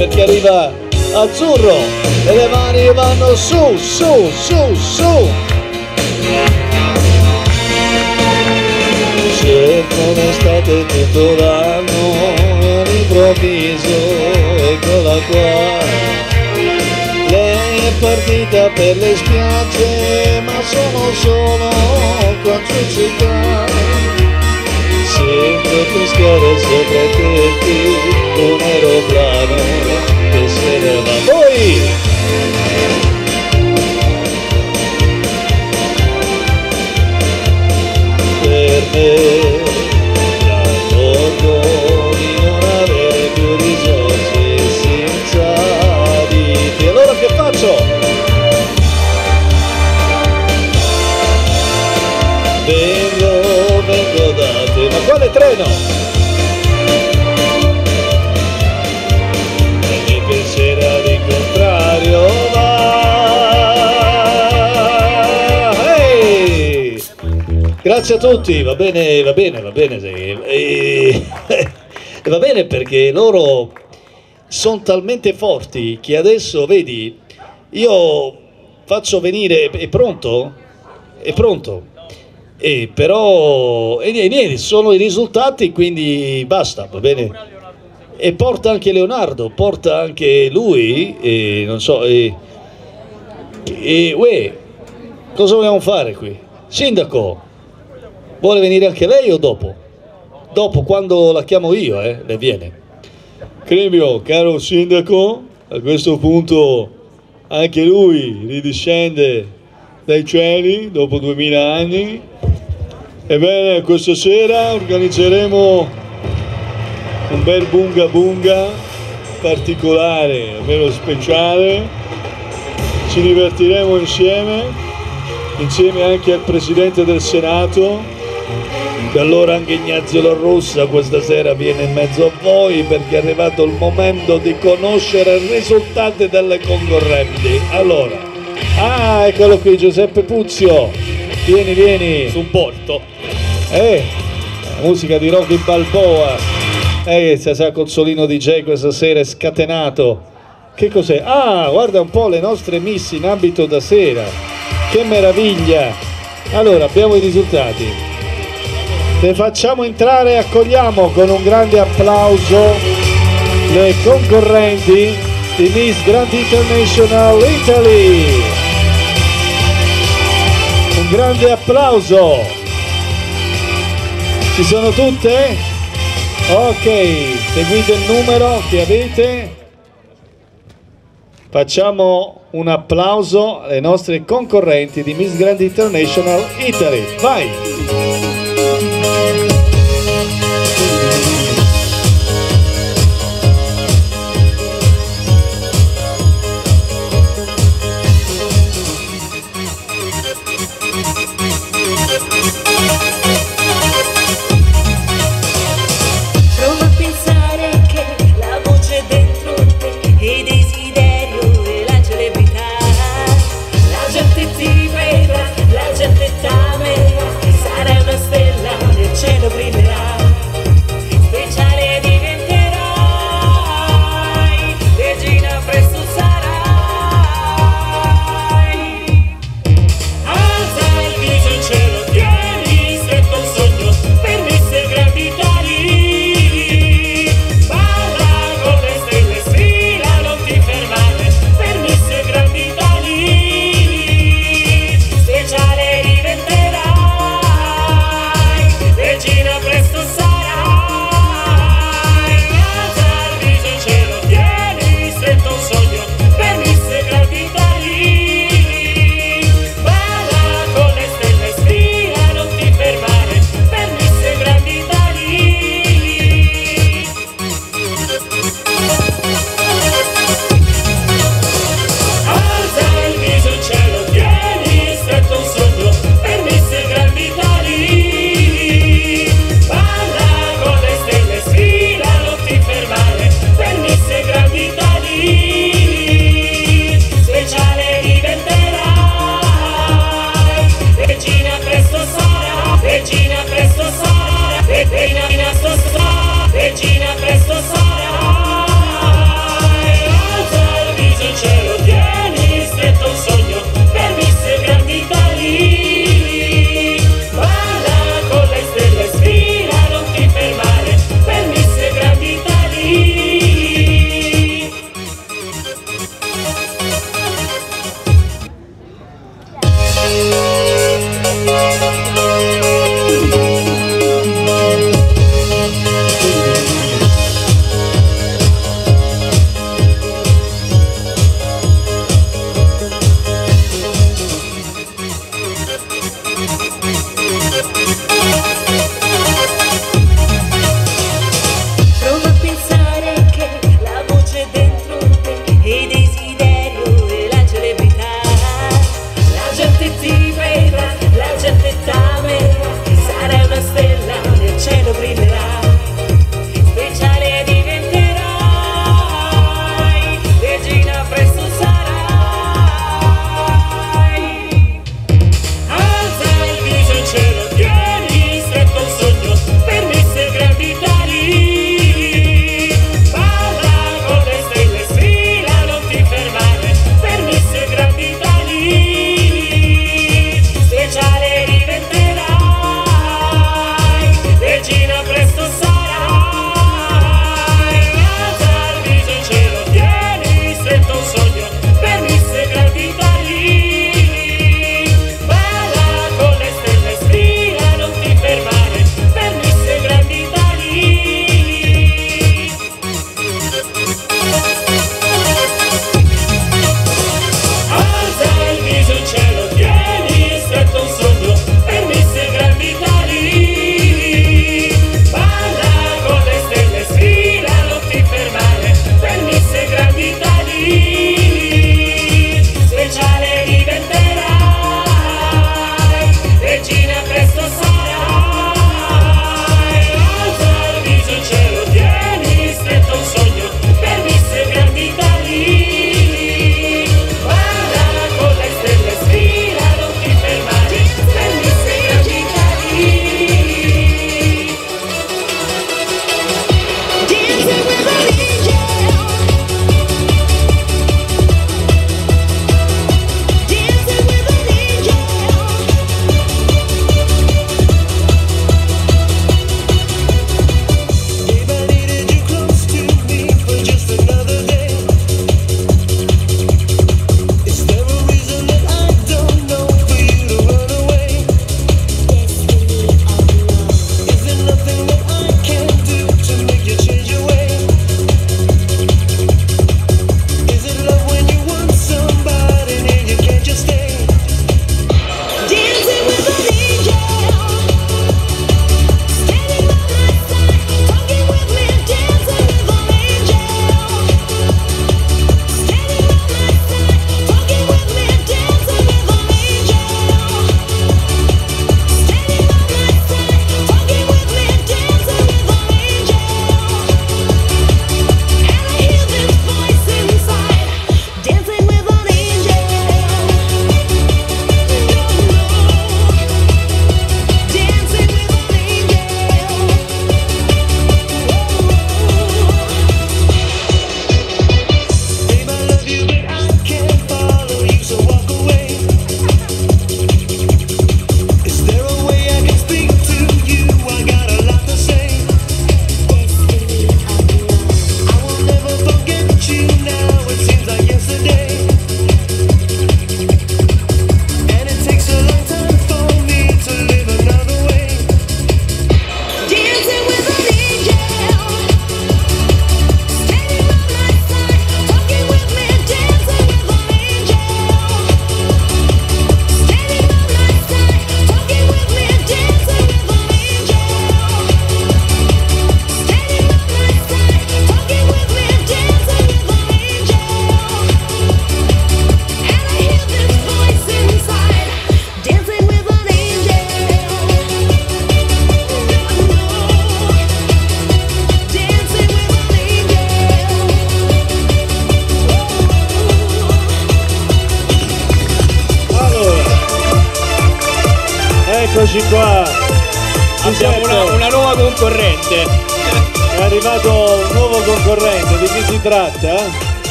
perché arriva Azzurro e le mani vanno su, su, su, su. Cerco l'estate tutto l'anno all'improvviso eccola qua. Lei è partita per le spiagge, ma sono solo qua città. Sento fischiare sopra i tetti un aeroplano che se ne va. Tutti, va bene, va bene, va bene. sì. E... va bene perché loro sono talmente forti che adesso, vedi, io faccio venire, è pronto? È pronto? E però, e niente, sono i risultati, quindi basta, va bene? E porta anche Leonardo, porta anche lui, e non so, e, e uè, cosa vogliamo fare qui? Sindaco, vuole venire anche lei o dopo? Dopo, quando la chiamo io, eh, lei viene. Cremio, caro sindaco, a questo punto anche lui ridiscende dai cieli dopo duemila anni. Ebbene, questa sera organizzeremo un bel bunga bunga particolare, almeno speciale. Ci divertiremo insieme, insieme anche al Presidente del Senato, e allora anche Ignazio La Rossa questa sera viene in mezzo a voi perché è arrivato il momento di conoscere i risultati delle concorrenti. Allora, ah, eccolo qui Giuseppe Puzio, vieni, vieni. Supporto. Eh, musica di Rocky Balboa. Eh, se sa Consolino DJ questa sera è scatenato. Che cos'è? Ah, guarda un po' le nostre miss in abito da sera. Che meraviglia! Allora, abbiamo i risultati le facciamo entrare e accogliamo con un grande applauso le concorrenti di Miss Grand International Italy. Un grande applauso. Ci sono tutte? Ok, seguite il numero che avete. Facciamo un applauso alle nostre concorrenti di Miss Grand International Italy. Vai!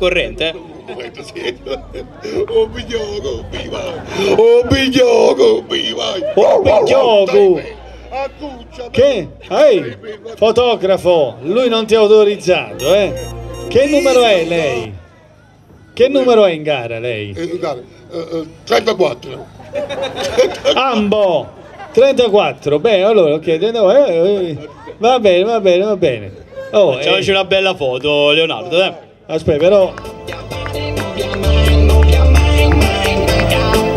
Nuova concorrente. Oh biglioco, viva! Oh biglioco, viva! Oh, Biglioco! Che? Ehi, fotografo, lui non ti ha autorizzato, eh? Che numero è lei? Che numero è in gara lei? Eh, guarda, eh, eh, 34. Ambo 34, beh allora ok, eh, eh, va bene, va bene, va bene. Oh, Facciamoci eh, una bella foto, Leonardo. Dai. Aspetta però,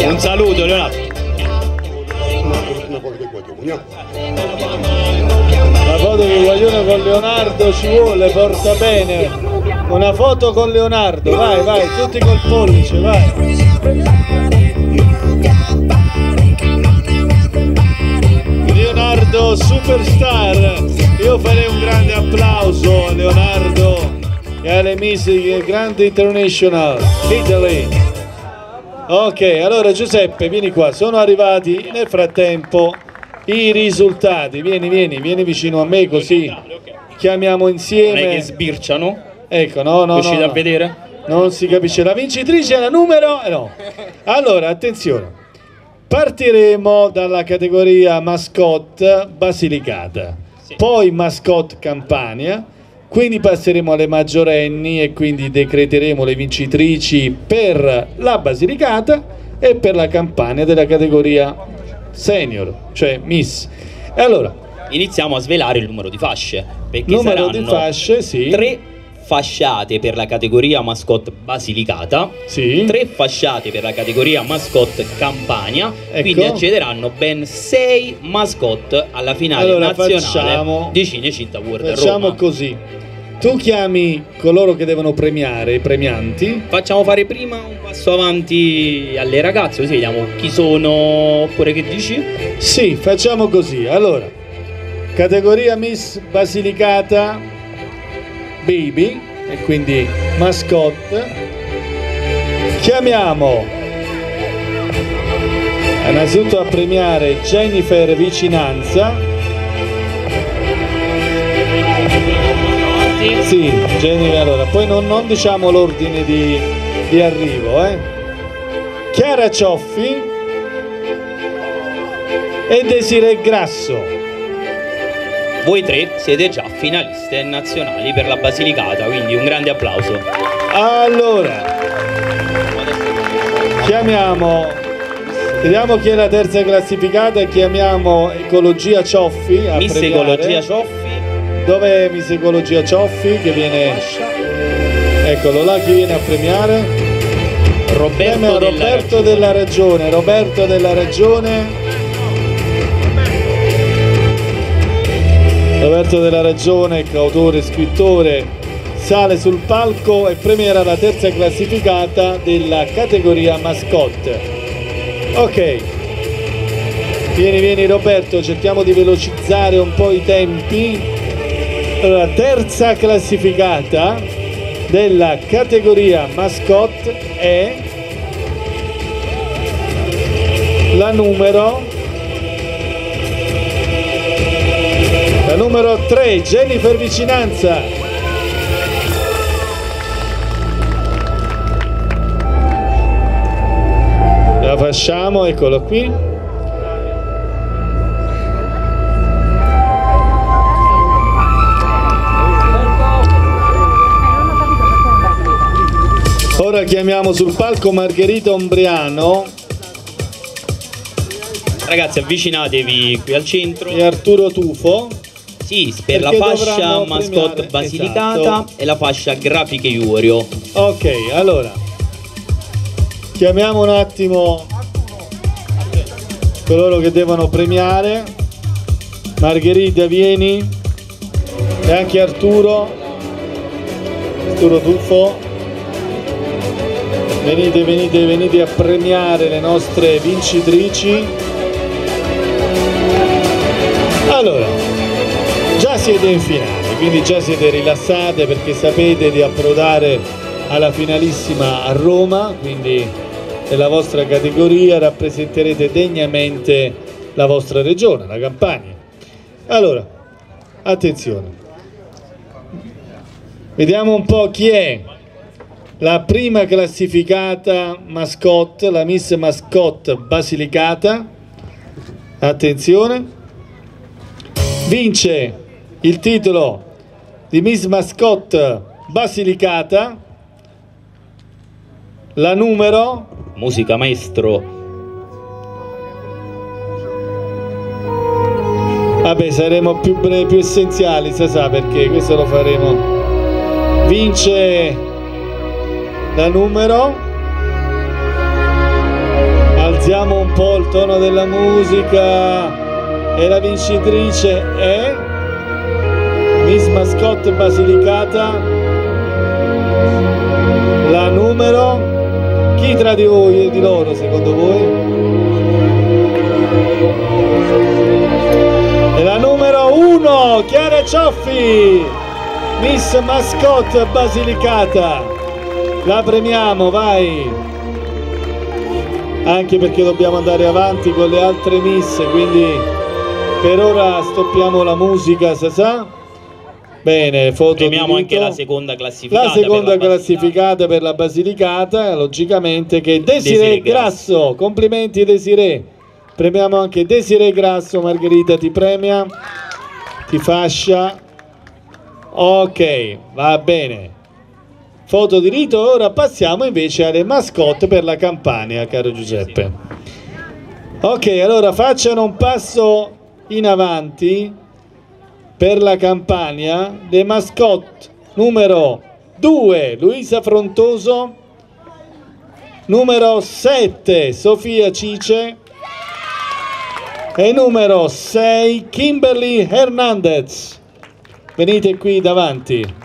Un saluto, Leonardo. la foto di Guaglione con Leonardo ci vuole, porta bene. Una foto con Leonardo, vai, vai, tutti col pollice, vai. Leonardo Superstar, io farei un grande applauso a Leonardo e alle Miss Grand International Italy. Ok, allora Giuseppe, vieni qua, sono arrivati nel frattempo i risultati. Vieni, vieni, vieni vicino a me così chiamiamo Non è insieme. che sbirciano? Ecco, no, no, Riuscite no, a no. vedere? Non si capisce. La vincitrice è la numero... eh, no. Allora, attenzione. Partiremo dalla categoria mascotte Basilicata, poi mascotte Campania, quindi passeremo alle maggiorenni e quindi decreteremo le vincitrici per la Basilicata e per la Campania della categoria senior, cioè Miss. E allora, Iniziamo a svelare il numero di fasce. Perché numero di saranno fasce, sì. tre fasciate per la categoria mascotte Basilicata, Sì. tre fasciate per la categoria mascotte Campania, Ecco. quindi accederanno ben sei mascotte alla finale Allora, nazionale facciamo- di Cinecittà World Facciamo Roma. così. Tu chiami coloro che devono premiare, i premianti. Facciamo fare prima un passo avanti alle ragazze, così vediamo chi sono, oppure che dici? Sì, facciamo così. Allora, categoria Miss Basilicata Baby e quindi mascotte. Chiamiamo innanzitutto a premiare Jennifer Vicinanza. Sì, Jennifer, allora, poi non, non diciamo l'ordine di, di arrivo, eh. Chiara Cioffi e Desiree Grasso. Voi tre siete già finaliste nazionali per la Basilicata, quindi un grande applauso. Allora, chiamiamo, vediamo chi è la terza classificata e chiamiamo Ecologia Cioffi a Miss premiare. Ecologia Cioffi. Dov'è Miss Ecologia Cioffi che viene... Eccolo là, chi viene a premiare? Roberto, Premia della Roberto della Ragione, Roberto della Ragione. Roberto della Ragione, autore e scrittore, sale sul palco e premierà la terza classificata della categoria mascotte. Ok, vieni, vieni Roberto, cerchiamo di velocizzare un po' i tempi. Allora, terza classificata della categoria mascotte è la numero la numero 3 Jennifer Vicinanza. La facciamo eccolo qui. Ora chiamiamo sul palco Margherita Ombriano. Ragazzi, avvicinatevi qui al centro. e Arturo Tufo Sì, per la fascia mascotte Basilicata esatto. e la fascia grafiche Iurio. Ok, allora chiamiamo un attimo coloro che devono premiare. Margherita, vieni. E anche Arturo. Arturo Tuffo. Venite, venite, venite a premiare le nostre vincitrici. Allora, siete in finale, quindi già siete rilassate perché sapete di approdare alla finalissima a Roma, quindi nella vostra categoria rappresenterete degnamente la vostra regione, la Campania. Allora, attenzione. Vediamo un po' chi è la prima classificata mascotte, la Miss Mascotte Basilicata. Attenzione. Vince il titolo di Miss Mascotte Basilicata. La numero Musica maestro. Vabbè, saremo più, bre- più essenziali, si sa perché questo lo faremo. Vince la numero. Alziamo un po' il tono della musica e la vincitrice è Miss Mascotte Basilicata. La numero. Chi tra di voi e di loro secondo voi? E la numero uno, Chiara Cioffi, Miss Mascotte Basilicata. La premiamo, vai. Anche perché dobbiamo andare avanti con le altre miss, quindi per ora stoppiamo la musica, se sa. Bene, foto Premiamo di anche Vito. la seconda classificata. La per seconda la classificata per la Basilicata, logicamente che è Desiree, Desiree Grasso. Complimenti Desiree. Premiamo anche Desiree Grasso, Margherita ti premia, ti fascia. Ok, va bene. Foto di rito, ora passiamo invece alle mascotte per la Campania, caro Giuseppe. Ok, allora facciano un passo in avanti per la Campania le mascotte numero 2 Luisa Frontoso. Numero 7 Sofia Cice. E numero 6 Kimberly Hernandez. Venite qui davanti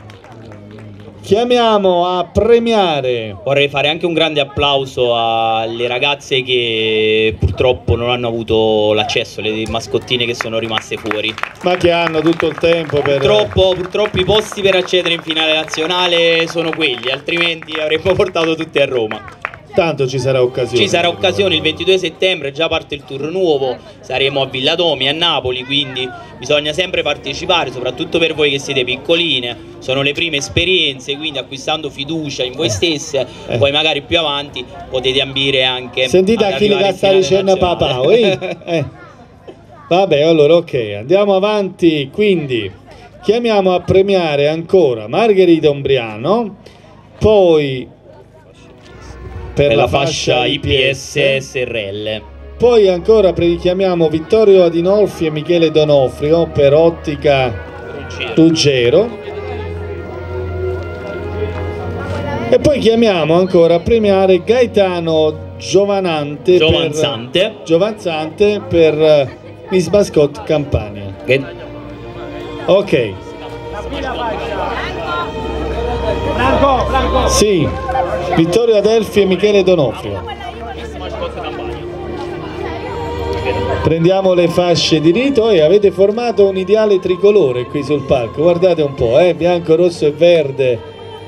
chiamiamo a premiare Vorrei fare anche un grande applauso alle ragazze che purtroppo non hanno avuto l'accesso, le mascottine che sono rimaste fuori. ma che hanno tutto il tempo per Purtroppo, purtroppo i posti per accedere in finale nazionale sono quelli, altrimenti avremmo portato tutti a Roma. Tanto ci sarà occasione Ci sarà occasione il 22 settembre, già parte il tour nuovo, saremo a Villadomi, a Napoli, quindi bisogna sempre partecipare, soprattutto per voi che siete piccoline, sono le prime esperienze, quindi acquistando fiducia in voi stesse, poi magari più avanti potete ambire anche Eh. Sentite a chi le in sta dicendo papà, eh? Eh. Vabbè, allora ok, andiamo avanti. Quindi chiamiamo a premiare ancora Margherita Ombriano, poi per, per la fascia IPS SRL. Poi ancora pre- chiamiamo Vittorio Adinolfi e Michele Donofrio per Ottica Ruggero. E poi chiamiamo ancora a premiare Gaetano Giovanante Giovanzante. per, Giovanzante per eh, Miss Mascot Campania. Ok. Sì, Vittorio Adelfi e Michele Donofrio. Prendiamo le fasce di rito e avete formato un ideale tricolore qui sul palco. Guardate un po', eh, bianco, rosso e verde.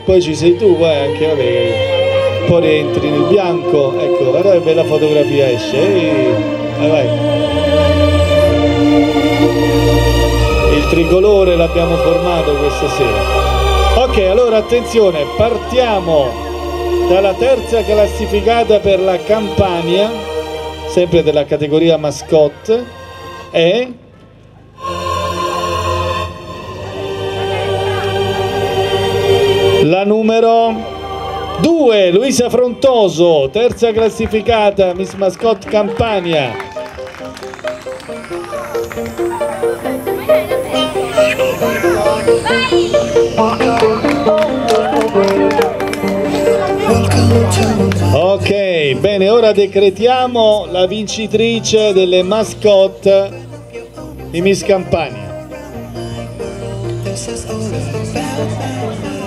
Poi ci sei tu, poi anche vabbè, poi rientri nel bianco. Ecco, guarda che bella fotografia esce. Ehi, vai, vai. Il tricolore l'abbiamo formato questa sera. Ok, allora attenzione, partiamo dalla terza classificata per la Campania, sempre della categoria mascotte, è la numero 2, Luisa Frontoso, terza classificata, Miss Mascotte Campania. Bene, ora decretiamo la vincitrice delle mascotte di Miss Campania.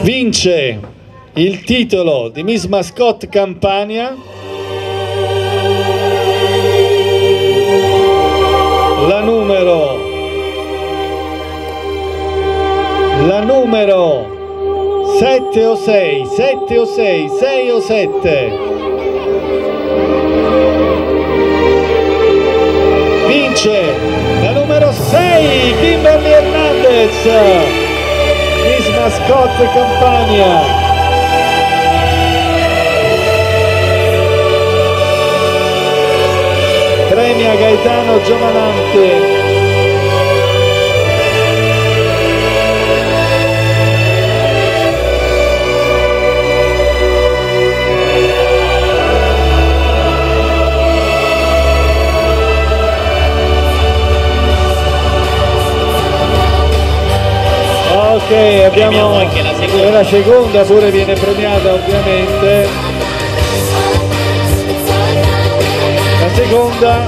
Vince il titolo di Miss Mascotte Campania la numero la numero 7 7 o 6, 7 o 6, 6 o 7. Vince la numero 6, Kimberly Hernandez. Miss Mascotte Campania. Premia Gaetano Giovanante. Ok, abbiamo anche la seconda. la seconda pure viene premiata ovviamente. La seconda,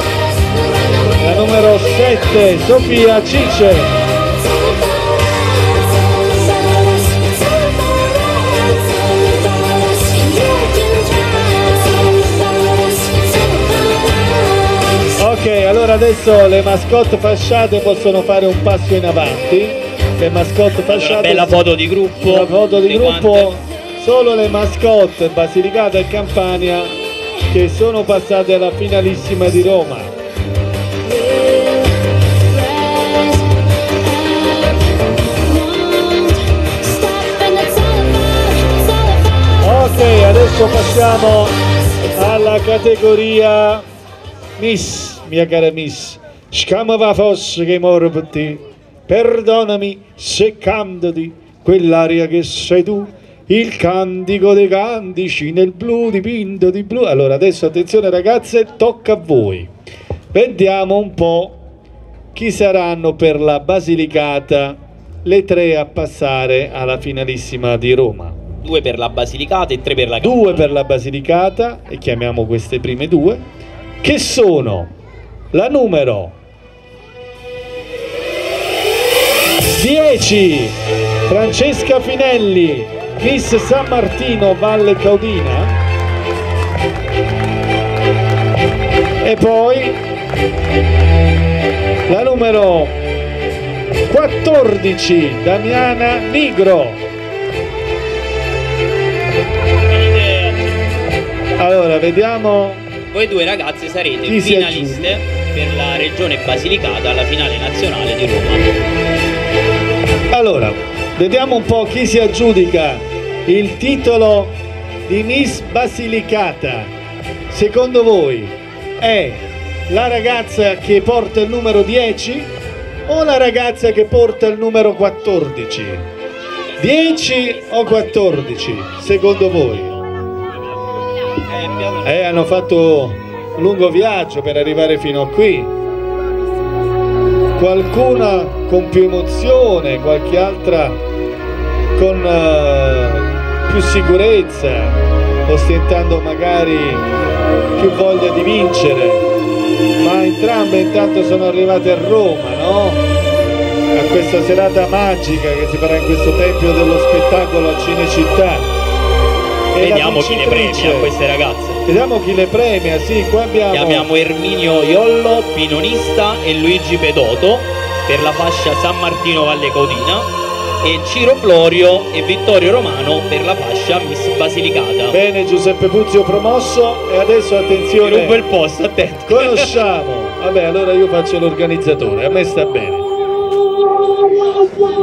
la numero 7, Sofia Cice. Ok, allora adesso le mascotte fasciate possono fare un passo in avanti. Le mascotte fasciate. Una bella foto di gruppo. Una foto di gruppo. quante. Solo le mascotte Basilicata e Campania che sono passate alla finalissima di Roma. Ok, adesso passiamo alla categoria Miss, mia cara Miss. Scamava fosse che te. Perdonami se candidi quell'aria che sei tu. Il cantico dei cantici nel blu dipinto di blu. Allora, adesso attenzione ragazze, tocca a voi. Vediamo un po' chi saranno per la Basilicata le tre a passare alla finalissima di Roma. Due per la Basilicata e tre per la Due per la Basilicata, e chiamiamo queste prime due, che sono la numero 10 Francesca Finelli, Miss San Martino Valle Caudina. E poi la numero 14 Damiana Nigro. Allora, vediamo Voi due ragazze sarete finaliste per la regione Basilicata alla finale nazionale di Roma. Allora, vediamo un po' chi si aggiudica il titolo di Miss Basilicata. Secondo voi è la ragazza che porta il numero 10 o la ragazza che porta il numero 14? 10 o 14 secondo voi? Eh, hanno fatto un lungo viaggio per arrivare fino a qui qualcuna con più emozione, qualche altra con eh, più sicurezza, ostentando magari più voglia di vincere, ma entrambe intanto sono arrivate a Roma, no? A questa serata magica che si farà in questo tempio dello spettacolo a Cinecittà. E Vediamo chi le premia a queste ragazze. Vediamo chi le premia, sì, qua abbiamo... Chiamiamo Erminio Iollo, Pinonista e Luigi Pedoto per la fascia San Martino Valle Caudina e Ciro Florio e Vittorio Romano per la fascia Miss Basilicata. Bene Giuseppe Puzio promosso e adesso attenzione. Rubo il posto, attento. Conosciamo. Vabbè, allora io faccio l'organizzatore, a me sta bene.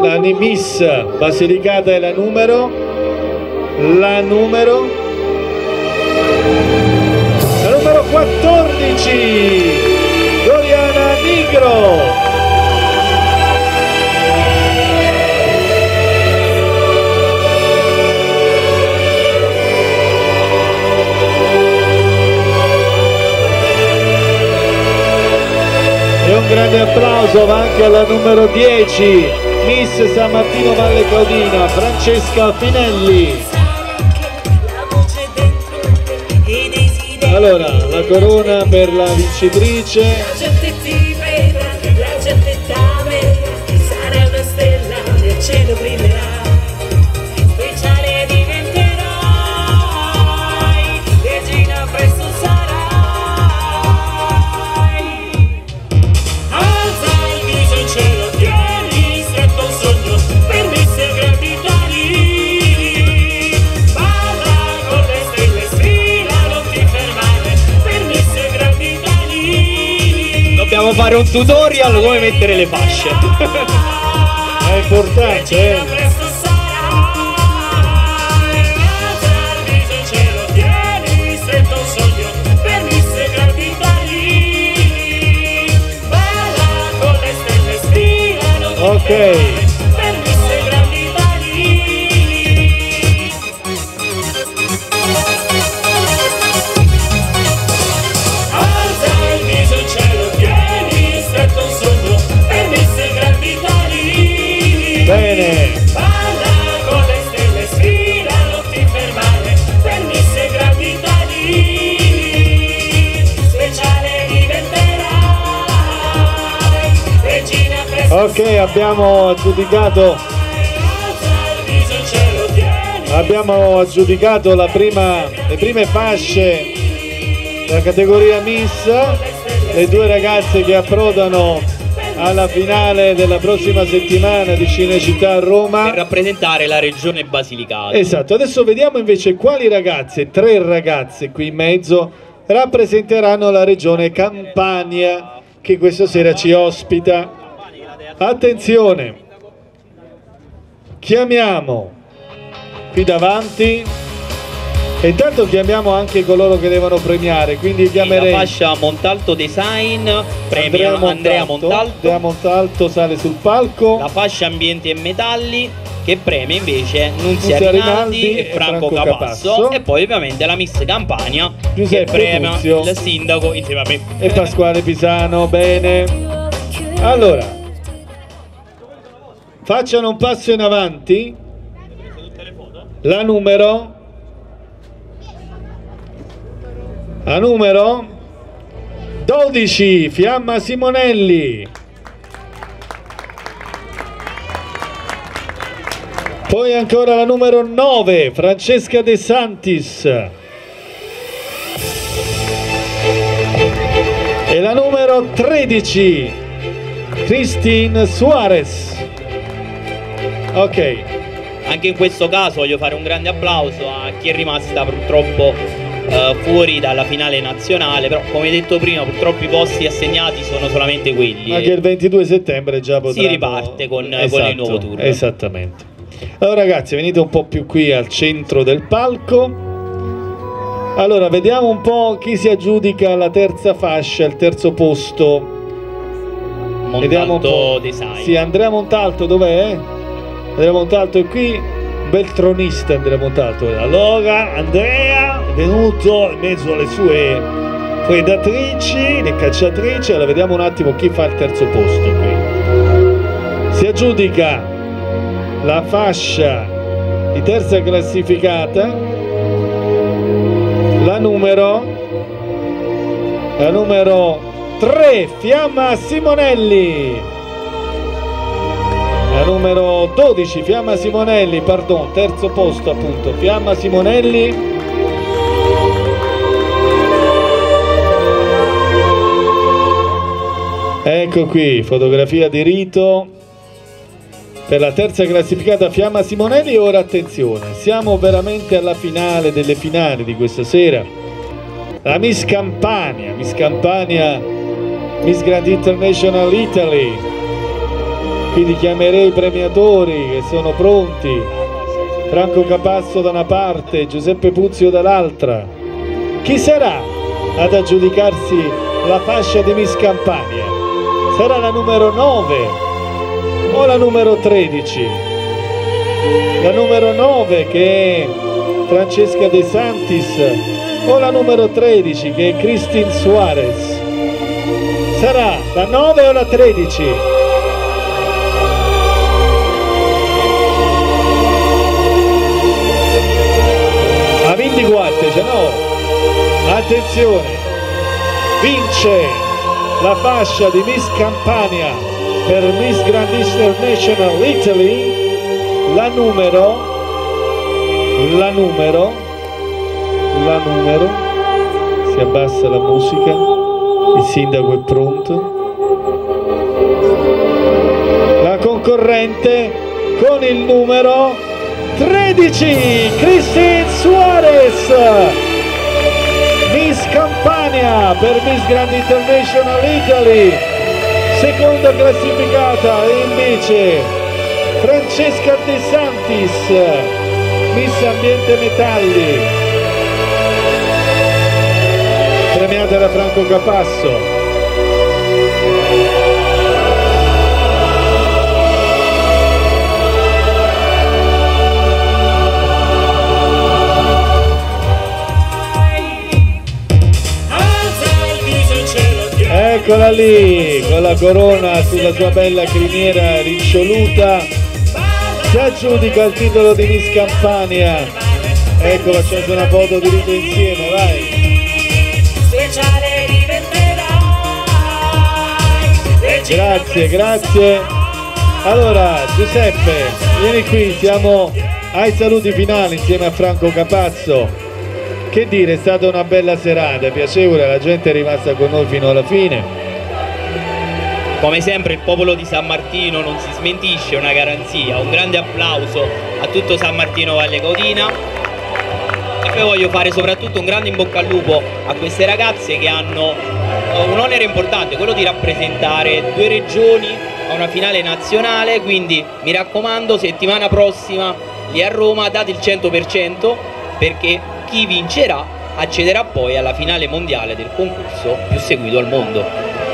La Miss Basilicata è la numero. La numero. La numero 14. Doriana Nigro. E un grande applauso va anche alla numero 10, Miss San Martino Valle Caudina, Francesca Finelli. Allora, la corona per la vincitrice. Sarai una stella nel cielo brillerà. Fare un tutorial come mettere le fasce. È importante, eh. Ok. Ok, abbiamo aggiudicato abbiamo aggiudicato la prima, le prime fasce della categoria Miss, le due ragazze che approdano alla finale della prossima settimana di Cinecittà a Roma. Per rappresentare la regione Basilicata. Esatto, adesso vediamo invece quali ragazze, tre ragazze qui in mezzo, rappresenteranno la regione Campania che questa sera ci ospita. Attenzione, chiamiamo qui davanti e intanto chiamiamo anche coloro che devono premiare, quindi chiamerei La fascia Montalto Design premia Andrea Montalto. Andrea Montalto sale sul palco. La fascia Ambienti e Metalli che premia invece Nunzia, Nunzia Rinaldi, e Franco, Franco Capasso. Capasso. e poi ovviamente la Miss Campania Giuseppe che premia Puzio. il sindaco insieme a me. e Pasquale Pisano, bene. Allora, facciano un passo in avanti. La numero. La numero 12, Fiamma Simonelli. Poi ancora la numero 9, Francesca De Santis. E la numero 13, Christine Suarez. Ok, Anche in questo caso voglio fare un grande applauso a chi è rimasta purtroppo eh, fuori dalla finale nazionale, però come detto prima purtroppo i posti assegnati sono solamente quelli. ma che il 22 settembre già potranno... riparte con- con il Esatto, nuovo turno. Esattamente. Allora ragazzi, venite un po' più qui al centro del palco. Allora, vediamo un po' chi si aggiudica la terza fascia, il terzo posto. Vediamo un po'. Design. Sì, Andrea Montalto dov'è? Andrea Montalto è qui, bel tronista Andrea Montalto. Allora, Andrea è venuto in mezzo alle sue predatrici, le cacciatrici. Allora, vediamo un attimo chi fa il terzo posto qui. Si aggiudica la fascia di terza classificata, la numero, la numero 3, Fiamma Simonelli. Numero 12, Fiamma Simonelli, pardon, terzo posto appunto, Fiamma Simonelli. Ecco qui, fotografia di rito per la terza classificata Fiamma Simonelli. Ora attenzione, siamo veramente alla finale delle finali di questa sera. La Miss Campania, Miss Campania, Miss Grand International Italy. Quindi chiamerei i premiatori che sono pronti. Franco Capasso da una parte, Giuseppe Puzio dall'altra. Chi sarà ad aggiudicarsi la fascia di Miss Campania? Sarà la numero 9 o la numero 13? La numero 9 che è Francesca De Santis o la numero 13 che è Christine Suarez? Sarà la 9 o la 13? 24, cioè no. Attenzione. Vince la fascia di Miss Campania per Miss Grand International Italy la numero la numero la numero si abbassa la musica il sindaco è pronto la concorrente con il numero 13 Christine Suarez. Miss Campania per Miss Grand International Italy. Seconda classificata e invece Francesca De Santis, Miss Ambiente Metalli, premiata da Franco Capasso. Eccola lì, con la corona sulla sua bella criniera riccioluta, si aggiudica il titolo di Miss Campania. Ecco, facciamo una foto di tutti insieme, vai. Grazie, grazie. Allora, Giuseppe, vieni qui, siamo ai saluti finali insieme a Franco Capazzo. Che dire, è stata una bella serata, piacevole, la gente è rimasta con noi fino alla fine. Come sempre il popolo di San Martino non si smentisce, è una garanzia. Un grande applauso a tutto San Martino Valle Codina. E poi voglio fare soprattutto un grande in bocca al lupo a queste ragazze che hanno un onere importante, quello di rappresentare due regioni a una finale nazionale, quindi mi raccomando settimana prossima lì a Roma date il 100% perché chi vincerà accederà poi alla finale mondiale del concorso più seguito al mondo.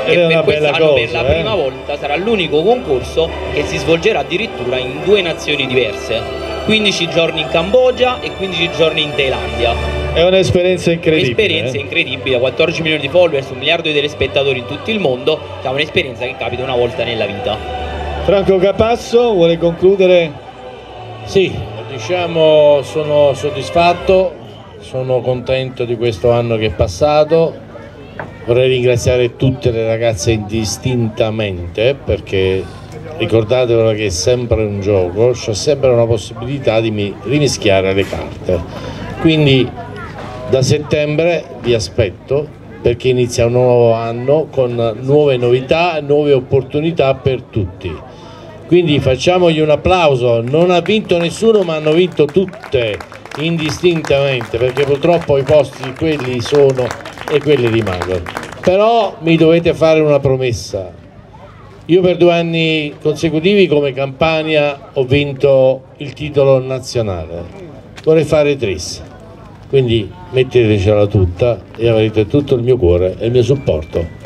Ed e è una per bella quest'anno per cosa, la eh. prima volta sarà l'unico concorso che si svolgerà addirittura in due nazioni diverse. 15 giorni in Cambogia e 15 giorni in Thailandia. È un'esperienza incredibile. Un'esperienza eh. incredibile, 14 milioni di followers, un miliardo di telespettatori in tutto il mondo, è un'esperienza che capita una volta nella vita. Franco Capasso vuole concludere? Sì, diciamo sono soddisfatto, sono contento di questo anno che è passato. Vorrei ringraziare tutte le ragazze indistintamente perché ricordatevelo che è sempre un gioco, c'è sempre una possibilità di mi- rimischiare le carte. Quindi da settembre vi aspetto perché inizia un nuovo anno con nuove novità, nuove opportunità per tutti. Quindi facciamogli un applauso, non ha vinto nessuno ma hanno vinto tutte indistintamente perché purtroppo i posti quelli sono e quelli rimangono. Però mi dovete fare una promessa. Io per due anni consecutivi come Campania ho vinto il titolo nazionale. Vorrei fare tris. Quindi mettetecela tutta e avrete tutto il mio cuore e il mio supporto.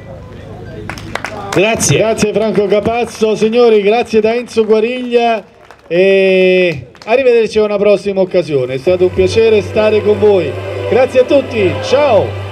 Grazie. Grazie Franco Capazzo, signori, grazie da Enzo Guariglia e arrivederci a una prossima occasione. È stato un piacere stare con voi. Grazie a tutti, ciao!